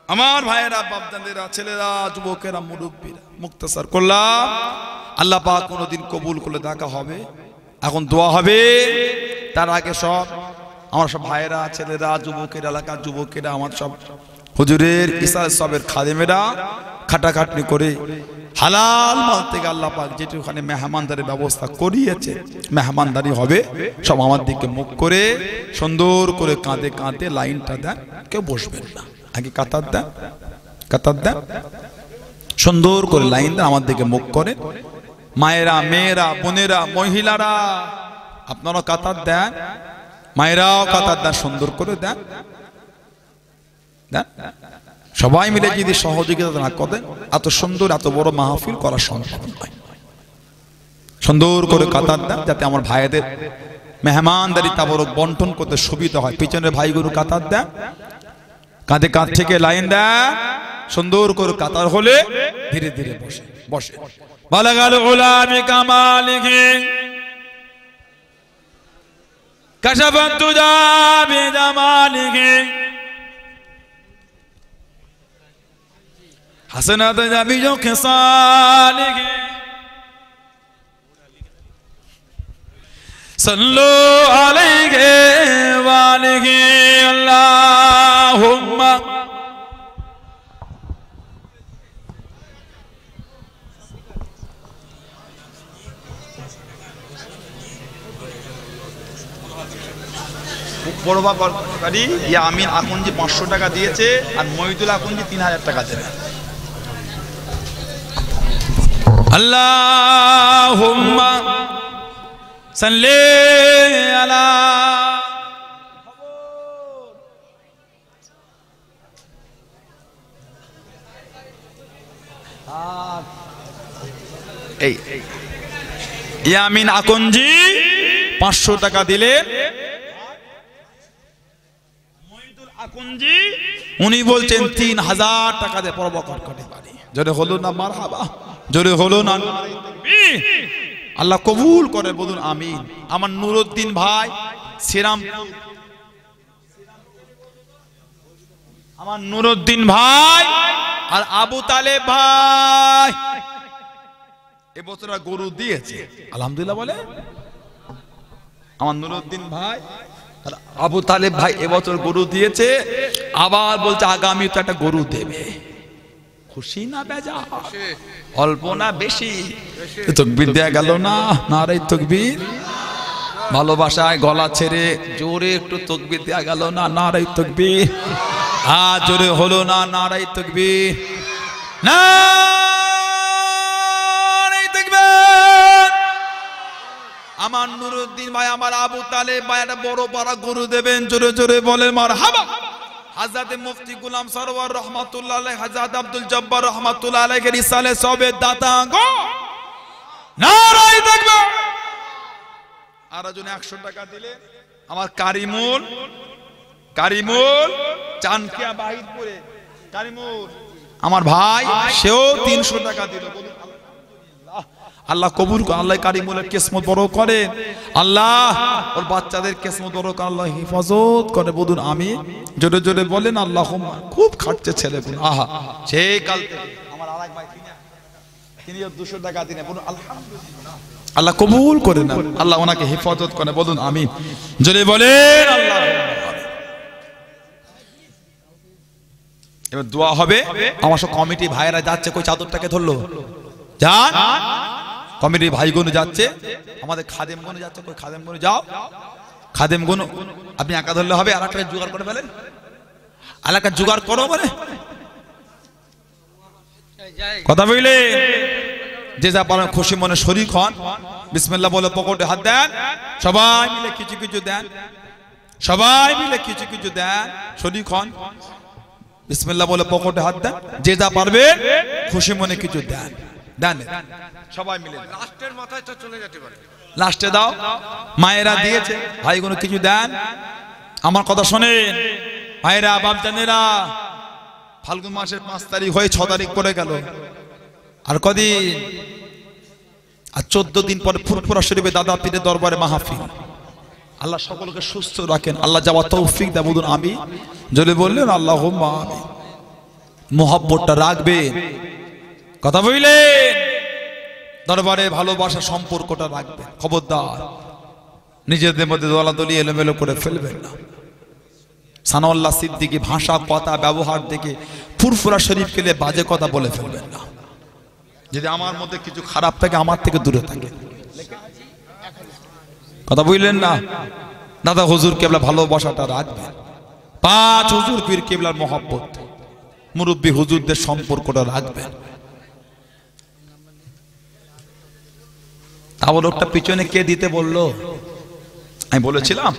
আমার ভাইয়েরা বাপদানেরা ছেলেরা, যুবকেরা, মুরব্বীরা, মুক্তাসার করলাম আল্লাহ পাক কোনোদিন কবুল করলে দেখা হবে। এখন দোয়া হবে। তার আগে সব, আমার সব ভাইয়েরা, ছেলেরা, যুবকের, এলাকার যুবকেরা, আমার সব হুজুরের, ইসার সবের খাদেমেরা খাটাখাটনি করে হালাল মাল থেকে আল্লাহ পাক যেটি ওখানে মেহমানদারির ব্যবস্থা করিয়েছে, মেহমানদারি হবে, সব আমার দিকে মুখ করে, সুন্দর করে কাঁদে কাঁদে লাইনটা দেন, কেউ বসবেন না। আগে কাতার দেন কাতার দেন। সুন্দর করে লাইন দেন, আমার দিকে মুখ করে মায়েরা, মেয়েরা, বোনেরা, মহিলারা, আপনারা কাতার দেন। মায়েরাও কাতার দেন, সুন্দর করে দেন। সবাই মিলে যদি সহযোগিতা না করেন, এত সুন্দর, এত বড় মাহফিল করা সম্ভব নয়। সুন্দর করে কাতার দেন, যাতে আমার ভাইদের মেহমানদারি তাবরক বন্টন করতে সুবিধা হয়। পিছনের ভাইগুলো কাতার দেন। কাঁধে কাঁধ থেকে লাইন দেন। সুন্দর করে কাতার হলে ধীরে ধীরে বসে বসে। بلغ الغلام کمالہ کشف الدجا بدمالہ حسنات جبیجوں کے صالح صلو علیہ وآلہ اللہ বড়বা কর্মকারী ইয়া আমিন আকঞ্জি পাঁচশো টাকা দিয়েছে, আর মহিদুল আকঞ্জি তিন হাজার টাকা দেবে। আল্লাহ এই ইয়ামিন আকঞ্জি পাঁচশো টাকা দিলে উনি বলছেন, তিন হাজার টাকা দিয়ে জোরে হলো না মার হাবা জোরে হলো না। আল্লাহ কবুল করে বলুন, আমিন। আমার নুরুদ্দিন ভাই, শ্রীরাম আমার নুরুদ্দিন ভাই আর আবু তালেব ভাই। এবছর গরু দিয়েছে। আলহামদুলিল্লাহ বলে। আমার নুরুদ্দিন ভাই আবু তালেব ভাই এবছর গরু দিয়েছে, আবার বলছে আগামী তো একটা গরু দেবে। খুশি না বেজা অল্প না বেশি? তকবির দেয়া গেল না? না রে তকবির? ভালোবাসায় গলা ছেড়ে জোরে একটু তকবির দেয়া গেল না? না রে তকবির? আ জোরে হলো না? না রে তকবির? না! আমার নুরুদ্দিন ভাই আমার আবু তালে ভাই একটা বড় পাড়া গরু দেবেন জোরে জোরে বলেন মার হাবা হাজরাতে মুফতি গুলাম সরওয়ার রহমাতুল্লাহ আলাইহি হাজরত আব্দুল জব্বার রহমাতুল্লাহ আলাইহি রিসালে সবে দাতা গো। নারাই থাকবে আর জন 100 টাকা দিলে আমার কারিমুল কারিমুল চানকিয়া বাহিরপুরে কারিমুল আমার ভাই সেও 300 টাকা দিল বলুন। আল্লাহ কবুল আল্লাহ কারিমুলের কেসমত বড় করে আল্লাহ, ওর বাচ্চাদের কেসমত বড় করে, আল্লাহ হেফাজত করে, বলুন আমি জোরে জোরে বলেন আল্লাহ খুব খাটছে ছেলে বলুন আহা। সেই কাল আমার আরেক ভাই তিনি দুশো টাকা দিনে, বলুন আলহামদুলিল্লাহ। আল্লাহ কবুল করে না আল্লাহ ওনাকে হেফাজত করে, বলুন আমি জোরে বলেন, আল্লাহ। এবার দোয়া হবে, আমার সব কমিটি ভাইয়েরা যাচ্ছে, কই চাদরটাকে ধরলো? যান। কমিটির ভাইগুলো যাচ্ছে, আমাদের খাদেমগুলো যাচ্ছে, কই খাদেমগুলো যাও। খাদেমগুলো আপনি একা ধরলে হবে আর একটা জোগাড় করে ফেলেন। আর জোগাড় করো মানে কথা বুঝলে যে যা পারেন খুশি মনে শরিক হন। বিসমিল্লাহ বলে পকেটে হাত দেন। সবাই মিলে কিছু কিছু দেন। সবাই মিলে কিছু কিছু দেন। শরিক হন। বিসমিল্লাহ বলে পকেটে হাত দেন। যে যা পারবে, খুশি মনে কিছু দেন। দেন সবাই মিলে লাস্টের মাথায় তো চলে যেতে পারে। লাস্টে দাও। মায়েরা দিয়েছে। ভাইগুলো কিছু দেন। আমার কথা শোনেন। ভাইরা বাপজানেরা ফাল্গুন মাসের পাঁচ তারিখ হয়ে ছ তারিখ পরে গেল। আর কদিন? আর চোদ্দ দিন পরে ফুরফুরা শরীফে দাদা পীরের দরবারে মাহফিল। আল্লাহ সকলকে সুস্থ রাখেন। আল্লাহ যাওয়া তৌফিক দেয় বলুন আমি যদি বললেন আল্লাহ মোহাব্বতটা রাখবেন। কথা বললেন দরবারে ভালোবাসা সম্পর্কটা রাখবেন, খবরদার। নিজেদের মধ্যে দলাদলি এলোমেলো করে ফেলবেন না। সানাউল্লাহ সিদ্দিকি ভাষা, কথা, ব্যবহার দেখে ফুরফুরা শরীফ কেলে বাজে কথা বলে ফেলবেন না। যদি আমার মধ্যে কিছু খারাপ থাকে, আমার থেকে দূরে থাকে। কথা বুঝলেন না? দাদা হুজুর কেবলা ভালোবাসাটা রাখবেন। পাঁচ হুজুর পীর কেবলার মহব্বত। মুরব্বী হুজুরদের সম্পর্কটা রাখবেন। তাও লোকটা পিছনে কে দিতে বলল? আমি বলেছিলাম।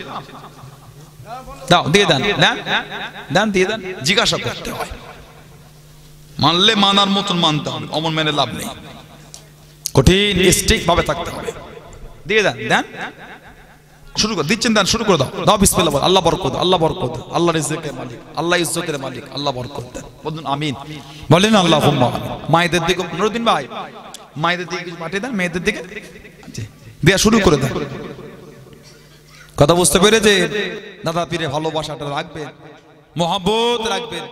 দাও, দিয়ে দেন দেন দেন, দিয়ে দেন। জিজ্ঞাসা করতে হয়। মানলে মানার মতন অমন মেনে লাভ নেই। কঠিন স্ট্রিক ভাবে থাকতে হবে। দিয়ে দেন দেন। শুরু করে, দিচ্ছেন, দেন, শুরু করে দাও। দাও, বিসমিল্লাহ বল আল্লাহ বরকত আল্লাহ বরকত আল্লাহ রিজকের মালিক আল্লাহ ইজ্জতের মালিক, আল্লাহ বরকত। দেন বলুন, আমিন। বলেন আল্লাহ মায়েদের দিকে নুরুদ্দিন ভাই। মায়েদের দিকে কিছু পাঠিয়ে দেন মেয়েদের দিকে? জি, দেয়া শুরু করে দেন। কথা বুঝতে পেরেছে? দাদা পীরে ভালোবাসাটা রাখবেন মহাব্বত রাখবেন।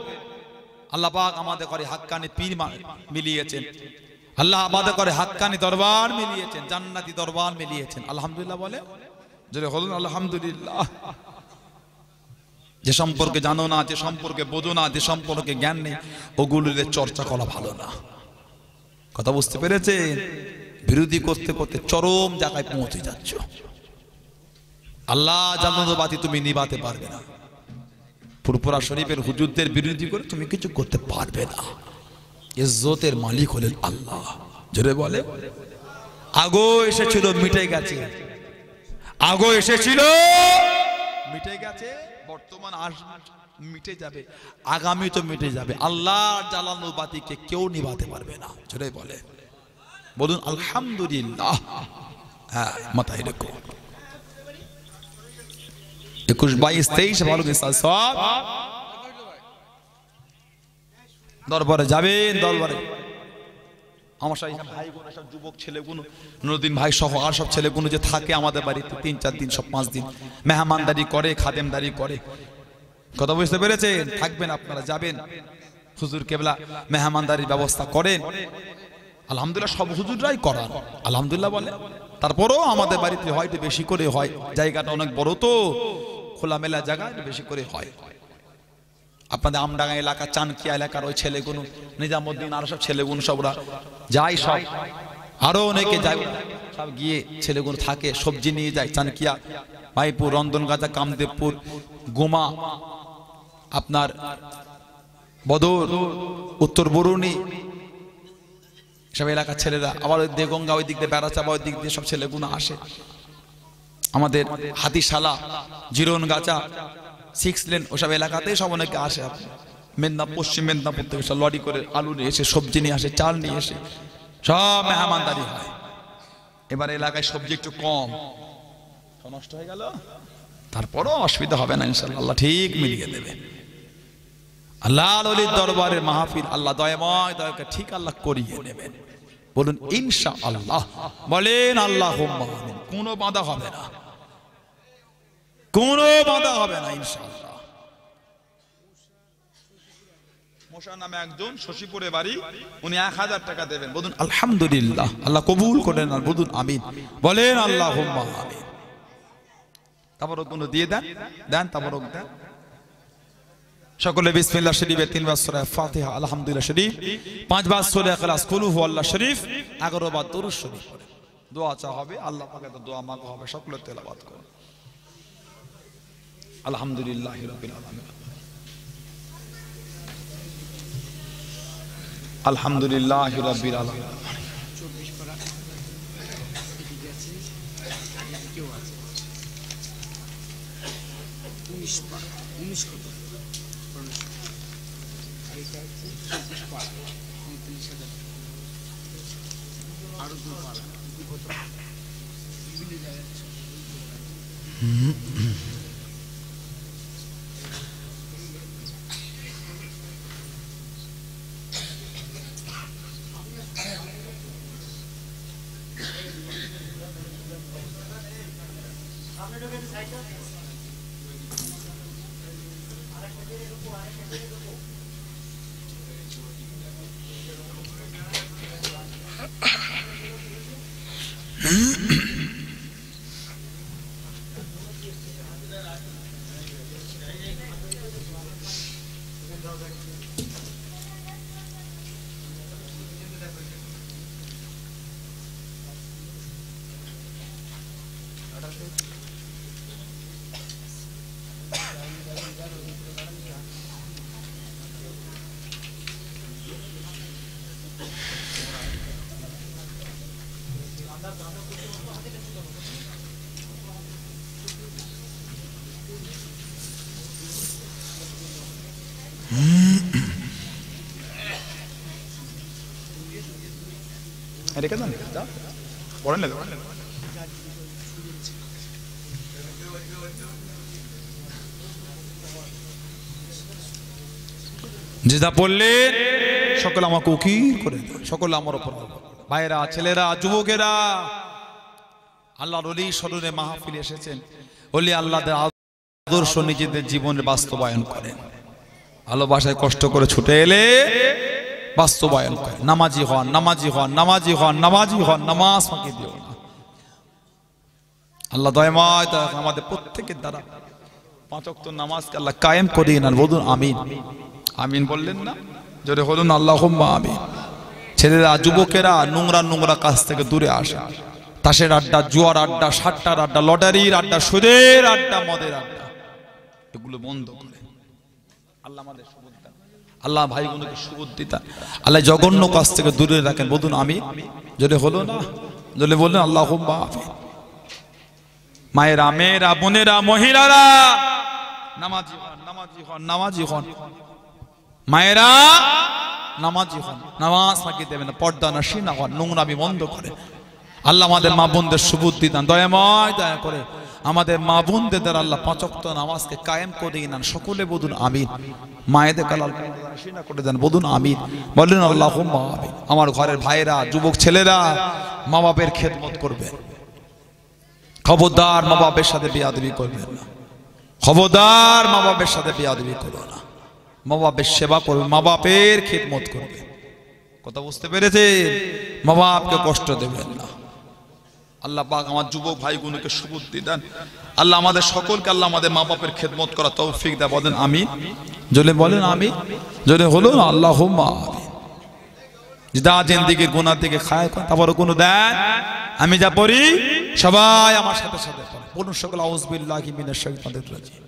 আল্লাহ পাক আমাদের করে হাক্কানি পীর মিলিয়েছেন। আল্লাহ আমাদের করে হাক্কানি দরবার মিলিয়েছেন জান্নাতি দরবার মিলিয়েছেন। আলহামদুলিল্লাহ বলে? যদি বলুন আলহামদুলিল্লাহ। যে সম্পর্কে জানো না যে সম্পর্কে বোঝো না যে সম্পর্কে জ্ঞান নেই ওগুলোর চর্চা করা ভালো না। কথা বুঝতে পেরেছেন? বিরোধী করতে করতে চরম জায়গায় পৌঁছে যাচ্ছ। আল্লাহ জানো বাতি তুমি নিবাতে পারবে না। ফুরফুরা শরীফের হুজুরদের বিরোধী করে তুমি কিছু করতে পারবে না। ইজ্জতের মালিক হলেন আল্লাহ। জোরে বলে। আগো এসেছিল, মিটে গেছে। আগো এসেছিল, মিটে গেছে, বর্তমান আস মিটে যাবে, আগামী তো মিটে যাবে। আল্লাহ জ্বালানো বাতিকে কেউ নিভাতে পারবে না। জোরে বলে বলুন, আলহামদুলিল্লাহ। হ্যাঁ মাথায় রেখো। একুশ, বাইশ, তেইশ ভালো সব দরবারে যাবেন, দরবারে। আমার সাথে ভাইগুলো সব যুবক, ছেলেগুলো নদীন ভাই সহ আর সব ছেলেগুলো যে থাকে আমাদের বাড়িতে, তিন, চার দিন, সব পাঁচ দিন। মেহমানদারি করে, খাদেমদারি করে। কথা বুঝতে পেরেছেন? থাকবেন আপনারা, যাবেন। হুজুর কেবলা মেহমানদারির ব্যবস্থা করেন। আলহামদুলিল্লাহ, সব হুজুররাই করান আলহামদুলিল্লাহ বলে। তারপরেও আমাদের বাড়িতে হয়, একটু বেশি করে হয়। জায়গাটা অনেক বড় তো। খোলামেলা জায়গা বেশি করে হয়। আপনাদের আমডাঙ্গা এলাকা, চানকিয়া এলাকার ওই ছেলেগুলো নিজামুদ্দিন, আরও সব ছেলেগুলো সবরা যায় সব। আরও অনেকে যায়। সব গিয়ে ছেলেগুলো থাকে, সবজি নিয়ে যায়, চানকিয়া, মাইপুর রন্দনগাজা কামদেবপুর, গোমা আপনার বদর উত্তর বরুণী সব এলাকার ছেলেরা, আবার ওই দেগঙ্গা ওই দিক দিয়ে বেড়াচাপা ওই দিক দিয়ে সব ছেলেগুলো আসে। আমাদের হাতিশালা জিরন গাছা সিক্স লেন ওসব এলাকাতে সব অনেকে আসে মেদিনীপুর, পশ্চিম মেদিনীপুর থেকে সব লরি করে আলু নিয়ে এসে, সবজি নিয়ে আসে, চাল নিয়ে এসে, সব মেহমানদারি হয়। এবার এলাকায় সবজি একটু কম। নষ্ট হয়ে গেল। তারপরও অসুবিধা হবে না ইনশাল্লাহ ঠিক মিলিয়ে দেবে। আল্লাহ অলির দরবারের মাহফিল, আল্লাহ দয়াময় দয়াকে ঠিক আল্লাহ করিয়ে নেবেন। বলুন ইনশা আল্লাহ বলেন আল্লাহ কোনো বাধা হবে না। কোনো বাধা হবে না, ইনশাআল্লাহ। মশা নামে একজন শশীপুরে বাড়ি, উনি এক হাজার টাকা দেবেন। বলুন, আলহামদুলিল্লাহ। আল্লাহ কবুল করেন আর বলুন, আমিন। বলেন আল্লাহ আমিন। তারপর কোনো দিয়ে দেন? দেন তারপর দেন। সকলে বিসমিল্লাহ শরীফের তিনবার সূরা ফাতিহা, আলহামদুলিল্লাহ শরীফ। পাঁচবার সূরা ইখলাস, কুল আল্লাহ শরীফ 11 বার দরুদ শরীফ দোয়া চা হবে, আল্লাহ পাকের তো দোয়া মাগো হবে সকলে তেলাওয়াত করুন। আলহামদুলিল্লাহি রাব্বিল আলামিন। আলহামদুলিল্লাহি রাব্বিল আলামিন। উনিশ পারা উনিশ কত এটা হচ্ছে চব্বিশ পারা পঁয়ত্রিশ হাজার আরও রেখে দেন পড়েন না যেটা বললেন সকল আমাকে উকিল করে সকল আমার ওপর ভাইরা ছেলেরা যুবকেরা আল্লাহ রলি স্মরণে মাহফিল এসেছেন বলি আল্লাহদের আদর্শ নিজেদের জীবনে বাস্তবায়ন করেন ভালোবাসায় কষ্ট করে ছুটে এলে বাস্তবায়ন করেন। নামাজি হন নামাজি হন নামাজি হন নামাজি হন, নামাজ ফাঁকি দিও না। আল্লাহ দয়ময় দয়া আমাদের প্রত্যেকের দ্বারা নামাজকে আল্লাহ কায়েম নেন বলুন আমিন। আমিন বললেন না? জোরে হলুন আল্লাহ আমিন। ছেলেরা, যুবকেরা, নোংরা নোংরা কাজ থেকে দূরে আসে। তাসের আড্ডা, জুয়ার আড্ডা সাতটার আড্ডা, লটারির আড্ডা, সুদের আড্ডা, মদের আড্ডা। এগুলো বন্ধ করে। আল্লাহ আমাদের। আল্লাহ ভাইগুলোকে সুবুদ্ধি দান আল্লাহ জঘন্য কাজ থেকে দূরে রাখেন। বলুন আমি যদি হলো না, যদি বললেন আল্লাহ মায়েরা, মেয়েরা, বোনেরা, মহিলারা, নামাজি নামাজি হন নামাজি হন। মায়েরা, নামাজি হন। নামাজ ফাঁকি দেবেন পর্দা না সিনা হন, নোংরামি বন্ধ করে। আল্লাহ আমাদের মা বোনদের সুবুদ্ধি দান। দয়াময় দয়া করে। আমাদের মা বোনদের দ্বারা আল্লাহ পাঁচক্ত নামাজকে কায়েম করে নেন। সকলে বলুন আমিন। মায়েদের কালাল করে দেন, বলুন আমিন। বললেন আল্লাহ আমার ঘরের ভাইয়েরা, যুবক ছেলেরা মা বাপের খেদমত করবে। খবরদার মা বাপের সাথে বিয়াদবি করবেন না। খবরদার মা বাপের সাথে বিয়াদবি করবে না। মা বাপের সেবা করবে মা বাপের খিদমত করবে। কথা বুঝতে পেরেছে মা বাপকে কষ্ট দেবেন না। আল্লাহ পাক আমার যুবক ভাইগুলোকে সুবুদ্ধি দেন আল্লাহ আমাদের সকলকে আল্লাহ আমাদের মা বাপের খেদমত করা তৌফিক দেয় বলেন আমি জলে বলেন আমি জলে হলো না আল্লাহ আমিন যা জিন্দিগির গুনার দিকে খায় তারপরে কোনো দেন আমি যা পড়ি সবাই আমার সাথে সাথে পড়ে বলুন সকল আউজবিল্লাহি মিনাশ শাইতানির রাজিম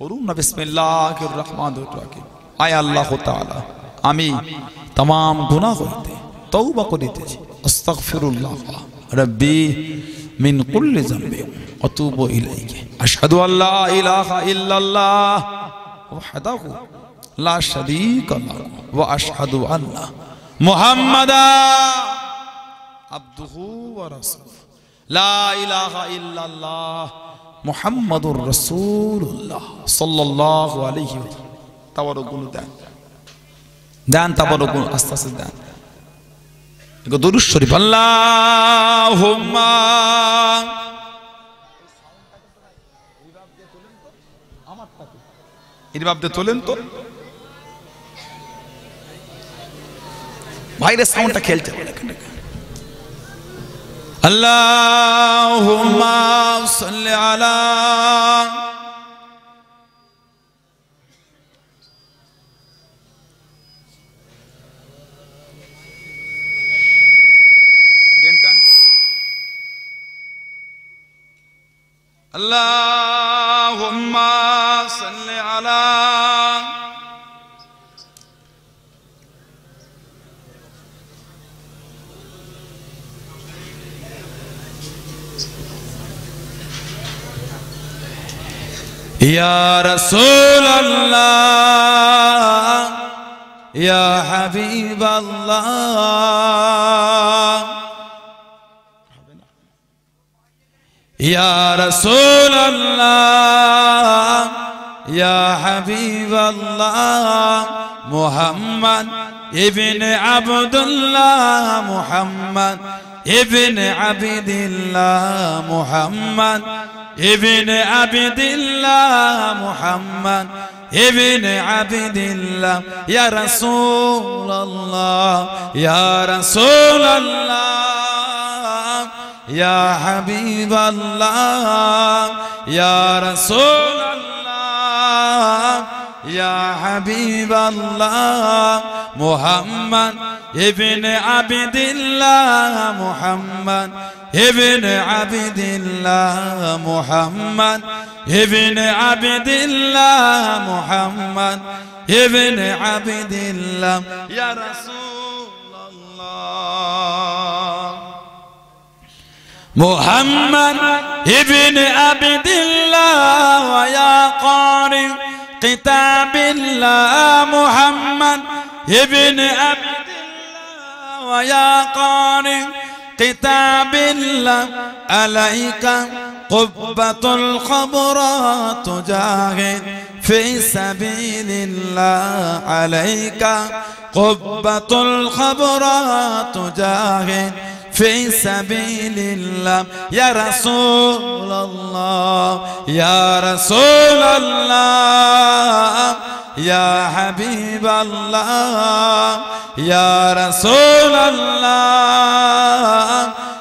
বলুন না বিসমিল্লাহির রহমানির রহিম আয় আল্লাহ তাআলা আমি तमाम গুনাহ হইতে তওবা করিতেছি আস্তাগফিরুল্লাহ রব্বি মিন কুল্লি যামবি আতুবু ইলাইহি। আশহাদু আল্লা ইলাহা ইল্লাল্লাহ ওয়াহদাহু লা শারীকা লাহু ওয়া আশহাদু আন্না মুহাম্মাদা আব্দুহু ওয়া রাসূলুহু। লা ইলাহা ইল্লাল্লাহ মুহাম্মাদুর রাসূলুল্লাহ সাল্লাল্লাহু আলাইহি তাওয়ারগুল দেন। দেন তাওয়ারগুল আস্তে আস্তে দেন। দরুদ শরীফ। আল্লাহুম্মা। এর বাপতে তোলেন তো। ভাইরের সাউন্ডটা খেলতে আল্লাহুম্মা সাল্লি আলা اللهم صل على يا رسول الله يا حبيب الله. يا رسول الله يا حبيب الله محمد ابن عبد الله محمد ابن عبد الله محمد ابن عبد الله محمد ابن عبد الله يا رسول الله يا رسول الله. يا حبيب الله يا رسول الله يا حبيب الله محمد ابن عبد الله محمد ابن عبد الله محمد ابن عبد الله محمد ابن عبد الله يا رسول الله. ويا قارئ كتاب الله. محمد ابن عبد الله ويا قارئ كتاب الله. عليك قبة الخبرات جاهد في سبيل الله. عليك قبة الخبرات جاهد في سبيل الله. يا رسول الله يا رسول الله يا حبيب الله يا رسول الله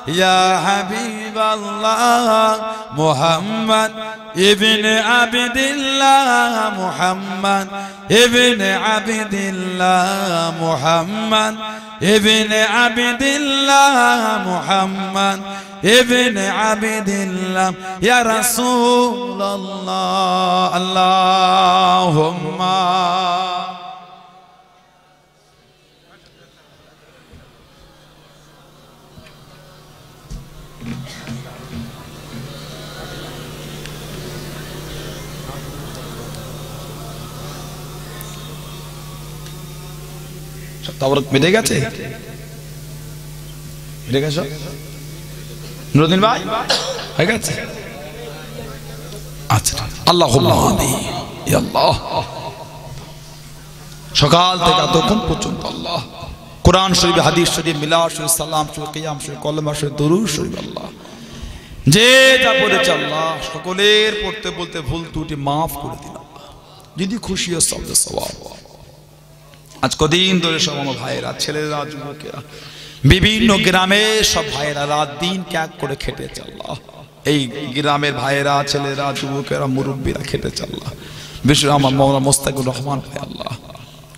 يا حبيب الله محمد ابن عبد الله محمد ابن عبد الله محمد ابن عبد الله محمد ابن عبد الله. يا رسول الله اللهم তাওরাত মিটে গেছে? মিটে গেছে নুরুদ্দিন ভাই? হয়ে গেছে? আচ্ছা আল্লাহ আল্লাহ। সকাল থেকে এতক্ষণ পর্যন্ত আল্লাহ। কোরআন শরীফ, হাদিস শরীফ, মিলাদ শরীফ, সালাম শরীফ, কিয়াম শরীফ, কলমা শরীফ, দরুদ শরীফ, আল্লাহ। যে যা পড়েছে আল্লাহ, সকলের পড়তে বলতে ভুল ত্রুটি মাফ করে দিন আল্লাহ। যদি খুশি শব্দ স্বভাব আজ কদিন ধরে সব আমার ভাইয়েরা, ছেলেরা, যুবকেরা, বিভিন্ন গ্রামে সব ভাইয়েরা রাত দিন ক্যাক করে খেটে আল্লাহ। এই গ্রামের ভাইয়েরা, ছেলেরা, যুবকেরা, মুরব্বীরা খেটে আল্লাহ। বিশেষ আমার মৌলা মোস্তাকুর রহমান ভাই আল্লাহ।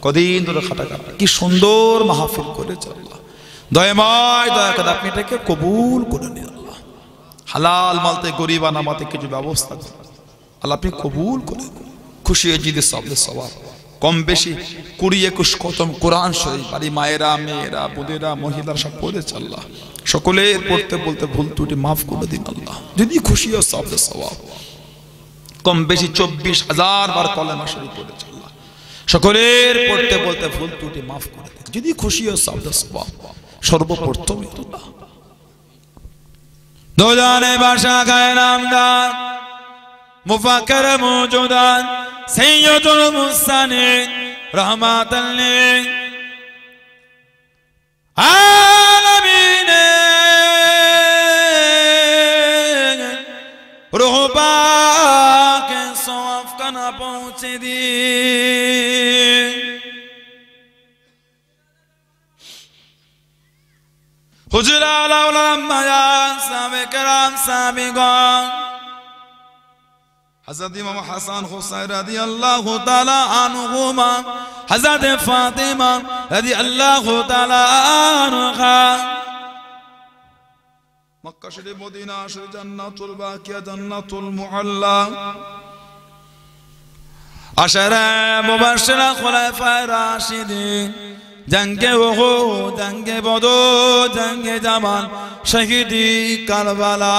কদিন ধরে খাটা কাটা কি সুন্দর মাহফিল করেছে আল্লাহ। দয়াময় দয়া করে আপনি এটাকে কবুল করে নিন আল্লাহ। হালাল মালতে গরিব আনামাতে কিছু ব্যবস্থা আল্লাহ আপনি কবুল করে খুশি হয়ে জিদে সবলে সবার কম বেশি কুড়ি একুশ খতম কোরআন শরীফ। বাড়ি মায়েরা, মেয়েরা, বোনেরা, মহিলারা সব পড়েছে আল্লাহ। সকলের পড়তে বলতে ভুল ত্রুটি মাফ করে দিন আল্লাহ। যদি খুশি হয় সবলে সবাব কম বেশি চব্বিশ হাজার বার কলেমা শরীফ পড়েছে আল্লাহ। সকলের পড়তে বলতে ভুল ত্রুটি মাফ করে দিন। যদি খুশি হয় সবলে সবাব সর্বপ্রথম আল্লাহ। দো জানে বাসা গায়ে নামদার মুফাকর মৌজুদান। সৈয়দুল মুসানি রহমাতাল্লিল আলামিন রুহ পাক সওয়াব কানা পৌঁছে দি হুজুর আলাউলাম্মা সাহাবে কেরাম সাহাবিগণ হযরত ইমাম হাসান হুসাইন রাদিয়াল্লাহু তাআলা আনহুমা হযরত ফাতিমা রাদিয়াল্লাহু তাআলা আনহা মক্কা শরীফ মদিনা শরীফ জান্নাতুল বাকিয়া জান্নাতুল মুআল্লা আশারা মুবাশশিরা খুলাফায়ে রাশিদিন জঙ্গে ওহো জঙ্গে বদো জঙ্গে জামান শহীদি কারবালা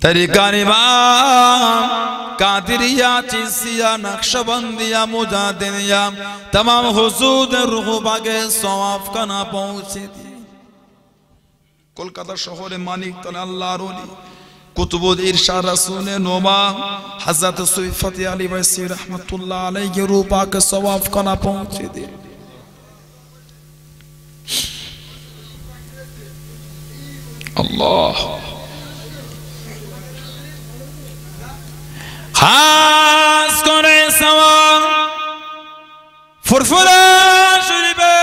তরিকার ইমাম কাদিরিয়া চিসিয়া নকশবন্দিয়া মুজাদিনিয়া तमाम হুজুরদের রূহ পাকে সওয়াব কানা পৌঁছে দি কলকাতা শহরে মানিক তলে আল্লাহর ওলি কুতুবুল ইরশাদ রাসূলে নোমা হযরত সুইফাতি আলী ওয়াইসি রহমাতুল্লাহ আলাইহি রূপাকে সওয়াব করা পৌঁছে দে আল্লাহ খাস করে সওয়াব ফুরফুরা শরীফে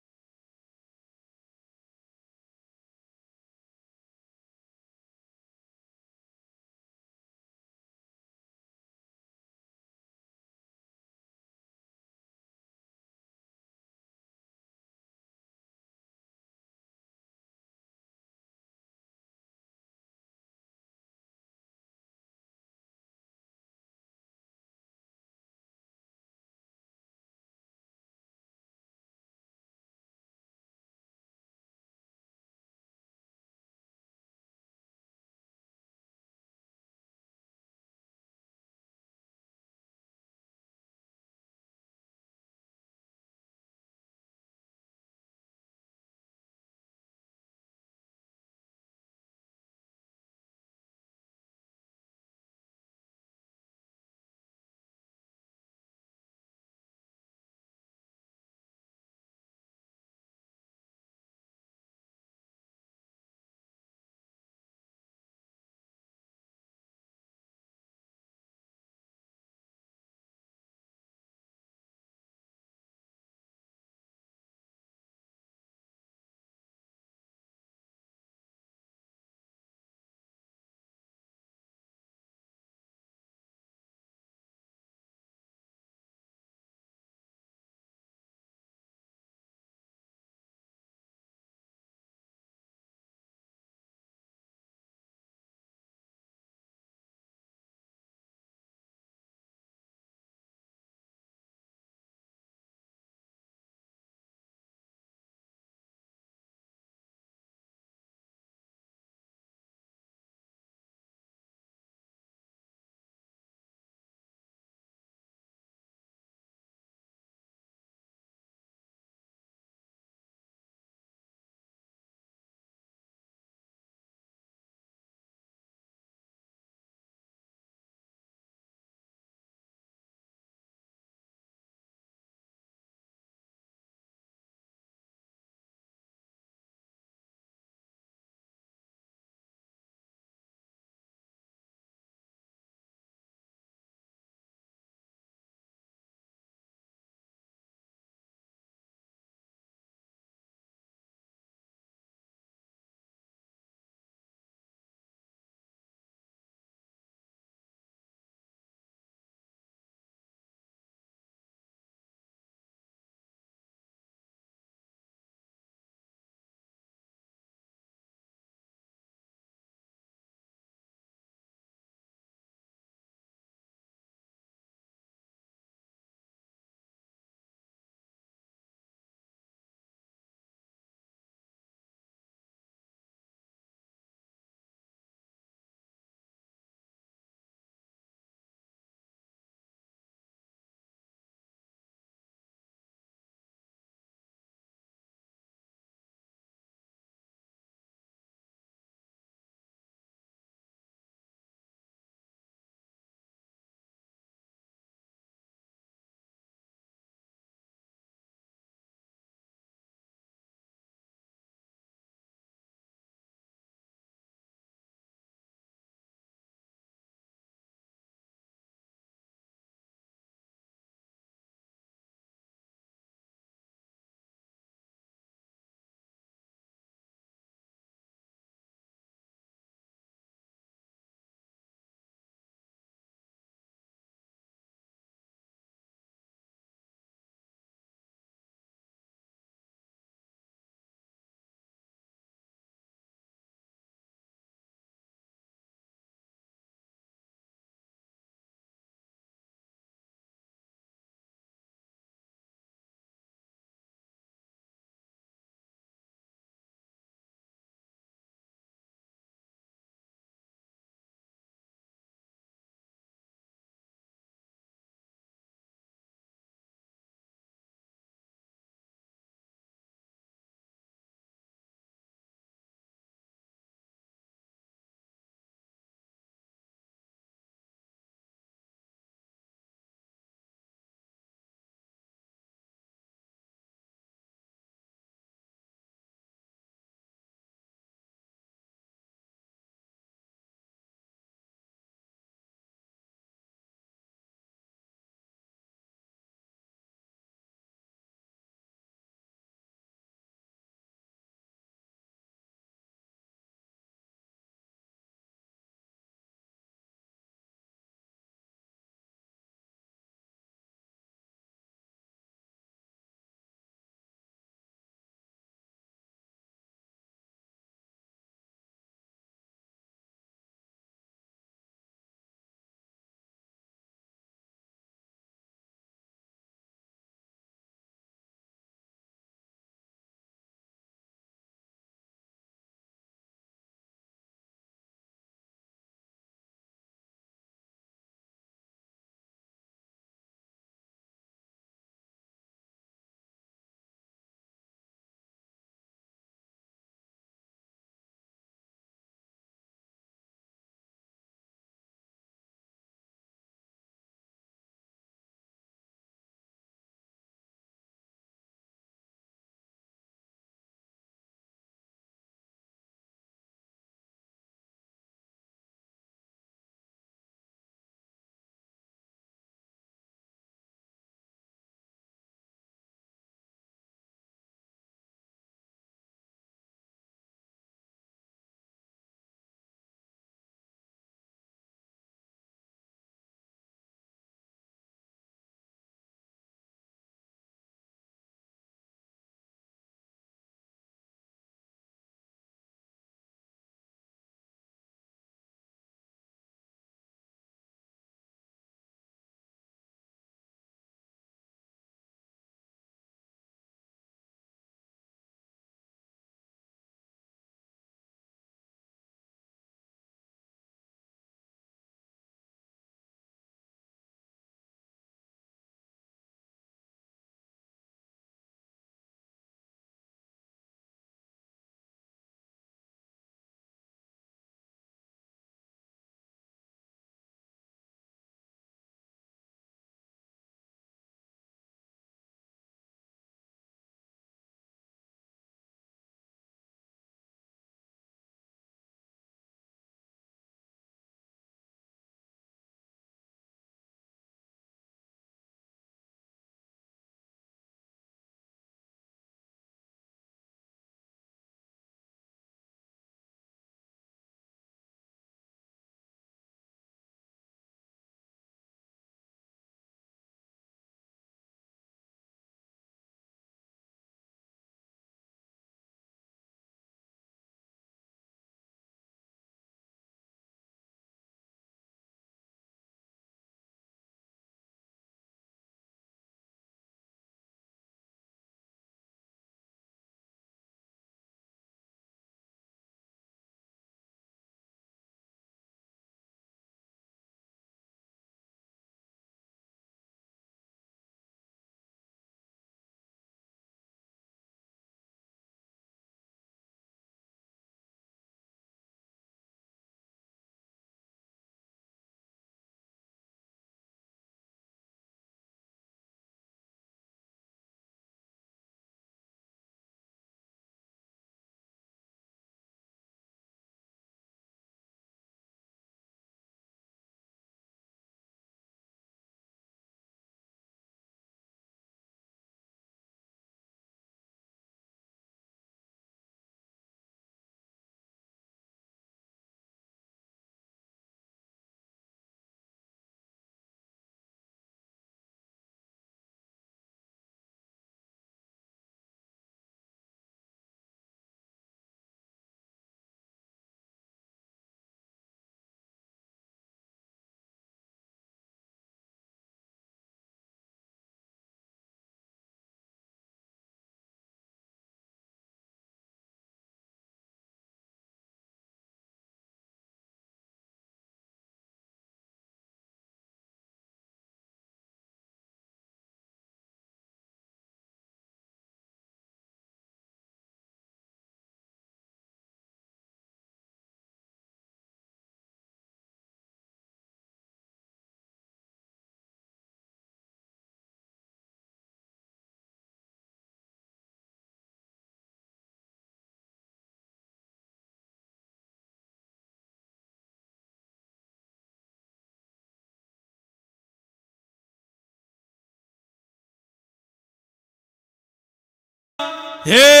জমিনে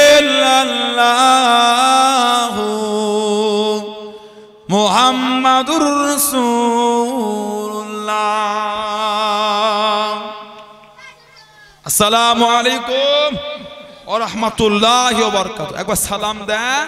ইল্লাল্লাহু মুহাম্মাদুর রাসূলুল্লাহ আসসালামু আলাইকুম ওয়া রাহমাতুল্লাহি ওয়া বারাকাতুহু একবার সালাম দেন